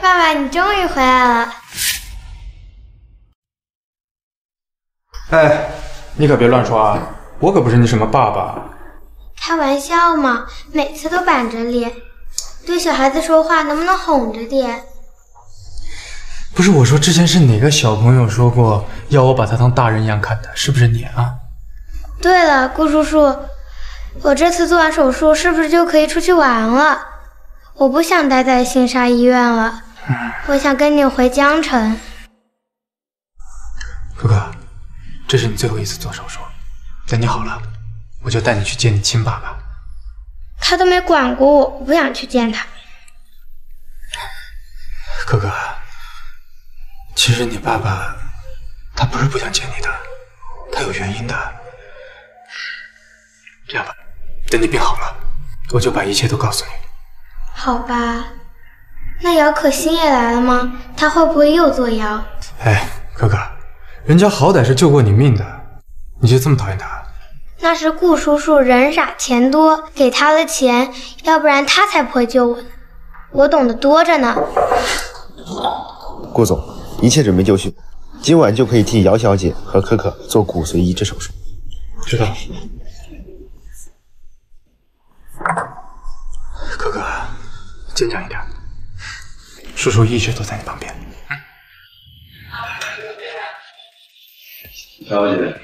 爸爸，你终于回来了。哎，你可别乱说啊！我可不是你什么爸爸。开玩笑嘛，每次都板着脸，对小孩子说话能不能哄着点？不是我说，之前是哪个小朋友说过要我把他当大人一样看待？是不是你啊？对了，顾叔叔，我这次做完手术是不是就可以出去玩了？我不想待在星沙医院了，我想跟你回江城。可可，这是你最后一次做手术，等你好了，我就带你去见你亲爸爸。他都没管过我，我不想去见他。哥哥，其实你爸爸他不是不想见你的，他有原因的。这样吧，等你病好了，我就把一切都告诉你。好吧，那姚可欣也来了吗？他会不会又作妖？哎，可可，人家好歹是救过你命的，你就这么讨厌他？那是顾叔叔人傻钱多，给他的钱，要不然他才不会救我呢。我懂得多着呢。顾总，一切准备就绪，今晚就可以替姚小姐和可可做骨髓移植手术。知道。可可，坚强一点，叔叔一直都在你旁边。小姐。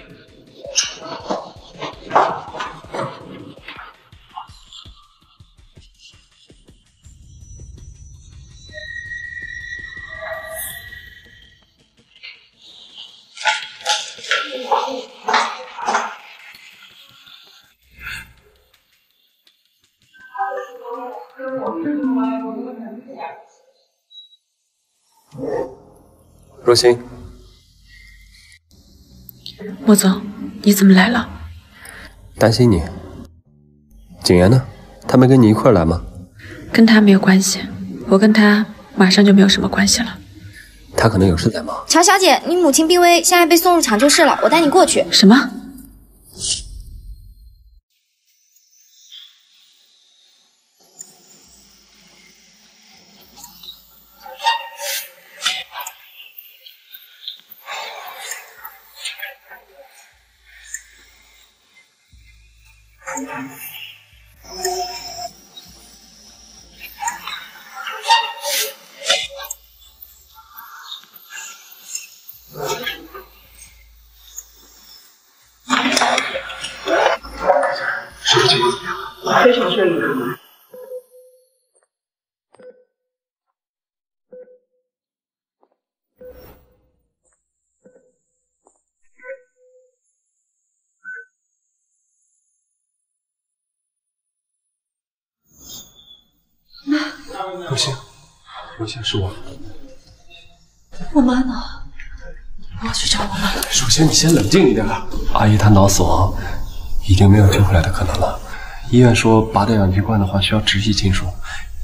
若曦，莫总，你怎么来了？担心你。景言呢？他没跟你一块来吗？跟他没有关系，我跟他马上就没有什么关系了。他可能有事在忙。乔小姐，你母亲病危，现在被送入抢救室了，我带你过去。什么？若曦，若曦，是我。我妈呢？我要去找我妈。首先，你先冷静一点。阿姨她脑死亡，已经没有救回来的可能了。医院说拔掉氧气罐的话需要直系亲属，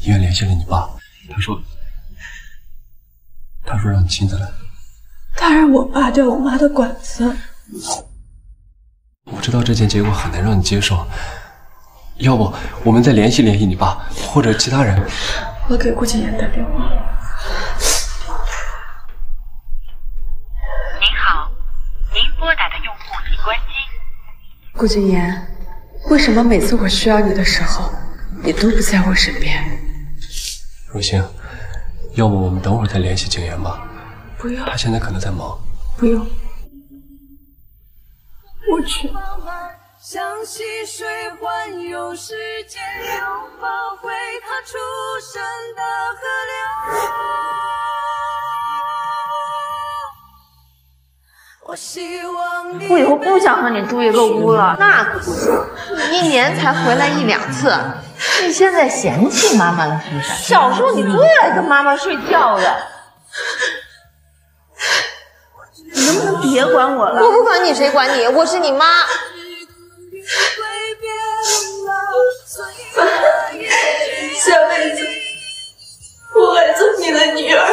医院联系了你爸，他说，他说让你亲自来。他让我拔掉我妈的管子。我知道这件结果很难让你接受，要不我们再联系联系你爸或者其他人。我给顾景言打电话。您好，您拨打的用户已关机。顾景言。为什么每次我需要你的时候，你都不在我身边？若星，要不我们等会儿再联系景言吧？不用，他现在可能在忙。不用，我去。我以后不想和你住一个屋了。那可不行，你一年才回来一两次，你现在嫌弃妈妈了是不是？小时候你最爱跟妈妈睡觉了。你能不能别管我了？我不管你，谁管你？我是你妈。下辈子我还做你的女儿。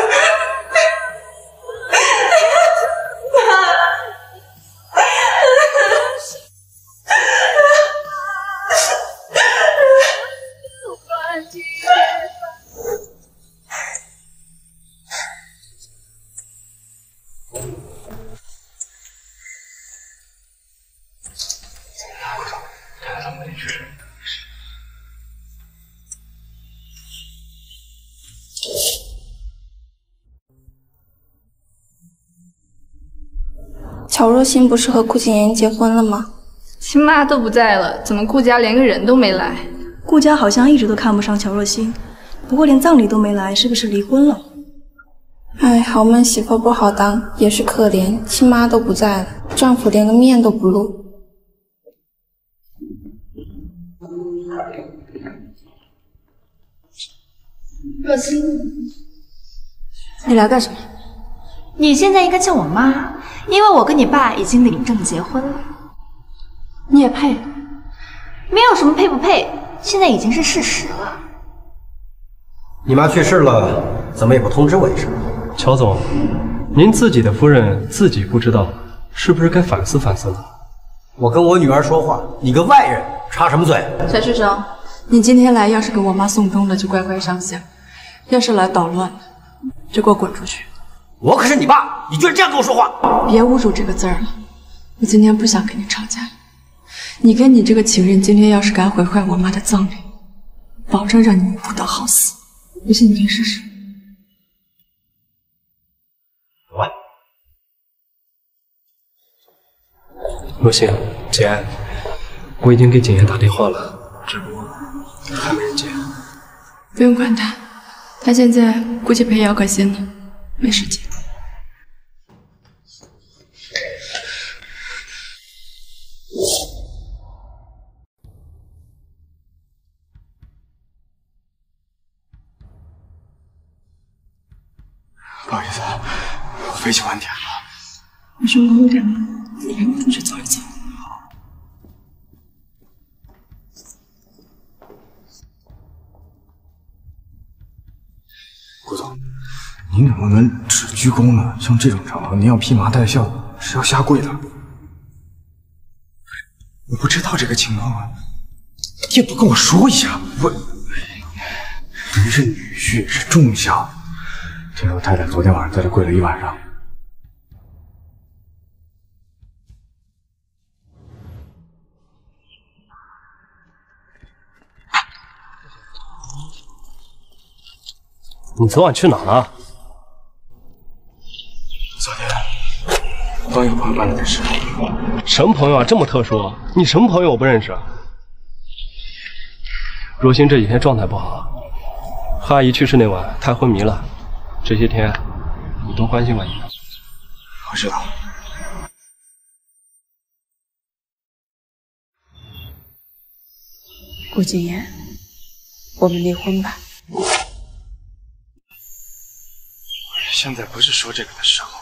乔若欣不是和顾景言结婚了吗？亲妈都不在了，怎么顾家连个人都没来？顾家好像一直都看不上乔若欣，不过连葬礼都没来，是不是离婚了？哎，豪门媳妇不好当，也是可怜，亲妈都不在了，丈夫连个面都不露。若曦，你来干什么？你现在应该叫我妈，因为我跟你爸已经领证结婚了。你也配？没有什么配不配，现在已经是事实了。你妈去世了，怎么也不通知我一声？乔总，您自己的夫人自己不知道，是不是该反思反思了？我跟我女儿说话，你个外人插什么嘴？小旭生，你今天来要是给我妈送终了，就乖乖上香；要是来捣乱的，就给我滚出去。我可是你爸，你居然这样跟我说话！别侮辱这个字儿了，我今天不想跟你吵架。你跟你这个情人今天要是敢毁坏我妈的葬礼，保证让你们不得好死。不信你可以试试。走吧。若曦，姐，我已经给景言打电话了，只不过还没人接。不用管他，他现在估计陪姚可欣呢，没时间。我飞机晚点了。你胸口有点闷，你陪我出去走一走。顾总，您怎么能只鞠躬呢？像这种场合，您要披麻戴孝是要下跪的。我不知道这个情况啊，你也不跟我说一下。我，您是女婿，是重孝。听说太太昨天晚上在这跪了一晚上。你昨晚去哪了？昨天帮一个朋友办了点事。什么朋友啊？这么特殊？你什么朋友？我不认识。若曦这几天状态不好，和阿姨去世那晚太昏迷了。这些天你多关心关心她。我知道。顾景言，我们离婚吧。现在不是说这个的时候。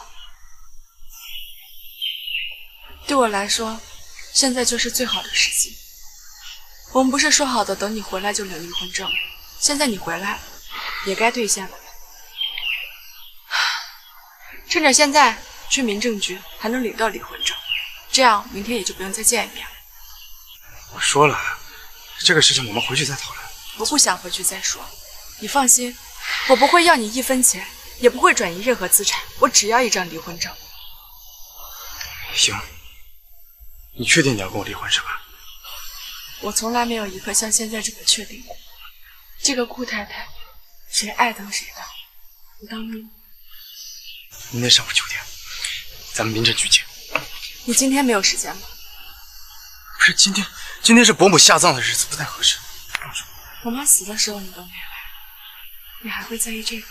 对我来说，现在就是最好的时机。我们不是说好的等你回来就领离婚证？现在你回来了，也该兑现了。趁着现在去民政局还能领到离婚证，这样明天也就不用再见一面了。我说了，这个事情我们回去再讨论。我不想回去再说，你放心，我不会要你一分钱，也不会转移任何资产，我只要一张离婚证。行，你确定你要跟我离婚是吧？我从来没有一刻像现在这么确定过。这个顾太太，谁爱当谁当，不当兵。明天上午九点，咱们民政局见。你今天没有时间吗？不是今天，今天是伯母下葬的日子，不太合适。我妈死的时候你都没来，你还会在意这个？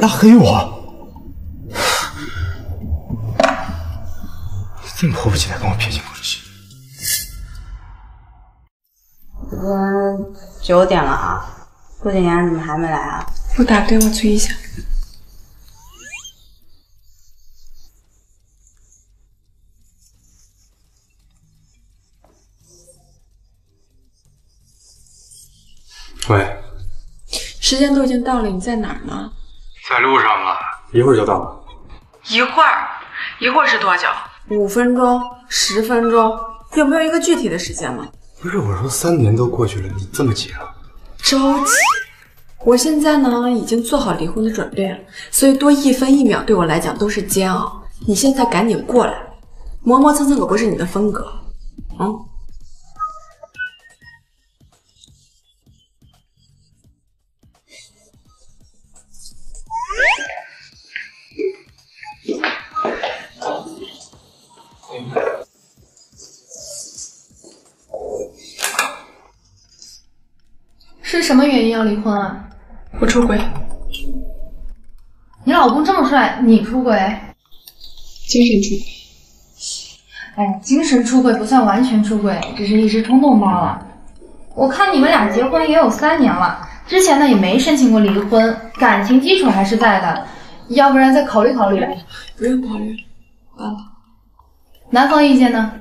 拉黑我，这么迫不及待跟我撇清关系。这边九点了啊，顾景言怎么还没来啊？我打个电话催一下。喂，时间都已经到了，你在哪儿呢？在路上了，一会儿就到了。一会儿，一会儿是多久？五分钟，十分钟，有没有一个具体的时间吗？不是我说，三年都过去了，你这么急啊？着急。我现在呢，已经做好离婚的准备了，所以多一分一秒对我来讲都是煎熬。你现在赶紧过来，磨磨蹭蹭可不是你的风格。嗯。是什么原因要离婚啊？我出轨。你老公这么帅，你出轨？精神出轨。哎，精神出轨不算完全出轨，只是一时冲动罢了。我看你们俩结婚也有三年了，之前呢也没申请过离婚，感情基础还是在的。要不然再考虑考虑。不用考虑，完了。男方意见呢？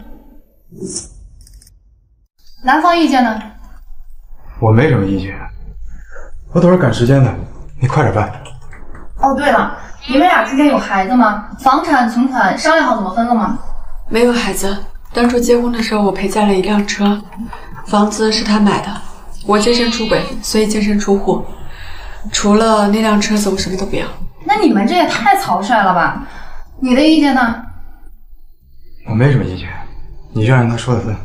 男方意见呢？我没什么意见，我都是赶时间的，你快点办。哦，对了，你们俩之间有孩子吗？房产、存款商量好怎么分了吗？没有孩子，当初结婚的时候我陪嫁了一辆车，房子是他买的，我净身出轨，所以净身出户，除了那辆车子，我什么都不要。那你们这也太草率了吧？你的意见呢？我没什么意见，你就按他说的分。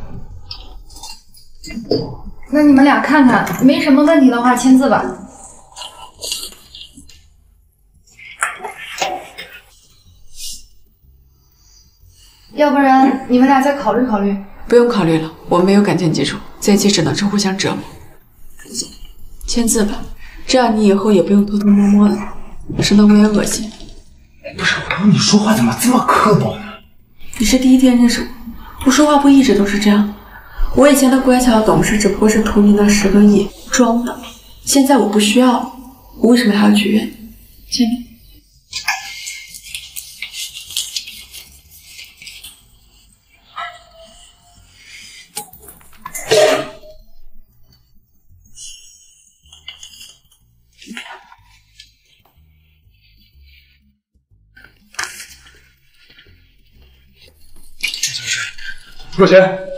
那你们俩看看，没什么问题的话签字吧。要不然你们俩再考虑考虑。不用考虑了，我们没有感情基础，在一起只能是互相折磨。签字吧，这样你以后也不用偷偷摸摸的，省得我也恶心。不是，我说你说话怎么这么刻薄呢？你是第一天认识我，我说话不一直都是这样。我以前的乖巧懂事，只不过是图你那十个亿装的。现在我不需要了，我为什么还要去约你？签名。若贤，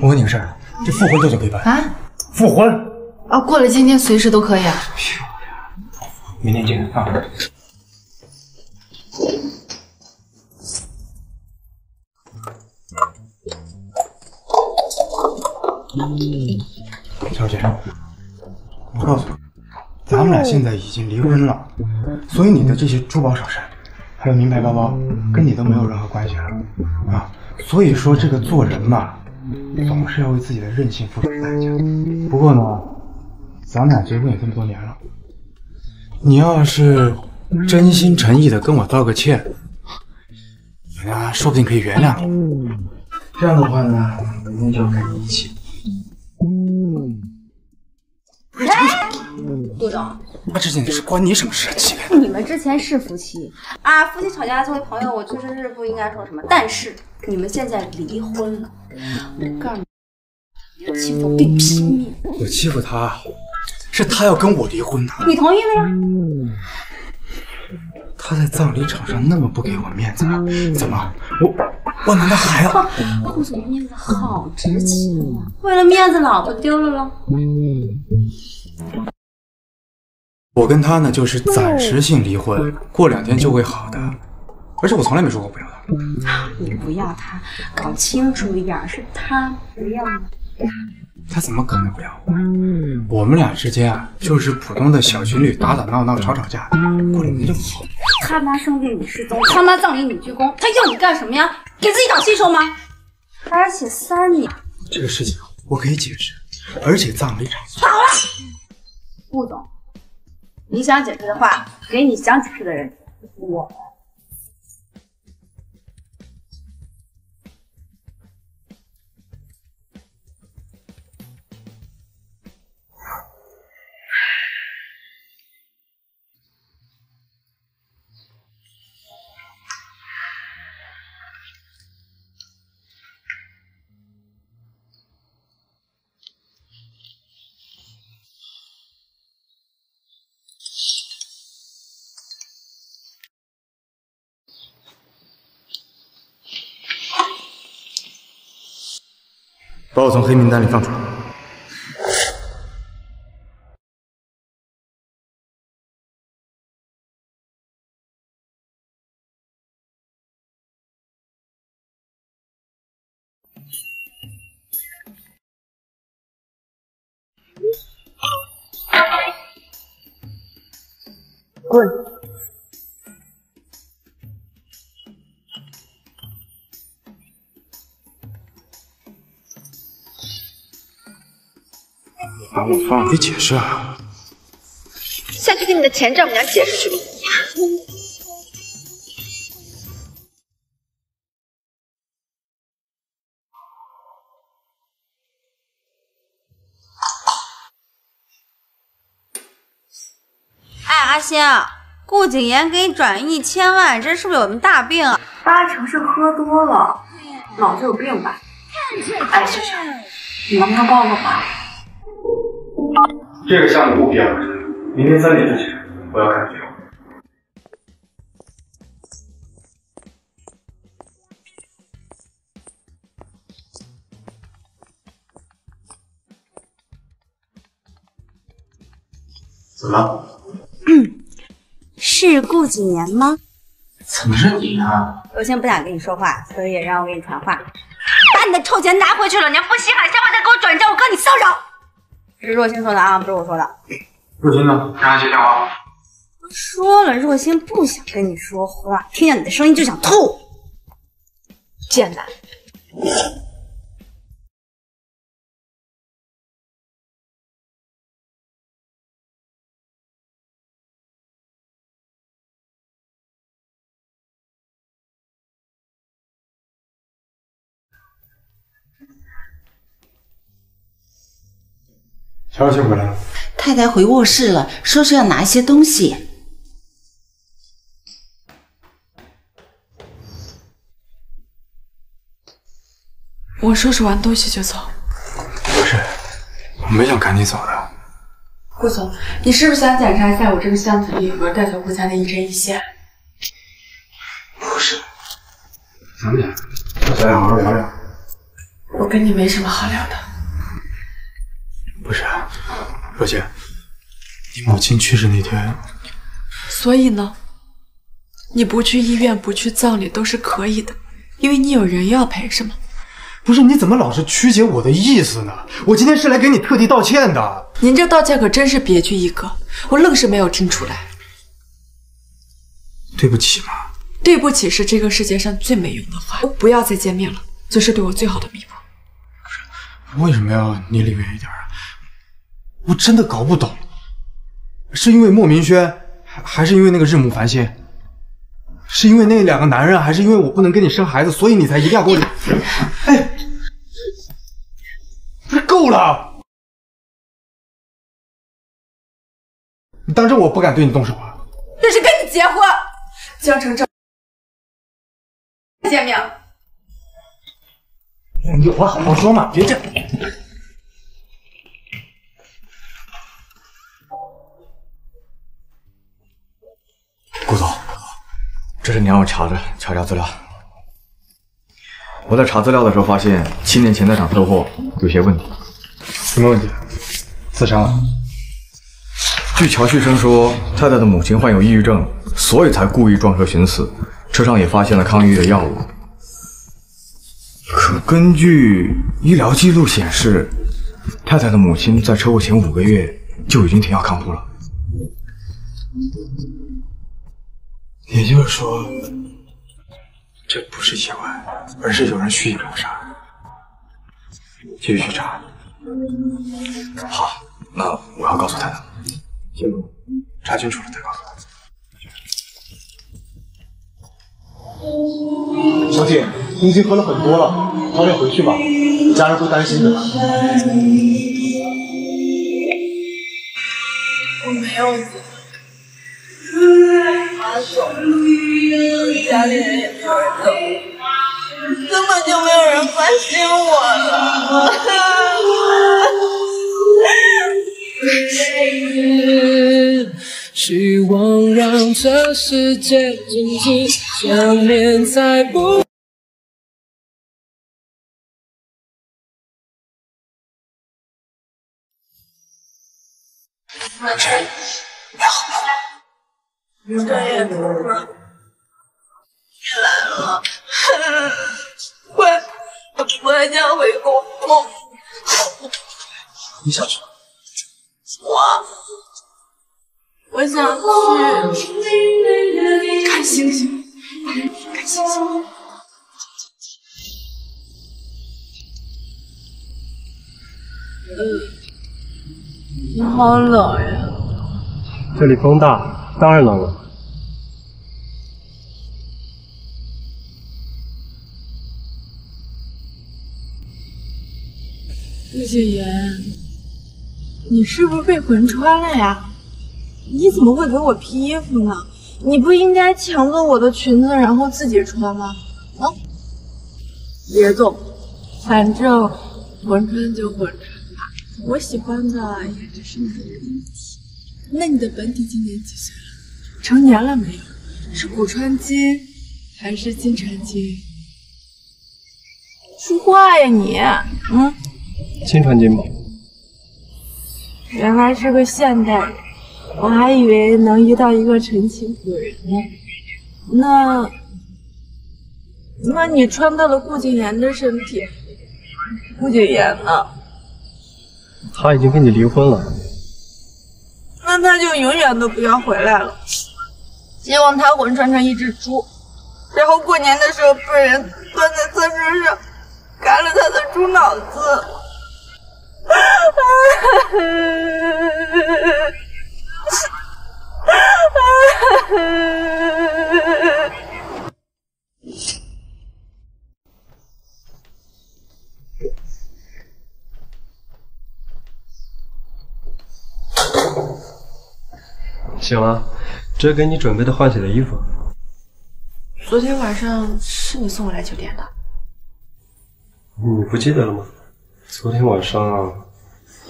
我问你个事儿，这复婚多久可以办？啊？复婚？啊，过了今天随时都可以啊。明天见啊。小姐，我告诉你，咱们俩现在已经离婚了，所以你的这些珠宝首饰，还有名牌包包，跟你都没有任何关系了啊。所以说，这个做人嘛，总是要为自己的任性付出代价。不过呢，咱们俩结婚也这么多年了，你要是真心诚意的跟我道个歉，人家说不定可以原谅你。这样的话呢，明天就跟你一起。杜总，那这件事关你什么事！你们之前是夫妻啊，夫妻吵架作为朋友，我确实是不应该说什么。但是你们现在离婚了，我告诉你，你欺负我并拼命。我欺负他，是他要跟我离婚的。你同意了呀？他在葬礼场上那么不给我面子，怎么我我难道还要？顾总面子好值钱啊！为了面子，老婆丢了喽。我跟他呢就是暂时性离婚，过两天就会好的，而且我从来没说过不要他。你不要他，搞清楚一点，是他不要你。他怎么可能不要我？我们俩之间啊，就是普通的小情侣，打打闹闹，吵吵架，过两天就好。他妈生病你失踪，他妈葬礼你鞠躬，他要你干什么呀？给自己找新手吗？而且三年，这个事情我可以解释，而且葬礼场好了，顾总，你想解释的话，给你想解释的人，我。把我从黑名单里放出来。滚！把我放，别解释啊！下去跟你的前丈母娘解释去吧。哎，阿星，顾景言给你转一千万，这是不是有什么大病啊？八成是喝多了，脑子有病吧？哎，秀秀，你能不能帮我忙？这个项目不必要明天三点之前我要看结果。怎么了？是顾景言吗？怎么是你啊？若星不想跟你说话，所以也让我给你传话，把你的臭钱拿回去了。你要不稀罕，下回再给我转账，我告你骚扰。这是若星说的啊，不是我说的。若星呢？让他接电话。说了，若星不想跟你说话，听见你的声音就想吐。贱男！乔小姐回来了。太太回卧室了，说是要拿一些东西。我收拾完东西就走。不是，我没想赶你走的。顾总，你是不是想检查一下我这个箱子里有没有带走顾家的一针一线？不是，咱们俩咱俩好好聊聊。我跟你没什么好聊的。若姐，你母亲去世那天，所以呢？你不去医院，不去葬礼都是可以的，因为你有人要陪，是吗？不是，你怎么老是曲解我的意思呢？我今天是来给你特地道歉的。您这道歉可真是别具一格，我愣是没有听出来。对不起嘛。对不起是这个世界上最没用的话。不要再见面了，这是对我最好的弥补。为什么要你离远一点啊？我真的搞不懂，是因为莫明轩，还还是因为那个日暮繁星？是因为那两个男人，还是因为我不能跟你生孩子，所以你才一定要跟我？哎，不是够了！你当真我不敢对你动手啊？那是跟你结婚，江城这见面。你有话好好说嘛，别这。这是你让我查的查查资料。我在查资料的时候发现，七年前那场车祸有些问题。什么问题？自杀了？据乔旭生说，太太的母亲患有抑郁症，所以才故意撞车寻死。车上也发现了抗抑郁的药物。可根据医疗记录显示，太太的母亲在车祸前五个月就已经停药康复了。也就是说，这不是意外，而是有人蓄意谋杀。继续去查。好，那我要告诉太太。行，查清楚了再告诉他。小姐，你已经喝了很多了，早点回去吧，家人会担心的。我没有死，阿总，家里人也没有人疼，根本就没有人关心我了。希望让这世界静止，想念才不。文轩，你好吗？对呀，你来了，快，我还想回宫宫。你想去。哪？我，我想去。看星星，看星星。嗯，你好冷呀！这里风大，当然冷了。陆景言，你是不是被魂穿了呀？你怎么会给我披衣服呢？你不应该抢走我的裙子，然后自己穿吗？啊！别动，反正魂穿就魂穿吧。我喜欢的也只是你的本体。那你的本体今年几岁了？成年了没有？是古穿金还是金穿金？说话呀你！嗯。金穿金吧。原来是个现代人，我还以为能遇到一个纯情古人呢。那，那你穿到了顾景言的身体，顾景言呢？他已经跟你离婚了。那他就永远都不要回来了。希望他魂穿成一只猪，然后过年的时候被人端在餐桌上，干了他的猪脑子。醒了，这给你准备的换洗的衣服。昨天晚上是你送我来酒店的。你不记得了吗？昨天晚上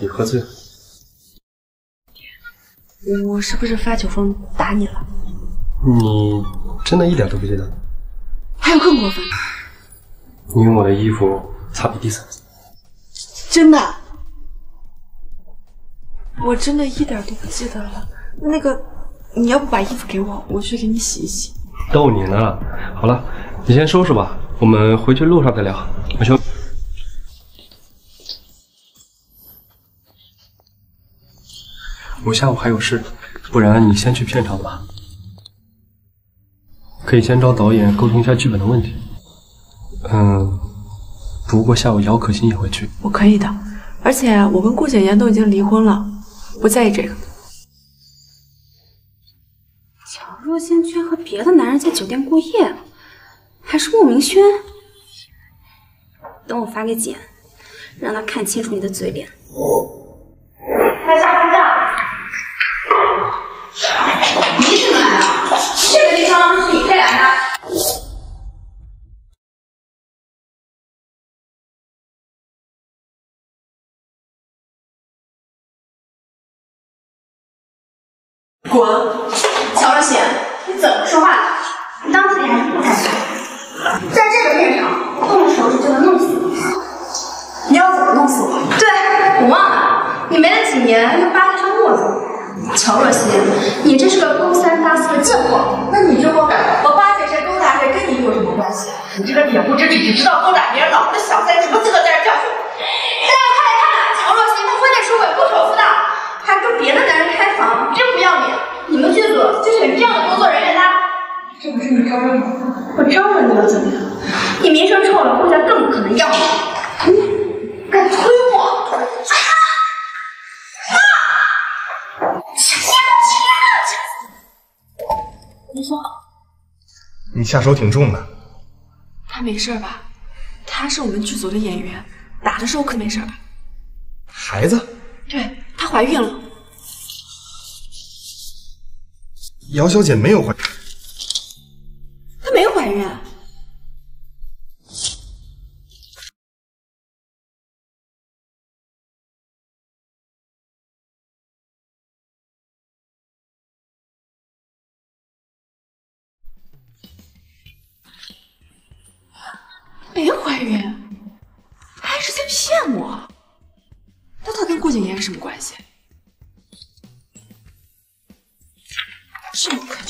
你喝醉了。我是不是发酒疯打你了？你真的一点都不记得？还有更过分的。你用我的衣服擦鼻涕伞。真的？我真的一点都不记得了。那个，你要不把衣服给我，我去给你洗一洗。逗你呢。好了，你先收拾吧，我们回去路上再聊。阿秋。我下午还有事，不然你先去片场吧。可以先找导演沟通一下剧本的问题。嗯，不过下午姚可欣也会去。我可以的，而且我跟顾简言都已经离婚了，不在意这个。乔若欣居然和别的男人在酒店过夜，还是莫明轩。等我发给简，让他看清楚你的嘴脸。开下班账。你怎么来了？这个地方是你配来的。乔若曦，你这是个勾三搭四的贱货。那你就给我改了，我巴结谁勾搭谁，跟你有什么关系？你这个脸不知耻，只知道勾搭别人老婆的小三，有什么资格在这教训我？大家看一看，乔若曦她婚内出轨，不守妇道，还跟别的男人开房，真不要脸！你们剧组就选这样的工作人员的？这不是你招惹我？我招惹你了怎么样？你名声臭了，顾家更不可能要你。你敢推你下手挺重的。他没事吧？他是我们剧组的演员，打的时候可没事吧？孩子？对，她怀孕了。姚小姐没有怀，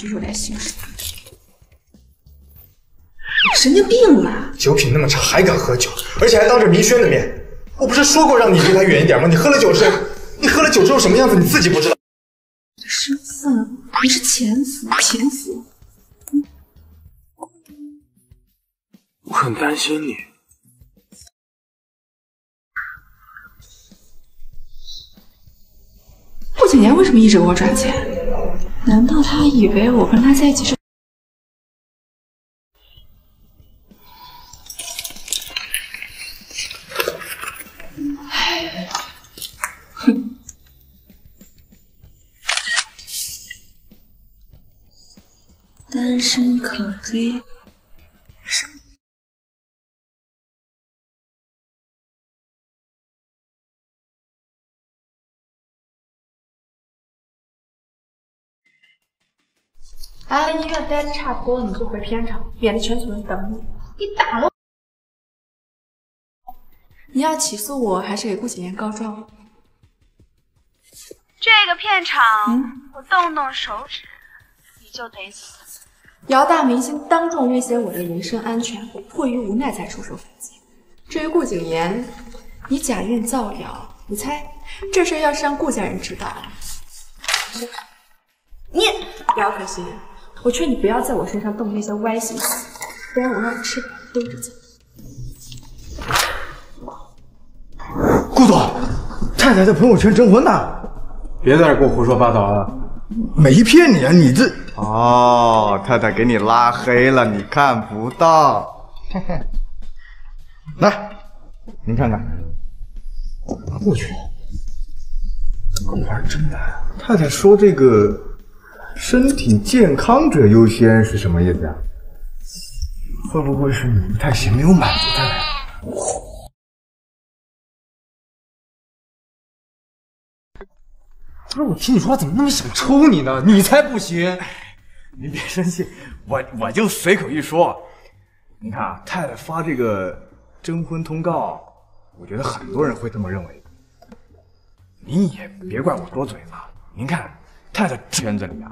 就有点心事，神经病吧？酒品那么差还敢喝酒，而且还当着明轩的面。我不是说过让你离他远一点吗？你喝了酒之后，你喝了酒之后什么样子你自己不知道。身份，你是钱死？钱死？我很担心你。顾景言为什么一直给我转钱？难道他以为我跟他在一起是？哼。单身可黑。来医院待的差不多，你就回片场，免得全组人等你。你打了我！你要起诉我，还是给顾景言告状？这个片场，我动动手指，你就得死。姚大明星当众威胁我的人身安全，我迫于无奈才出手反击。至于顾景言，你假孕造谣，你猜这事要是让顾家人知道了，你姚可心。我劝你不要在我身上动那些歪心思，不然我让你吃饱兜着走。顾总，太太在朋友圈征婚呢，别在这给我胡说八道了。没骗你啊，你这……哦，太太给你拉黑了，你看不到。来，您看看。我去，这玩意真难。太太说这个。身体健康者优先是什么意思呀？会不会是你不太行，没有满足他？不是我听你说话怎么那么想抽你呢？你才不行！您别生气，我我就随口一说。你看啊，太太发这个征婚通告，我觉得很多人会这么认为。你也别怪我多嘴了。您看，太太圈子里啊。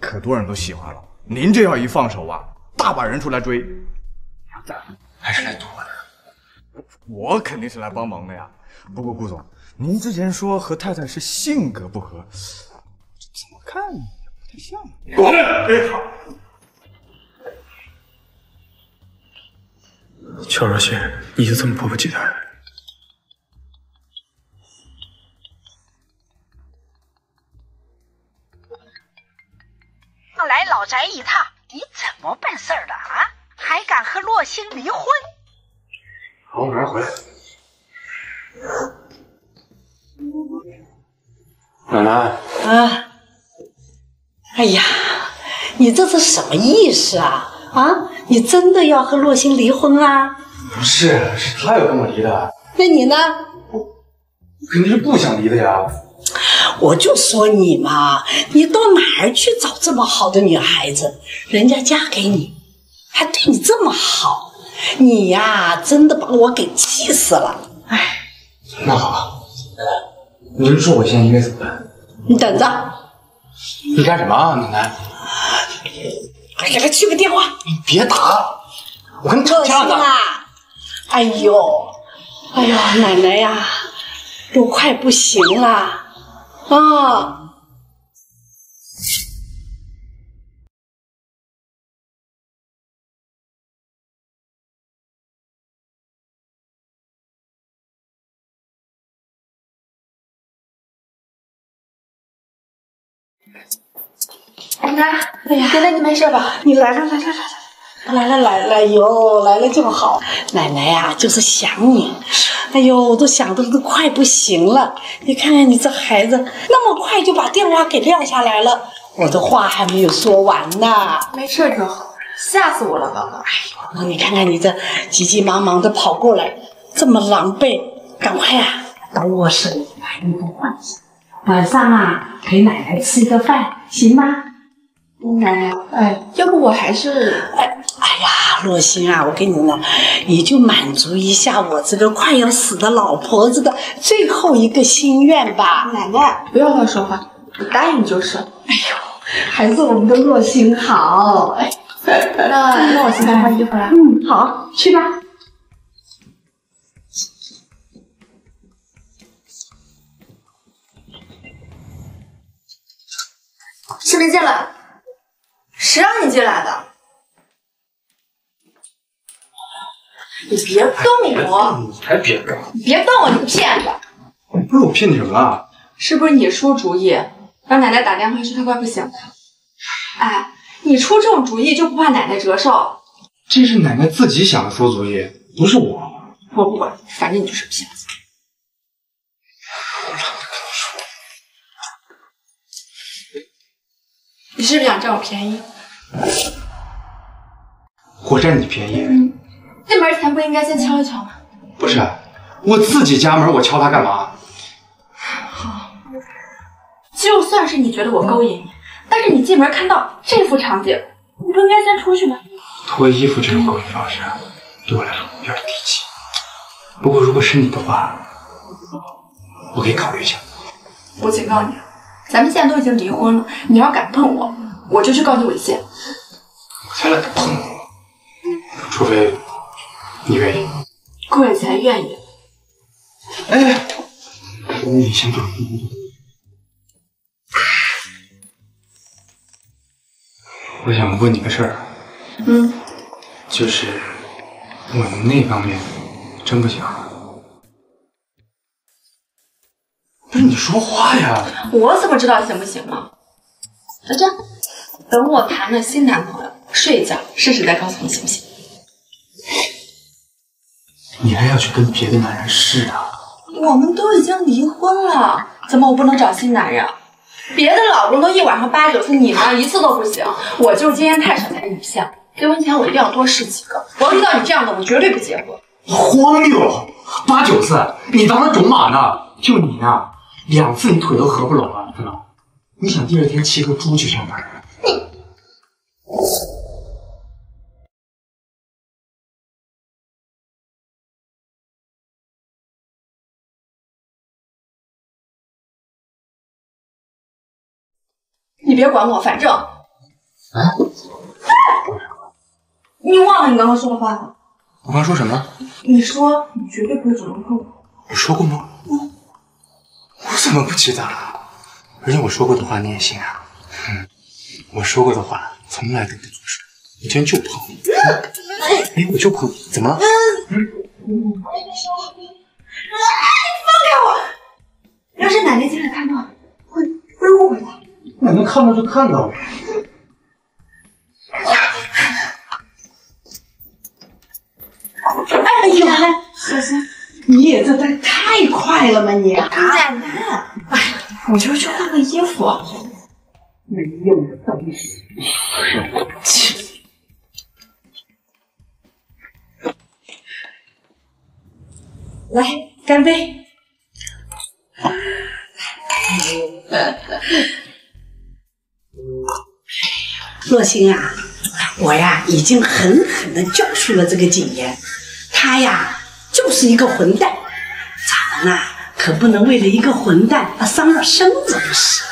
可多人都喜欢了，您这要一放手啊，大把人出来追。咱还是来赌的。我肯定是来帮忙的呀。不过顾总，您之前说和太太是性格不合，怎么看也不太像。滚！哎，好。乔若曦，你就这么迫不及待？来老宅一趟，你怎么办事的啊？还敢和洛星离婚？好，我马上回来。奶奶。啊！哎呀，你这是什么意思啊？啊，你真的要和洛星离婚啊？不是，是他要跟我离的。那你呢？我肯定是不想离的呀。我就说你嘛，你到哪儿去找这么好的女孩子？人家嫁给你，还对你这么好，你呀，真的把我给气死了。哎，那好，奶奶，您说我现在应该怎么办？你等着。你干什么啊，奶奶？哎，给他去个电话。你别打，我跟你吵架呢。哎呦，哎呦，奶奶呀，都快不行了。啊！奶奶，奶奶你没事吧？你来了，来来来来。来了来了哟，来了就好。奶奶呀，就是想你。哎呦，我都想的都快不行了。你看看你这孩子，那么快就把电话给撂下来了。我的话还没有说完呢。没事就好，吓死我了，刚刚。哎呦，你看看你这急急忙忙的跑过来，这么狼狈，赶快呀，到卧室里来一个换下。晚上啊，陪奶奶吃一个饭，行吗？奶奶，哎，要不我还是哎，哎呀，洛星啊，我跟你呢，你就满足一下我这个快要死的老婆子的最后一个心愿吧。奶奶，不要乱说话，我答应就是。哎呦，还是我们的洛星好。哎，那那我现在换衣服了。嗯，好，去吧。下面见了。谁让你进来的？你别动我！你才别动！你别动我，你个骗子！不是我骗你什么了？是不是你出主意，让奶奶打电话说她快不行了？哎，你出这种主意就不怕奶奶折寿？这是奶奶自己想的馊主意，不是我。我不管，反正你就是骗子。你是不是想占我便宜？我占你便宜？进门前不应该先敲一敲吗？不是，我自己家门，我敲它干嘛？好，就算是你觉得我勾引你，但是你进门看到这副场景，你不应该先出去吗？脱衣服这种勾引方式，对我来说有点低级。不过如果是你的话，我可以考虑一下。我警告你，咱们现在都已经离婚了，你要敢碰我，我就去告你猥亵。我才懒得碰你，除非你愿意。贵才愿意。哎，你先坐。我想问你个事儿，嗯，就是我那方面真不行。不是你说话呀！我怎么知道行不行啊？那这样，等我谈了新男朋友，睡一觉试试，再告诉你行不行？你还要去跟别的男人试啊？我们都已经离婚了，怎么我不能找新男人？别的老公都一晚上八九次，你呢一次都不行。我就是经验太少才女相，结婚前我一定要多试几个。我要遇到你这样的，我绝对不结婚。荒谬！八九次，你当他种马呢？就你呢，两次你腿都合不拢了，是吧？你想第二天骑个猪去上班？你别管我，反正啊，你忘了你刚刚说的话了。我刚说什么？你说你绝对不会主动碰我。我说过吗？我怎么不记得了？而且我说过的话你也信啊？嗯，我说过的话从来都不作数。我今天就碰你，哎，我就碰你，怎么了？嗯，放开我！要是奶奶进来看到，会会误会的。奶奶看到就看到了。哎呦，小心！你也这太太快了吗你？奶奶，哎，我就是去换个衣服。没用的东西！切！来，干杯！若星啊，我呀已经狠狠的教训了这个景言，他呀就是一个混蛋，咱们呐可不能为了一个混蛋而伤了身子，不是？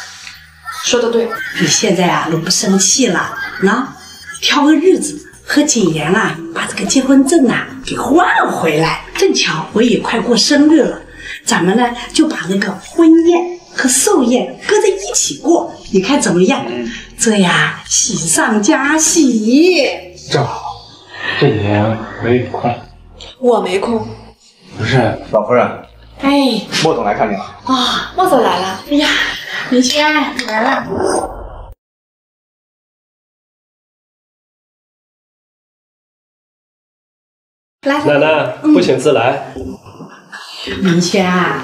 说的对，你现在啊，若不生气了，那挑个日子和景言啊，把这个结婚证啊给换回来。正巧我也快过生日了，咱们呢就把那个婚宴和寿宴搁在一起过，你看怎么样？这呀，喜上加喜。正好，这几天没空。我没空。不是，老夫人，哎，莫总来看你了。啊，莫总来了。哎呀，明轩你来了。来，奶奶不请自来。明轩啊，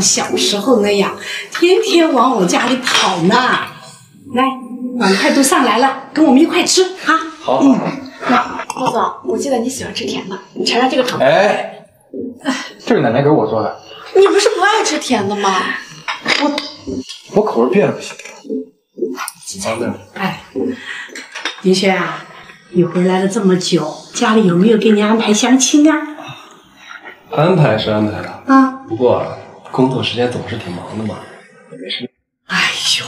小时候那样，天天往我家里跑呢。来，碗筷都上来了，跟我们一块吃啊。好，嗯，来，莫总，我记得你喜欢吃甜的，你尝尝这个糖。哎，这是奶奶给我做的，你不是不爱吃甜的吗？我我口味变了不行。方便。哎，林轩啊，你回来了这么久，家里有没有给你安排相亲啊？安排是安排了，啊，不过工作时间总是挺忙的嘛，也没时间。哎呦，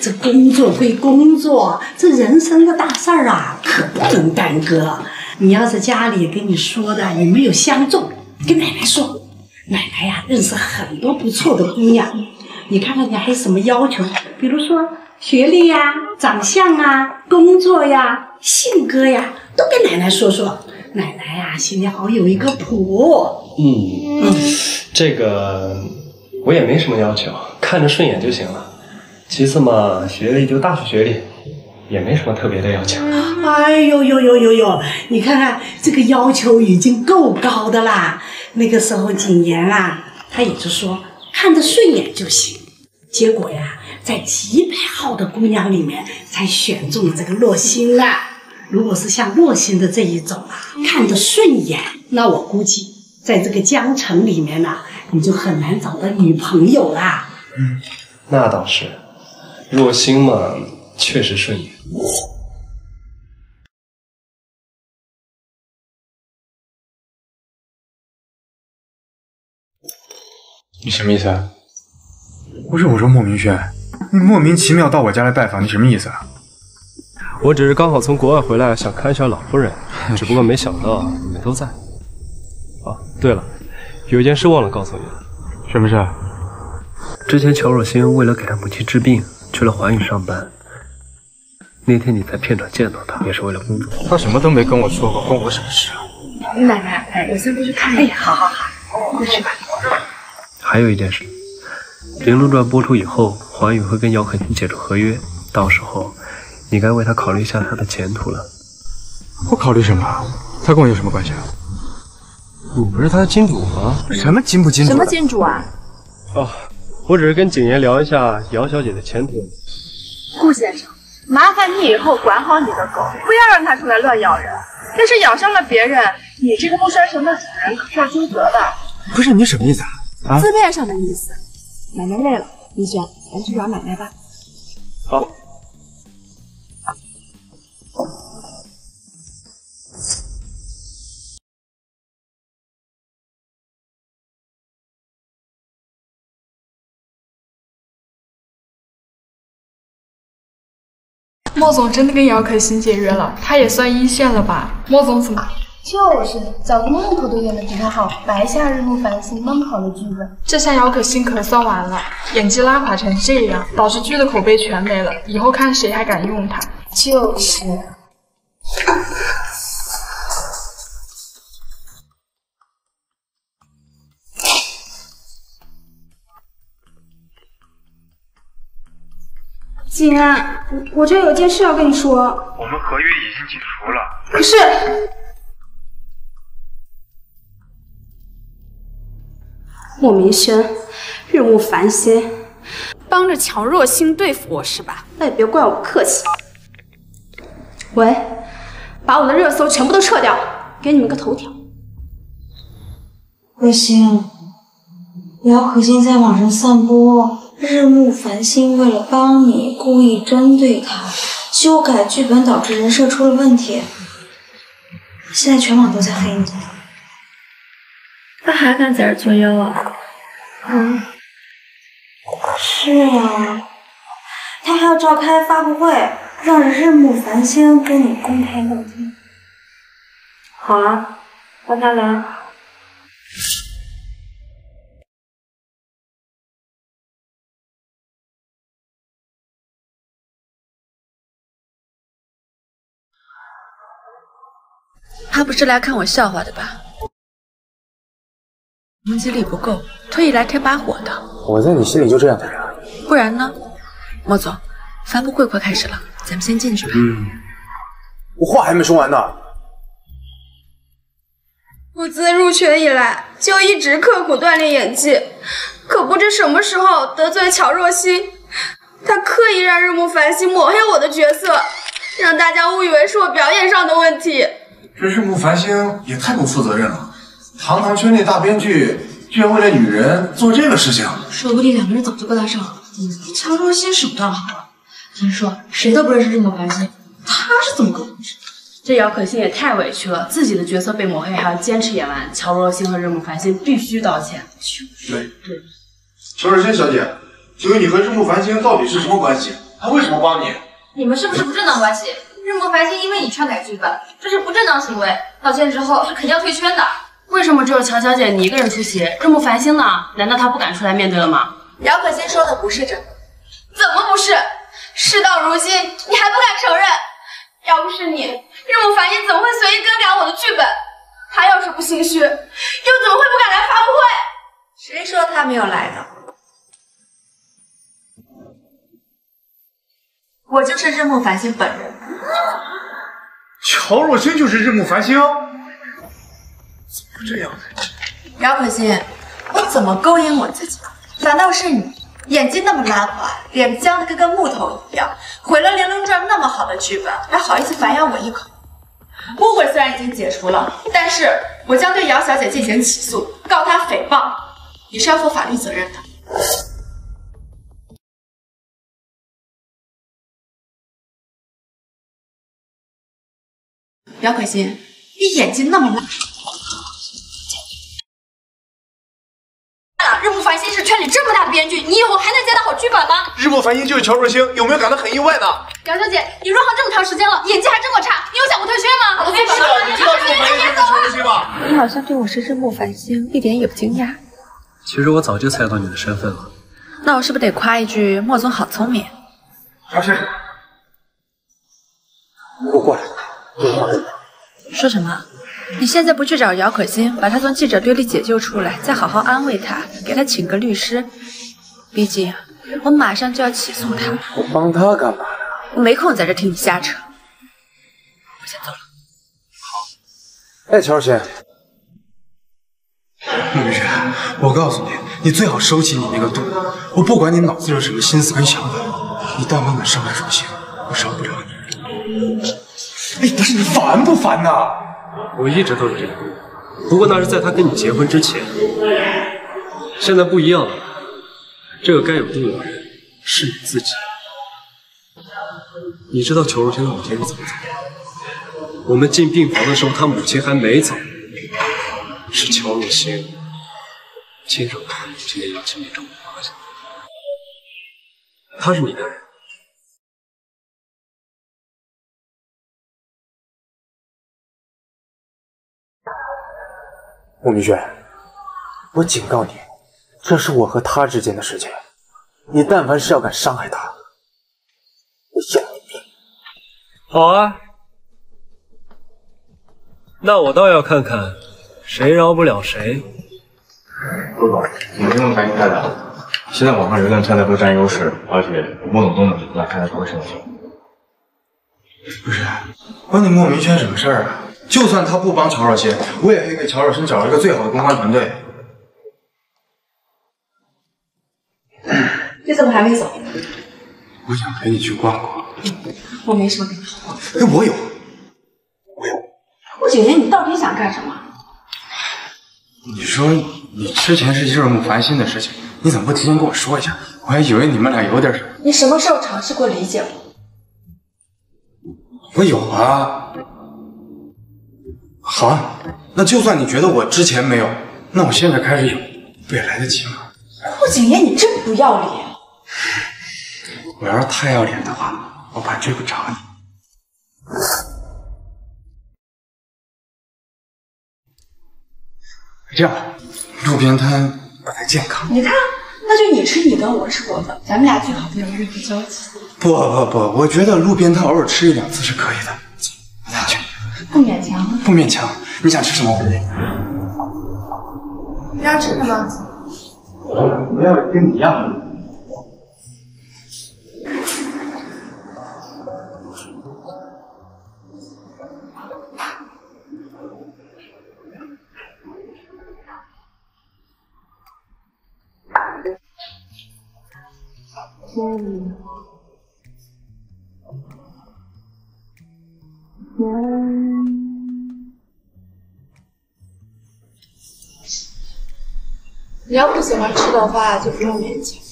这工作归工作，这人生的大事儿啊，可不能耽搁。你要是家里跟你说的你没有相中，跟奶奶说，奶奶呀认识很多不错的姑娘，你看看你还有什么要求？比如说学历呀、长相啊、工作呀、性格呀，都跟奶奶说说。奶奶呀，心里好有一个谱。嗯嗯，这个我也没什么要求，看着顺眼就行了。其次嘛，学历就大学学历，也没什么特别的要求。哎呦呦呦呦呦！你看看这个要求已经够高的啦。那个时候景言啊，他也就说看着顺眼就行。结果呀，在几百号的姑娘里面才选中了这个洛星啊。如果是像洛星的这一种啊，看着顺眼，那我估计在这个江城里面呢、你就很难找到女朋友啦。嗯，那倒是。若星嘛，确实顺眼。你什么意思啊？不是我说莫明轩，你莫名其妙到我家来拜访，你什么意思啊？我只是刚好从国外回来，想看一下老夫人，只不过没想到你们都在。哦，对了，有一件事忘了告诉你了。什么事？啊之前乔若星为了给他母亲治病，去了环宇上班。那天你在片场见到他，也是为了工作。他什么都没跟我说过，关我什么事啊？奶奶，我先过去看一眼。好好好，过去吧。还有一件事，《玲珑传》播出以后，环宇会跟姚可欣解除合约，到时候你该为他考虑一下他的前途了。我考虑什么？他跟我有什么关系啊？你不是他的金主吗？什么金不金主？什么金主啊？哦，我只是跟景言聊一下姚小姐的前途。顾先生，麻烦你以后管好你的狗，不要让它出来乱咬人。要是咬伤了别人，你这个不拴绳的主人可是要追责的。不是你什么意思啊？啊？字面上的意思。奶奶累了，明轩，咱去找奶奶吧。好。莫总真的跟姚可欣解约了，他也算一线了吧？莫总怎么？就是找个木头都演的比他好，白下日暮繁星那么好的剧本。这下姚可欣可算完了，演技拉垮成这样，导致剧的口碑全没了，以后看谁还敢用他？就是。景安，我我这有件事要跟你说。我们合约已经解除了。可是，莫明轩，任务繁星，帮着乔若星对付我是吧？那也别怪我不客气。喂，把我的热搜全部都撤掉，给你们个头条。可欣，姚可欣在网上散播日暮繁星为了帮你故意针对他，修改剧本导致人设出了问题。现在全网都在黑你。他还敢在这作妖啊？嗯，是啊，他还要召开发布会，让日暮繁星跟你公开露面。好啊，让他来。他不是来看我笑话的吧？攻击力不够，特意来添把火的。我在你心里就这样的人。不然呢？莫总，发布会快开始了，咱们先进去吧。嗯，我话还没说完呢。我自入圈以来就一直刻苦锻炼演技，可不知什么时候得罪乔若曦，她刻意让日暮繁星抹黑我的角色，让大家误以为是我表演上的问题。这日暮繁星也太不负责任了，堂堂圈内大编剧，居然为了女人做这个事情。说不定两个人早就勾搭上了。乔若曦手段好啊，听说谁都不认识日暮繁星，他是怎么个回事？这姚可欣也太委屈了，自己的角色被抹黑，还要坚持演完。乔若星和日暮繁星必须道歉。对，乔若星小姐，请问你和日暮繁星到底是什么关系？他为什么帮你？你们是不是不正当关系？日暮繁星因为你篡改剧本，这是不正当行为。道歉之后，他肯定要退圈的。为什么只有乔小姐你一个人出席？日暮繁星呢？难道他不敢出来面对了吗？姚可欣说的不是真的，怎么不是？事到如今，你还不敢承认？要不是你，日暮繁星怎么会随意更改我的剧本？他要是不心虚，又怎么会不敢来发布会？谁说他没有来的？我就是日暮繁星本人。乔若星就是日暮繁星？怎么这样呢？姚可欣，我怎么勾引我自己？反倒是你，演技那么拉垮，脸僵的跟个木头一样，毁了《玲珑传》那么好的剧本，还好意思反咬我一口？误会虽然已经解除了，但是我将对姚小姐进行起诉，告她诽谤，你是要负法律责任的。姚可欣，你演技那么烂。日暮繁星是圈里这么大的编剧，你以后还能接到好剧本吗？日暮繁星就是乔若星，有没有感到很意外呢？姚小姐，你入行这么长时间了，演技还这么差，你有想过退圈吗？是啊，你知道日暮繁星就是乔若星吗？你好像对我是日暮繁星一点也不惊讶。其实我早就猜到你的身份了。那我是不是得夸一句莫总好聪明？乔先生，给我过来，有话跟你说。什么？你现在不去找姚可欣，把她从记者堆里解救出来，再好好安慰她，给她请个律师。毕竟我马上就要起诉她。我帮她干嘛呀？我没空在这听你瞎扯。我先走了。好哎，乔若星，陆明轩，我告诉你，你最好收起你那个度。我不管你脑子有什么心思跟想法，你但凡敢伤害若曦，我饶不了你。哎，但是你烦不烦呐？我一直都是这样，不过那是在他跟你结婚之前。现在不一样了，这个该有度的人是你自己。你知道裘若星的母亲是怎么走的？我们进病房的时候，他母亲还没走，是乔若星亲手把母亲的氧气瓶中拿下。他是你的人。穆明轩，我警告你，这是我和他之间的事情，你但凡是要敢伤害他，我要你命！好啊，那我倒要看看谁饶不了谁。陆总，你不用担心太太，现在网上流量太太都占优势，而且莫总都能让太太不会生气。不是，关你莫明轩什么事儿啊？就算他不帮乔若星，我也可以给乔若星找一个最好的公关团队。你怎么还没走？我想陪你去逛逛。我没什么跟你好逛。哎，我有。我有顾景言，你到底想干什么？你说你之前是日暮繁星的事情，你怎么不提前跟我说一下？我还以为你们俩有点什么。你什么时候尝试过理解我？我有啊。好啊，那就算你觉得我之前没有，那我现在开始有，不也来得及吗？顾景言，你真不要脸！我要是太要脸的话，我怕追不着你。这样，路边摊不太健康。你看，那就你吃你的，我吃我的，咱们俩最好没有任何交集。不不不，我觉得路边摊偶尔吃一两次是可以的。走，我俩去。不勉强。不勉强。你想吃什么？你要吃什么？我要跟你一样。嗯。你要不喜欢吃的话，就不用勉强。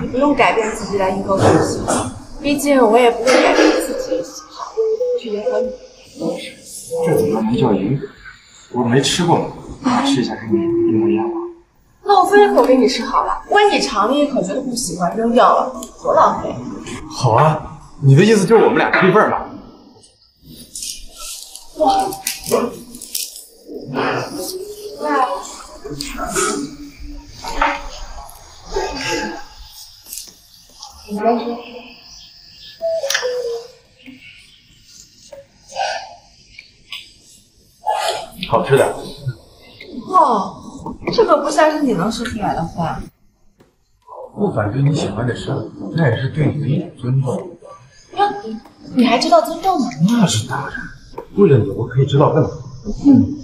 你不用改变自己来迎合我的喜好，毕竟我也不会改变自己的喜好去迎合你。这怎么能叫迎合？我没吃过，吃一下跟你一模一样吗？那我分一口给你吃好了，万一你尝了一口觉得不喜欢扔掉了，多浪费。好啊，你的意思就是我们俩吃一份吧？好吃的。哦，这可不像是你能说出来的话。不反对你喜欢的事，那也是对你的一种尊重。你你还知道尊重呢？那是当然，为了你，我可以知道更多。嗯，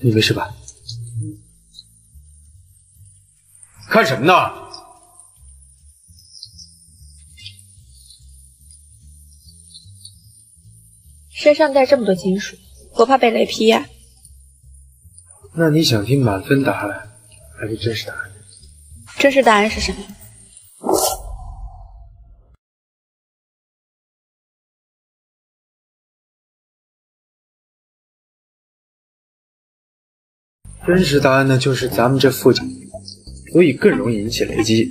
你没事吧？看什么呢？身上带这么多金属，不怕被雷劈呀、那你想听满分答案，还是真实答案？真实答案是什么？真实答案呢，就是咱们这附近，所以更容易引起雷击。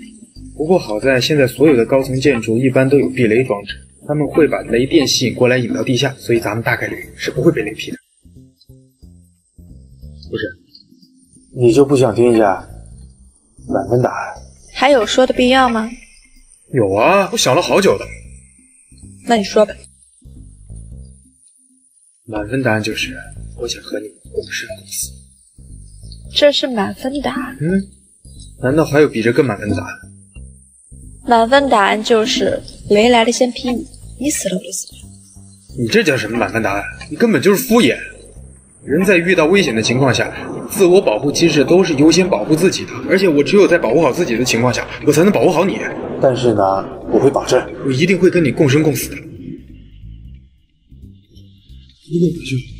不过好在现在所有的高层建筑一般都有避雷装置，他们会把雷电吸引过来，引到地下，所以咱们大概率是不会被雷劈的。不是，你就不想听一下满分答案？还有说的必要吗？有啊，我想了好久的。那你说吧。满分答案就是我想和你共生共死。这是满分答案。嗯，难道还有比这更满分的答案？满分答案就是雷来了先劈你，你死了我就死了。你这叫什么满分答案？你根本就是敷衍。人在遇到危险的情况下，自我保护机制都是优先保护自己的，而且我只有在保护好自己的情况下，我才能保护好你。但是呢，我会保证，我一定会跟你共生共死的。一定回去。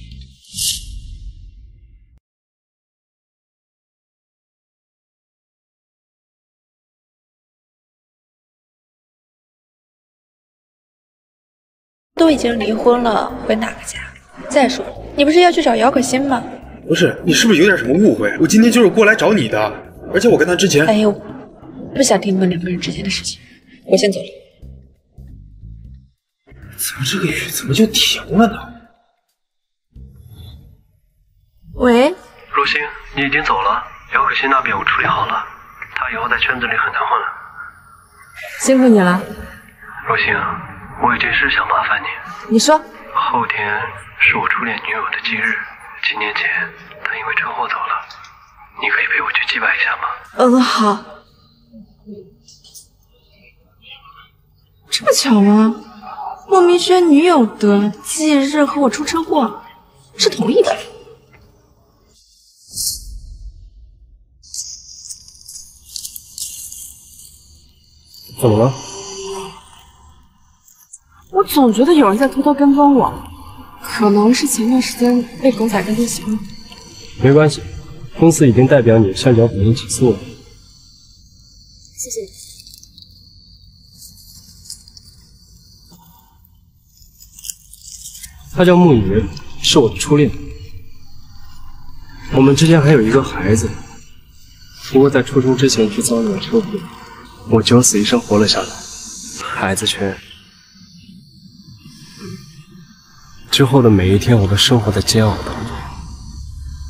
都已经离婚了，回哪个家？再说，你不是要去找姚可欣吗？不是，你是不是有点什么误会？我今天就是过来找你的，而且我跟他之前……哎呦，不想听你们两个人之间的事情，我先走了。怎么这个雨怎么就停了呢？喂，若星，你已经走了，姚可欣那边我处理好了，她以后在圈子里很难混了。辛苦你了。若星，我有件事想麻烦你。你说，后天是我初恋女友的忌日，几年前她因为车祸走了，你可以陪我去祭拜一下吗？嗯，好。这么巧吗？莫明轩女友的忌日和我出车祸是同一天。怎么了？我总觉得有人在偷偷跟踪我，可能是前段时间被狗仔跟踪习惯。没关系，公司已经代表你向脚法院起诉了。谢谢。他叫穆雨，是我的初恋。我们之间还有一个孩子，不过在出生之前却遭遇了车祸，我九死一生活了下来，孩子却……之后的每一天，我都生活在煎熬当中，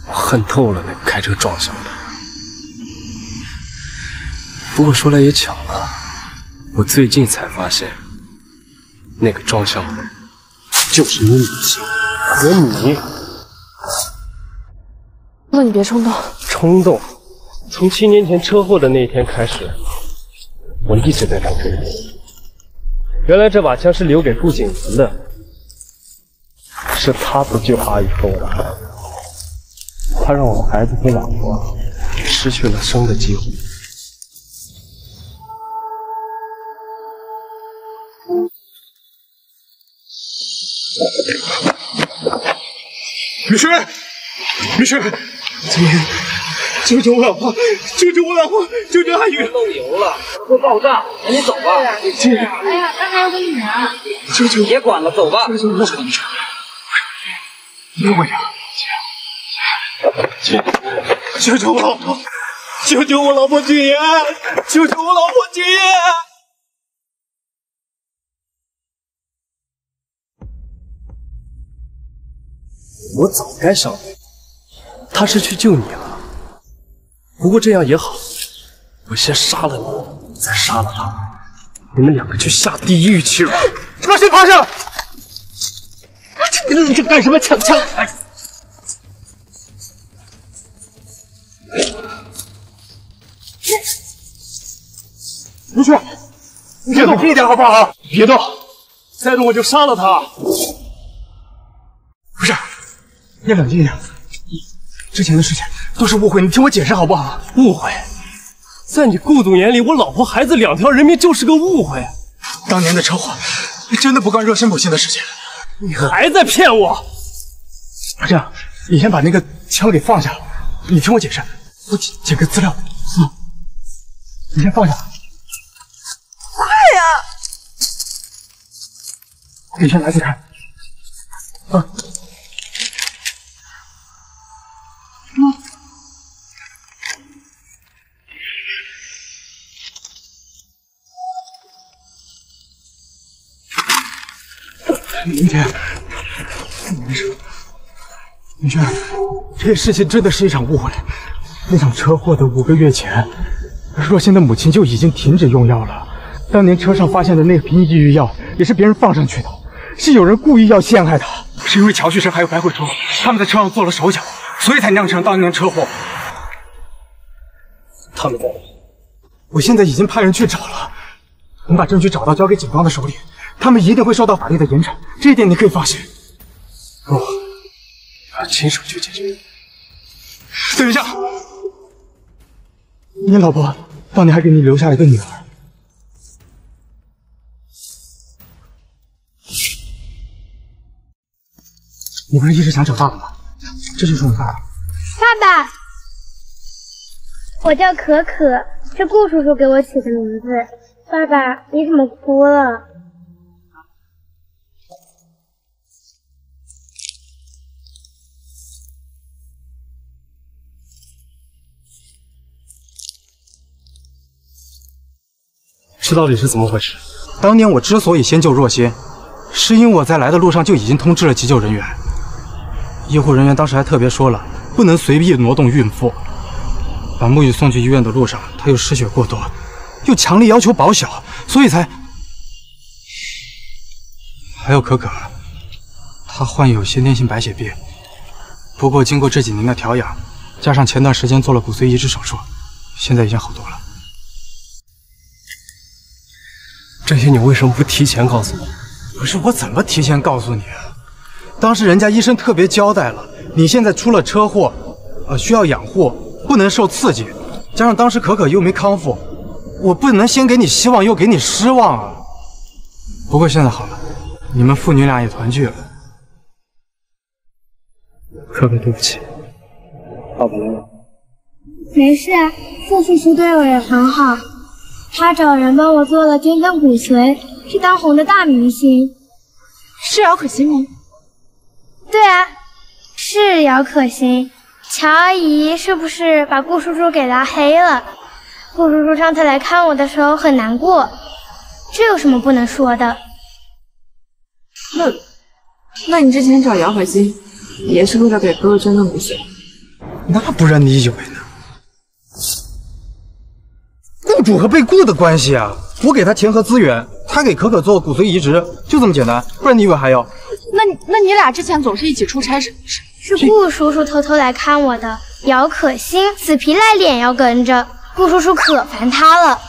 我恨透了那个开车撞向的。不过说来也巧了，我最近才发现，那个撞向的人就是你母亲和你。那你别冲动。冲动。从七年前车祸的那一天开始，我一直在等这个人。原来这把枪是留给顾景言的，是他不救阿姨和我的孩子，他让我的孩子和老婆失去了生的机会。雨轩，雨轩，怎么？救救我老婆！救救我老婆！救救阿雨！漏油了，会爆炸，赶紧走吧。姐，哎呀，刚还有个女人。救救！别管了，走吧。救救我！别回家，姐，姐，救救我老婆！救救我老婆君言！救救我老婆君爷！我早该上来，他是去救你了。不过这样也好，我先杀了你，再杀了他，你们两个就下地狱去吧。让谁趴下！你这干什么？抢枪！哎陆雪，你冷静一点好不好？别动，再动我就杀了他。不是，你冷静一点。之前的事情都是误会，你听我解释好不好？误会，在你顾总眼里，我老婆孩子两条人命就是个误会。当年的车祸真的不关热心母亲的事情。你还在骗我？这样，你先把那个枪给放下，你听我解释，我捡捡个资料。嗯，你先放下。快呀！你先拿去看。啊。明天，你没事。明轩，这事情真的是一场误会。那场车祸的五个月前，若欣的母亲就已经停止用药了。当年车上发现的那瓶抑郁药，也是别人放上去的，是有人故意要陷害她。是因为乔旭生还有白慧珠他们在车上做了手脚，所以才酿成当年车祸。他们在？我现在已经派人去找了。我们把证据找到，交给警方的手里。他们一定会受到法律的严惩，这一点你可以放心。不，我要亲手去解决。等一下，你老婆当年还给你留下了一个女儿，你不是一直想找爸爸吗？这就是你爸爸。爸爸，我叫可可，是顾叔叔给我起的名字。爸爸，你怎么哭了？这到底是怎么回事？当年我之所以先救若曦，是因为我在来的路上就已经通知了急救人员。医护人员当时还特别说了，不能随意挪动孕妇。把沐雨送去医院的路上，她又失血过多，又强烈要求保小，所以才……还有可可，她患有先天性白血病，不过经过这几年的调养，加上前段时间做了骨髓移植手术，现在已经好多了。这些你为什么不提前告诉我？不是我怎么提前告诉你啊？当时人家医生特别交代了，你现在出了车祸，呃，需要养护，不能受刺激，加上当时可可又没康复，我不能先给你希望又给你失望啊。不过现在好了，你们父女俩也团聚了。可可，对不起，爸爸来了。没事，傅叔叔对我也很好。他找人帮我做了捐赠骨髓，是当红的大明星，是姚可欣吗？对啊，是姚可欣。乔阿姨是不是把顾叔叔给拉黑了？顾叔叔上次来看我的时候很难过，这有什么不能说的？那，那你之前找姚可欣，也是为了给哥哥捐赠骨髓？那不然你以为呢？主和被雇的关系啊，我给他钱和资源，他给可可做骨髓移植，就这么简单。不然你以为还有？那那你俩之前总是一起出差，是是是顾叔叔偷偷来看我的。姚可欣死皮赖脸要跟着，顾叔叔可烦他了。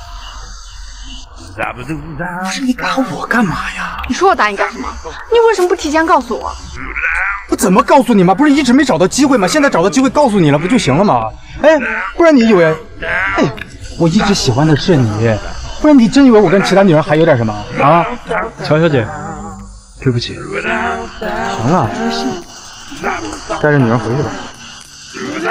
不是你打我干嘛呀？你说我打你干什么？你为什么不提前告诉我？我怎么告诉你嘛？不是一直没找到机会吗？现在找到机会告诉你了，不就行了吗？哎，不然你以为？哎。我一直喜欢的是你，不然你真以为我跟其他女人还有点什么啊？乔小姐，对不起。行了，带着女人回去吧。不是，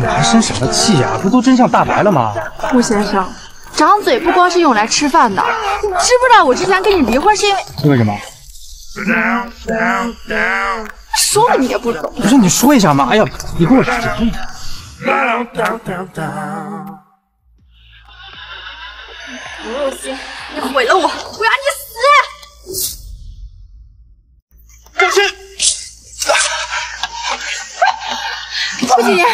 你还生什么气呀？不都真相大白了吗？顾先生，张嘴不光是用来吃饭的，你知不知道我之前跟你离婚是因为？因为什么？说了你也不懂，不是你说一下嘛？哎呀，你给我解释。吴若曦，你毁了我，我要你死！若曦，顾景言，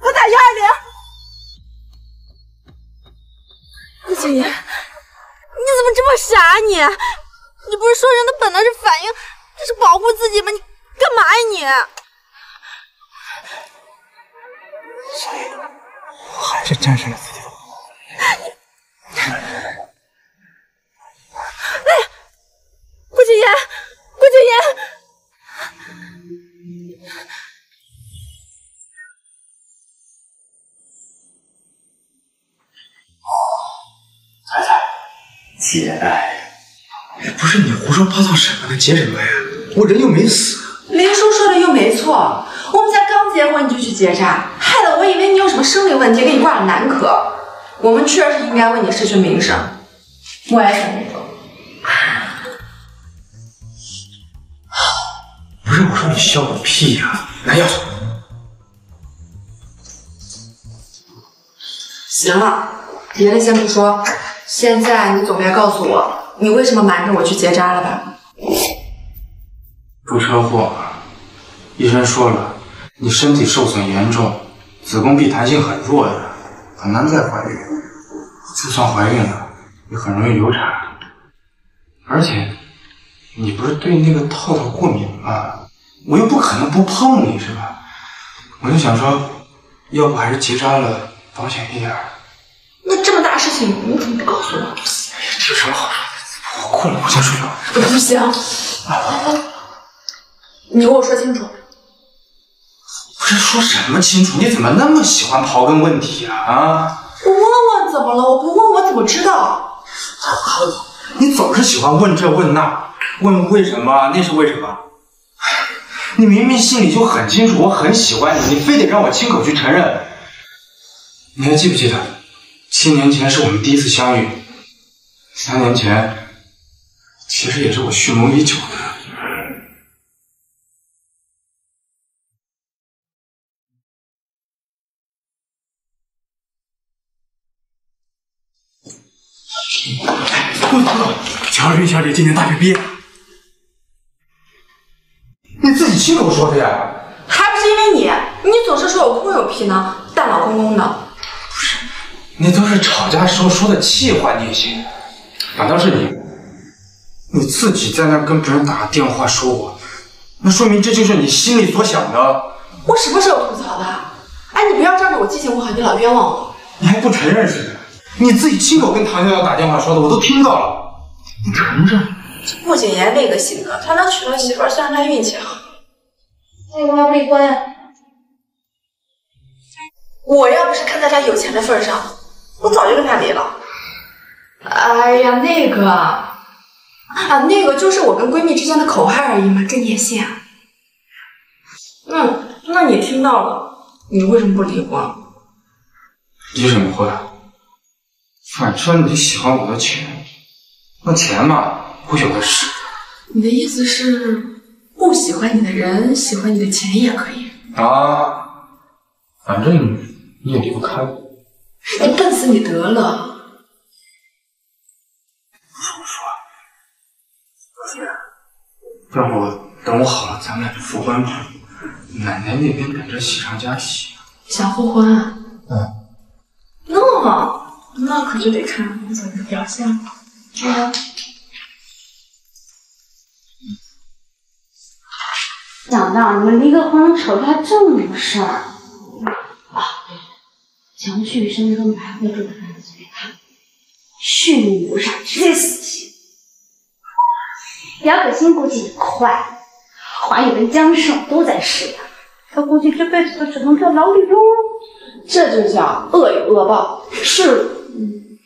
我打幺二零。顾景言，你怎么这么傻？你，你不是说人的本能是反应？这是保护自己吗？你干嘛呀你？所以，我还是战胜了自己的。顾谨言，顾谨言。太太，节哀。不是你胡说八道什么呢？结什么呀？我人又没死。林叔说的又没错，我们家刚结婚你就去结扎，害得我以为你有什么生理问题，给你挂了男科。我们确实应该为你失去名声。默哀三分钟。不是我说你笑个屁呀、拿药去。行了，别的先不说，现在你总该告诉我，你为什么瞒着我去结扎了吧？出车祸，医生说了，你身体受损严重，子宫壁弹性很弱的，很难再怀孕。就算怀孕了，也很容易流产。而且，你不是对那个套套过敏吗？我又不可能不碰你，是吧？我就想说，要不还是结扎了保险一点。那这么大事情，你怎么不告诉我？哎这有什么好说的？我困了，我先睡了。不行，你给我说清楚。不是说什么清楚？你怎么那么喜欢刨根问底啊？啊？我问问怎么了？我不问我怎么知道？你总是喜欢问这问那，问为什么？那是为什么？你明明心里就很清楚，我很喜欢你，你非得让我亲口去承认。你还记不记得，七年前是我们第一次相遇，三年前其实也是我蓄谋已久的。顾总，乔云小姐今年大学毕业。你自己亲口说的呀？还不是因为你，你总是说我空有屁呢，大脑空空的。不是那都是吵架时候说的气话那些，反倒是你，你自己在那跟别人打电话说我，那说明这就是你心里所想的。我什么时候吐槽的？哎，你不要仗着我记性不好，你老冤枉我。你还不承认似的？你自己亲口跟唐瑶瑶打电话说的，我都听到了。你承认？顾谨言那个性格，他能娶到媳妇儿，算他运气好。为什么要离婚呀？我要不是看在他有钱的份上，我早就跟他离了。哎呀，那个啊，那个就是我跟闺蜜之间的口嗨而已嘛，这你也信啊？嗯，那你听到了，你为什么不离婚？离什么婚？反正你喜欢我的钱，那钱嘛，我有的是。你的意思是，不喜欢你的人，喜欢你的钱也可以？啊，反正你也离不开我。你笨死你得了！要不等我好了，咱们俩就复婚吧。奶奶那边等着喜上加喜。想复婚啊？嗯。那那可就得看你怎么表现了。嗯。想到你们离个婚扯出来这种事儿，啊，对，想去深圳排会这个案子给看，蓄意无上，直接死刑。姚可欣估计也快，华宇跟江胜都在试探，他估计这辈子都只能在牢里喽。这就叫恶有恶报，是。嗯，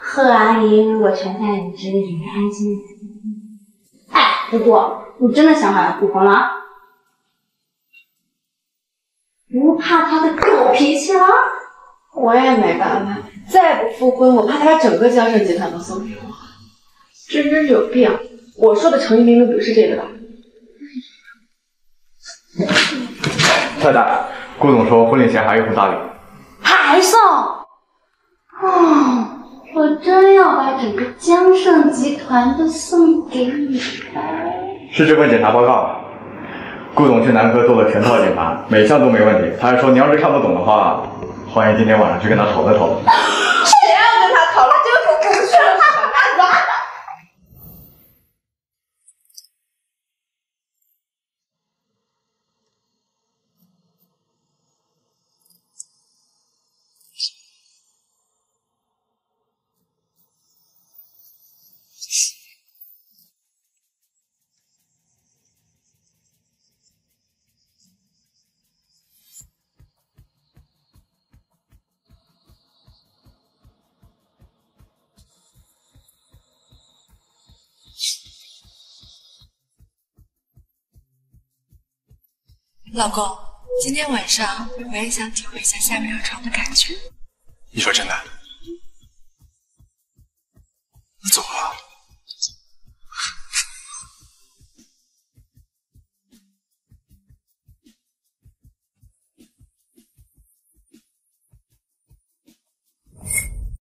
贺阿姨如果全在你这里，准备安心。哎，不过你真的想好要复婚了啊？不怕他的狗脾气了？我也没办法，再不复婚，我怕他把整个江盛集团都送给我。真真是有病！我说的诚意明明不是这个吧？太太，顾总说婚礼前还有一份大礼。还送？哦，我真要把整个江盛集团都送给你了。是这份检查报告。顾总去南科做了全套检查，每项都没问题。他还说，你要是看不懂的话，欢迎今天晚上去跟他讨论讨论。老公，今天晚上我也想体会一下下不了床的感觉。你说真的？